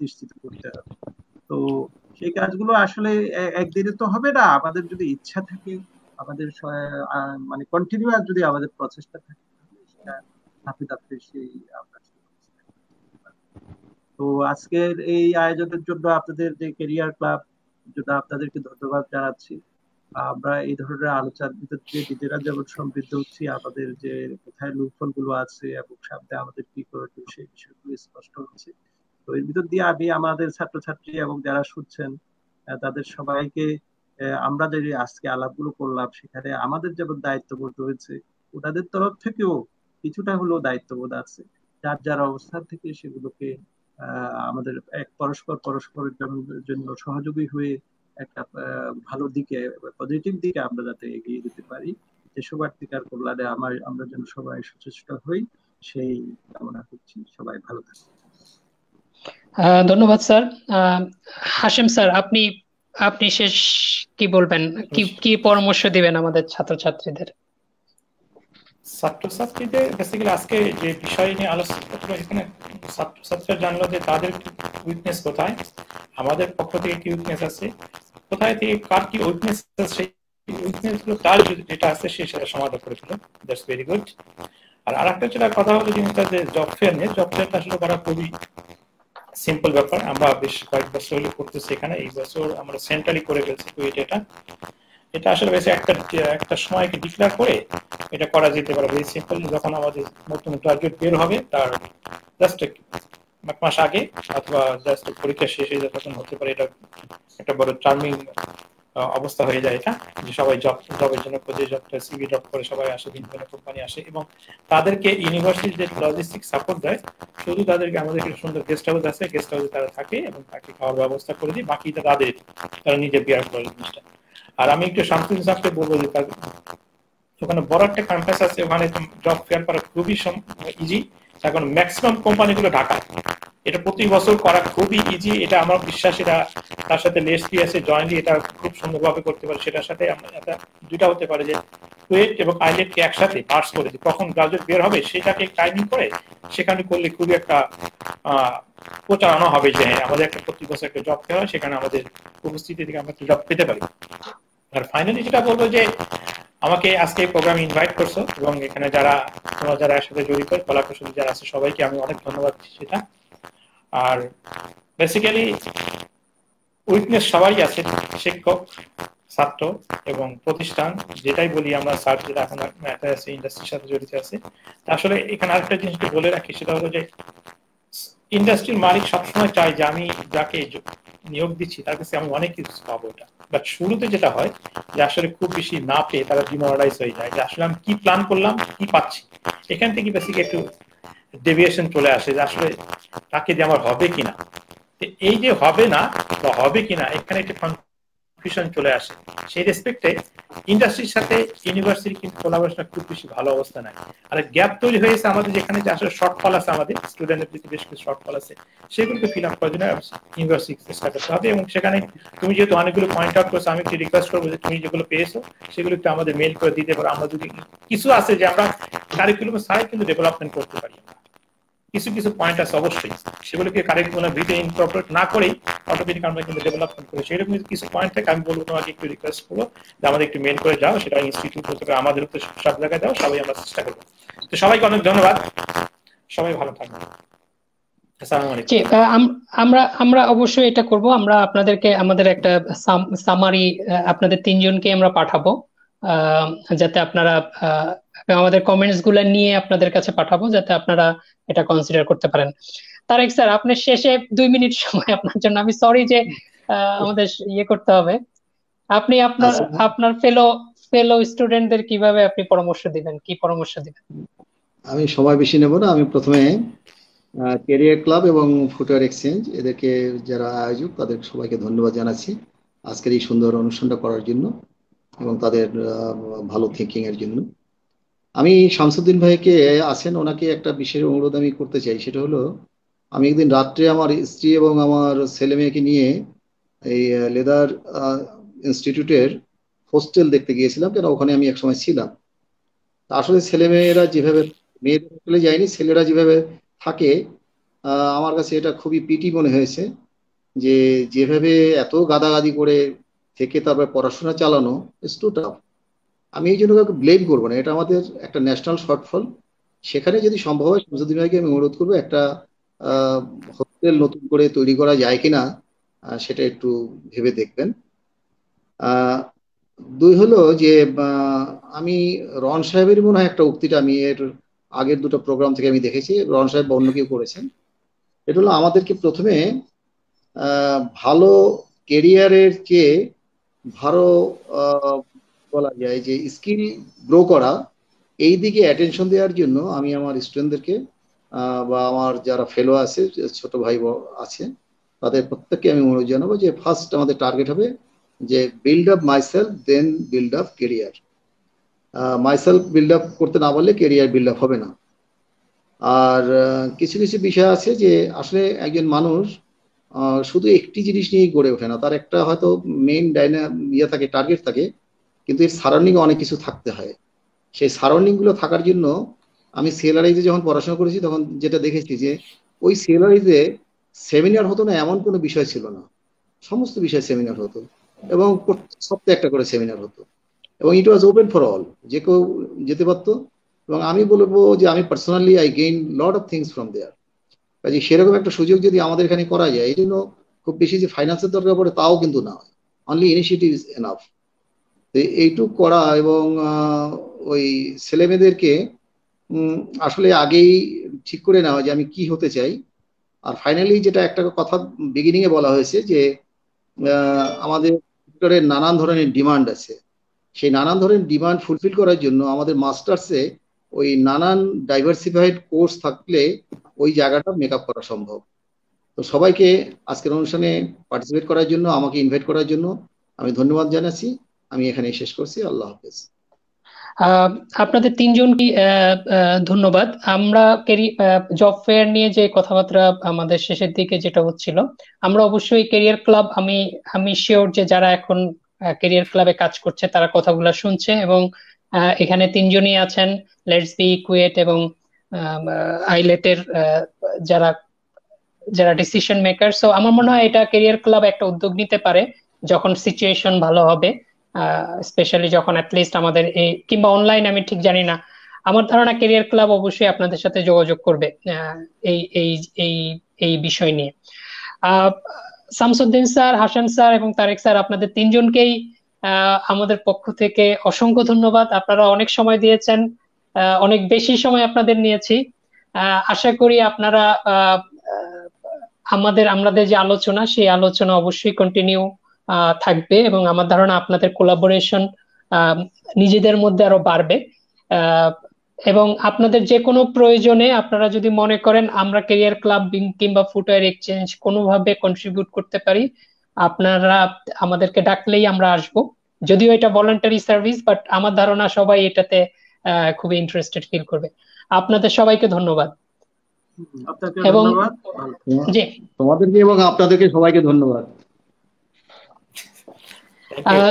নিশ্চিত করতে হবে। তো সেই কাজগুলো আসলে একদিনে তো হবে না। আমাদের যদি ইচ্ছা থাকে, আমাদের মানে কন্টিনিউয়াস যদি আমাদের প্রচেষ্টা থাকে ধাপে ধাপে সেই তো আজকের এই আয়োজনের জন্য আপনাদের যে কেরিয়ার ক্লাব জন্য আপনাদেরকে ধন্যবাদ জানাচ্ছি। আমরা এই ধরনের আলোচনার ভিতর দিয়ে নিজেরা যেমন সমৃদ্ধ হচ্ছি, আমাদের যে কোথায় লুফলগুলো আছে এবং সামনে আমাদের কি করে সেই বিষয়গুলো স্পষ্ট হচ্ছে তো এর ভিতর দিয়ে আমি আমাদের ছাত্রছাত্রী এবং যারা শুনছেন তাদের সবাইকে আমরা যে আজকে আলাপগুলো করলাম, সেখানে আমাদের যেমন দায়িত্ববোধ রয়েছে, ওনাদের তরফ থেকেও কিছুটা হলেও দায়িত্ববোধ আছে। যার যার অবস্থান থেকে সেগুলোকে আমাদের এক পরস্পর পরস্পরের জন্য সহযোগী হয়ে একটা ভালো দিকে পজিটিভ দিকে আমরা যাতে এগিয়ে যেতে পারি। দেশবার্তিকার কল্যাণে আমার, আমরা যেন সবাই সচেষ্ট হই, সেই কামনা করছি। সবাই ভালো থাকুন ধন্যবাদ, স্যার। হাসিম স্যার, আপনি আপনি শেষ কি বলবেন? কি কি পরামর্শ দিবেন আমাদের ছাত্রছাত্রীদের? ছাত্রছাত্রীদের বেসিক্যালি আজকে যে বিষয় নিয়ে আলোচনা করল এখানে, ছাত্রছাত্রীরা জানলো যে তাদের উইকনেস কোথায়? আমাদের পক্ষ থেকে কি উইকনেস আছে? কোথায় থেকে কার কি উইকনেস আছে? উইকনেসগুলো, তার যেটা আছে, সে সেটা সমাধান করে দিল। দ্যাটস ভেরি গুড আর আরেকটা যেটা কথা হলো জিনিসটা যে জব ফেয়ার নিয়ে জব ফেয়ারটা আসলে করা খুবই সিম্পল ব্যাপার, আমরা বেশ কয়েক বছর হলে করতেছি এখানে। এই বছর আমরা সেন্ট্রালি করে ফেলছি কুয়েট এটা। এটা আসলে বেশি একটা একটা সময়কে ডিক্লেয়ার করে এটা করা যেতে পারে। ভেরি সিম্পল যখন আমাদের নতুন টার্গেট বের হবে, তার জাস্ট এক মাস আগে অথবা জাস্ট পরীক্ষা শেষ হয়ে যায়, তখন হতে পারে এটা একটা বড় চার্মিং অবস্থা হয়ে যায় এটা, যে সবাই জব জবের জন্য খোঁজে জবটা সিভি ড্রপ করে সবাই আসে বিভিন্ন কোম্পানি আসে এবং তাদেরকে ইউনিভার্সিটি যে লজিস্টিক সাপোর্ট দেয়, শুধু তাদেরকে আমাদের একটা সুন্দর গেস্ট হাউস আছে গেস্ট হাউসে তারা থাকে এবং তাকে খাওয়ার ব্যবস্থা করে দিই বাকিটা তাদের, তারা নিজে বিয়ার করে জিনিসটা। আর আমি একটু শামসুল সাহকে বলব যে তার ওখানে বড় একটা ক্যাম্পাস আছে, ওখানে জব ফেয়ার করা খুবই ইজি এখন ম্যাক্সিমাম কোম্পানিগুলো ঢাকায় এটা প্রতি বছর করা খুবই ইজি এটা আমার বিশ্বাস, এটা তার সাথে লেস আছে জয়েন্টলি এটা খুব সুন্দরভাবে করতে পারে। সেটার সাথে দুটা হতে পারে যে কুয়েট এবং আইলেটকে একসাথে পার্স করে কখন গ্রাজুয়েট বের হবে সেটাকে টাইমিং করে সেখানে করলে খুবই একটা প্রচারণা হবে যে হ্যাঁ আমাদের একটা প্রতি বছর একটা জব দেওয়া হয়, সেখানে আমাদের উপস্থিতি থেকে আমরা জব পেতে পারি। আর ফাইনালি যেটা বলব যে আমাকে আজকে প্রোগ্রাম ইনভাইট করছ এবং এখানে যারা, তোমরা যারা একসাথে জড়িত কলা যারা আছে, সবাইকে আমি অনেক ধন্যবাদ সেটা। আর বেসিক্যালি উইকনেস সবাই আছে, শিক্ষক, ছাত্র এবং প্রতিষ্ঠান, যেটাই বলি আমরা, স্যার যেটা এখন আছে ইন্ডাস্ট্রির সাথে জড়িত আছে আসলে এখানে আরেকটা জিনিস বলে রাখি, সেটা হলো যে ইন্ডাস্ট্রির মালিক সবসময় চায় যে আমি যাকে নিয়োগ দিচ্ছি, তার কাছে আমি অনেক কিছু পাবো এটা। বাট শুরুতে যেটা হয় যে আসলে খুব বেশি না পেয়ে তারা ডিমোরালাইজ হয়ে যায়, যে আসলে আমি কি প্ল্যান করলাম, কি পাচ্ছি। এখান থেকে বেসিক একটু ডেভিয়েশন চলে আসে যে আসলে তাকে যে আমার হবে কিনা। এই যে হবে না বা হবে কিনা, এখানে একটা কনফিউশন চলে আসে। সেই রেসপেক্টে ইন্ডাস্ট্রির সাথে ইউনিভার্সিটি কিন্তু কোলাবোরেশন খুব বেশি ভালো অবস্থা নাই আর গ্যাপ তৈরি হয়েছে আমাদের যেখানে যে আসলে শর্টফল আছে আমাদের স্টুডেন্টের প্রতি বেশ কিছু শর্টফল আছে, সেগুলোকে ফিল আপ করার জন্য ইউনিভার্সিটি চেষ্টা করতে হবে এবং সেখানে তুমি যেহেতু অনেকগুলো পয়েন্ট আউট করছ, আমি একটু রিকোয়েস্ট করব যে তুমি যেগুলো পেয়েছ, সেগুলো একটু আমাদের মেল করে দিতে পারো। আমরা যদি কিছু আছে যে আমরা কারিকুলাম ছাড়াই কিন্তু ডেভেলপমেন্ট করতে পারি। কিছু কিছু পয়েন্ট আছে অবশ্যই। সেগুলোকে কারেক্ট ভিডিও ইনকর্পোরেট না করেই অটোমেটিক আমরা কিন্তু ডেভেলপমেন্ট করি। সেরকম কিছু পয়েন্ট থেকে, আমি বলব তোমাকে একটু রিকোয়েস্ট করব যে আমাদের একটু মেল করে যাও, সেটা ইনস্টিটিউট থেকে আমাদের উপরে সব জায়গায় দাও সবাই আমরা চেষ্টা করব। তো সবাইকে অনেক ধন্যবাদ। সবাই ভালো থাকবেন। আমরা আমরা অবশ্যই এটা করব। আমরা আপনাদেরকে, আমাদের একটা সামারি আপনাদের তিনজনকে আমরা পাঠাবো যাতে আপনারা আমাদের কমেন্টসগুলো নিয়ে আপনাদের কাছে পাঠাবো যাতে আপনারা এটা কনসিডার করতে পারেন। তারেক স্যার আপনি শেষে দুই মিনিট সময় আপনার জন্য। আমি সরি যে আমাদের ইয়ে করতে হবে। আপনি আপনার আচ্ছা। আপনার ফেলো ফেলো স্টুডেন্টদের কীভাবে আপনি পরামর্শ দিবেন? কি পরামর্শ দিবেন? আমি সময় বেশি নেব না। আমি প্রথমে ক্যারিয়ার ক্লাব এবং ফুটওয়ার এক্সচেঞ্জ এদেরকে যারা আয়োজক তাদের সবাইকে ধন্যবাদ জানাচ্ছি আজকের এই সুন্দর অনুষ্ঠানটা করার জন্য এবং তাদের ভালো থিঙ্কিং এর জন্য। আমি শামসুদ্দিন ভাইকে আছেন, ওনাকে একটা বিশেষ অনুরোধ আমি করতে চাই। সেটা হলো, আমি একদিন রাত্রে আমার স্ত্রী এবং আমার ছেলে মেয়েকে নিয়ে এই লেদার ইনস্টিটিউটের হোস্টেল দেখতে গিয়েছিলাম, কেন ওখানে আমি একসময় ছিলাম। আসলে ছেলে মেয়েরা যেভাবে, মেয়েদের হোস্টেলে যায়নি, ছেলেরা যেভাবে থাকে আমার কাছে এটা খুবই পিটি মনে হয়েছে যে, যেভাবে এত গাদাগাদি করে থেকে তারপরে পড়াশোনা চালানো ইটস টু টাফ আমি এই জন্য কাউকে ব্লেম করব না। এটা আমাদের একটা ন্যাশনাল শর্টফল সেখানে যদি সম্ভব হয় শামসুদ্দিন ভাইকে আমি অনুরোধ করব একটা হোটেল নতুন করে তৈরি করা যায় কিনা সেটা একটু ভেবে দেখবেন। দুই হলো যে আমি রন সাহেবের মনে হয় একটা উক্তিটা আমি এর আগের দুটো প্রোগ্রাম থেকে আমি দেখেছি। রন সাহেব অন্য কেউ করেছেন। এটা হলো আমাদেরকে প্রথমে ভালো কেরিয়ারের চেয়ে ভালো বলা যায় যে স্কিল গ্রো করা এই দিকে অ্যাটেনশন দেওয়ার জন্য আমি আমার স্টুডেন্টদেরকে বা আমার যারা ফেলো আছে, ছোট ভাই আছে, তাদের প্রত্যেককে আমি অনুরোধ জানাব যে ফার্স্ট আমাদের টার্গেট হবে যে build up myself then build up career myself build up করতে না পারলে কেরিয়ার বিল্ড আপ হবে না। আর কিছু কিছু বিষয় আছে যে আসলে একজন মানুষ শুধু একটি জিনিস নিয়েই গড়ে ওঠে না, তার একটা হয়তো মেইন ডাইনা ইয়ে থাকে টার্গেট থাকে কিন্তু এর সারাউন্ডিং অনেক কিছু থাকতে হয়। সেই সারাউন্ডিংগুলো থাকার জন্য আমি সিএলআরআইতে যখন পড়াশোনা করেছি, তখন যেটা দেখেছি যে ওই সিএলআরআইতে সেমিনার হতো না, এমন কোনো বিষয় ছিল না। সমস্ত বিষয় সেমিনার হতো এবং সপ্তাহে একটা করে সেমিনার হতো। এবং it was open for all যে কেউ যেতে পারতো। এবং আমি বলব যে আমি personally I gain lot of things from there কাজে সেরকম একটা সুযোগ যদি আমাদের এখানে করা যায়, এই জন্য খুব বেশি যে ফাইন্যান্সের দরকার পড়ে, তাও কিন্তু না অনলি ইনিশিয়েটিভ ইজ এনাফ এইটুক করা এবং ওই ছেলেমেয়েদেরকে আসলে আগেই ঠিক করে নেওয়া যে আমি কি হতে চাই। আর ফাইনালি যেটা একটা কথা বিগিনিং এ বলা হয়েছে যে আমাদের নানান ধরনের ডিমান্ড আছে। সেই নানান ধরনের ডিমান্ড ফুলফিল করার জন্য আমাদের মাস্টার্সে ওই নানান ডাইভার্সিফাইড কোর্স থাকলে ওই জায়গাটা মেক আপ করা সম্ভব। তো সবাইকে আজকের অনুষ্ঠানে পার্টিসিপেট করার জন্য, আমাকে ইনভাইট করার জন্য আমি ধন্যবাদ জানাচ্ছি। আমি এখানে শেষ করছি, আল্লাহ হাফেজ। আপনাদের তিনজনকে ধন্যবাদ। আমরা জব ফেয়ার নিয়ে যে কথাবার্তা আমাদের শেষের দিকে যেটা হচ্ছিল, আমরা অবশ্যই কেরিয়ার ক্লাব আমি আমি শিওর যে যারা এখন কেরিয়ার ক্লাবে কাজ করছে, তারা কথাগুলো শুনছে এবং এখানে তিনজনই আছেন লেটস বি কুয়েট এবং আইলেটের যারা যারা ডিসিশন মেকার সো আমার মনে হয় এটা কেরিয়ার ক্লাব একটা উদ্যোগ নিতে পারে, যখন সিচুয়েশন ভালো হবে। স্পেশালি যখন অ্যাটলিস্ট আমাদের এই, কিংবা অনলাইন আমি ঠিক জানি না। আমার ধারণা কেরিয়ার ক্লাব অবশ্যই আপনাদের সাথে যোগাযোগ করবে এই এই এই এই বিষয় নিয়ে। শামসুদ্দিন স্যার, হাসান স্যার এবং তারেক স্যার, আপনাদের তিনজনকেই আমাদের পক্ষ থেকে অসংখ্য ধন্যবাদ। আপনারা অনেক সময় দিয়েছেন অনেক বেশি সময় আপনাদের নিয়েছি। আশা করি আপনারা আমাদের আমাদের যে আলোচনা, সেই আলোচনা অবশ্যই কন্টিনিউ থাকবে এবং আমার ধারণা আপনাদের কোলাবোরেশন নিজেদের মধ্যে আরও বাড়বে। এবং আপনাদের যে কোনো প্রয়োজনে আপনারা যদি মনে করেন আমরা কেরিয়ার ক্লাব কিংবা ফুটওয়্যার এক্সচেঞ্জ কোনোভাবে কন্ট্রিবিউট করতে পারি আপনারা আমাদেরকে ডাকলেই আমরা আসব। যদিও এটা ভলেন্টারি সার্ভিস বাট আমার ধারণা সবাই এটাতে খুবই ইন্টারেস্টেড ফিল করবে। আপনাদের সবাইকে ধন্যবাদ। এবং জি। তোমাদেরকে এবং আপনাদেরকে সবাইকে ধন্যবাদ।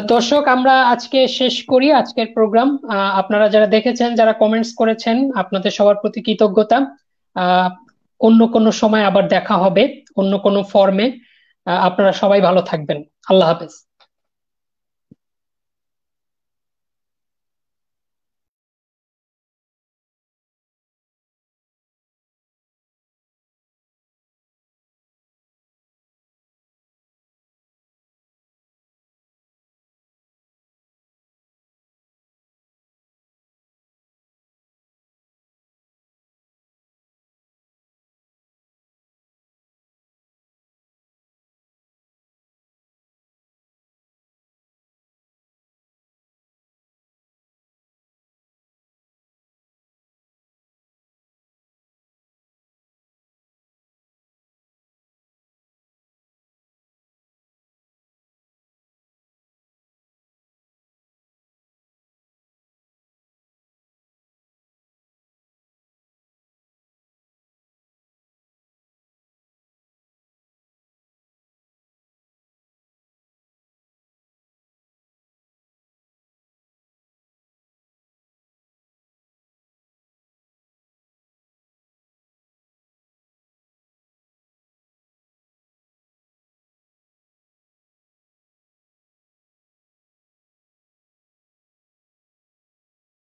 দর্শক আমরা আজকে শেষ করি আজকের প্রোগ্রাম। আপনারা যারা দেখেছেন যারা কমেন্টস করেছেন আপনাদের সবার প্রতি কৃতজ্ঞতা। অন্য কোনো সময় আবার দেখা হবে অন্য কোনো ফর্মে আপনারা সবাই ভালো থাকবেন। আল্লাহ হাফেজ।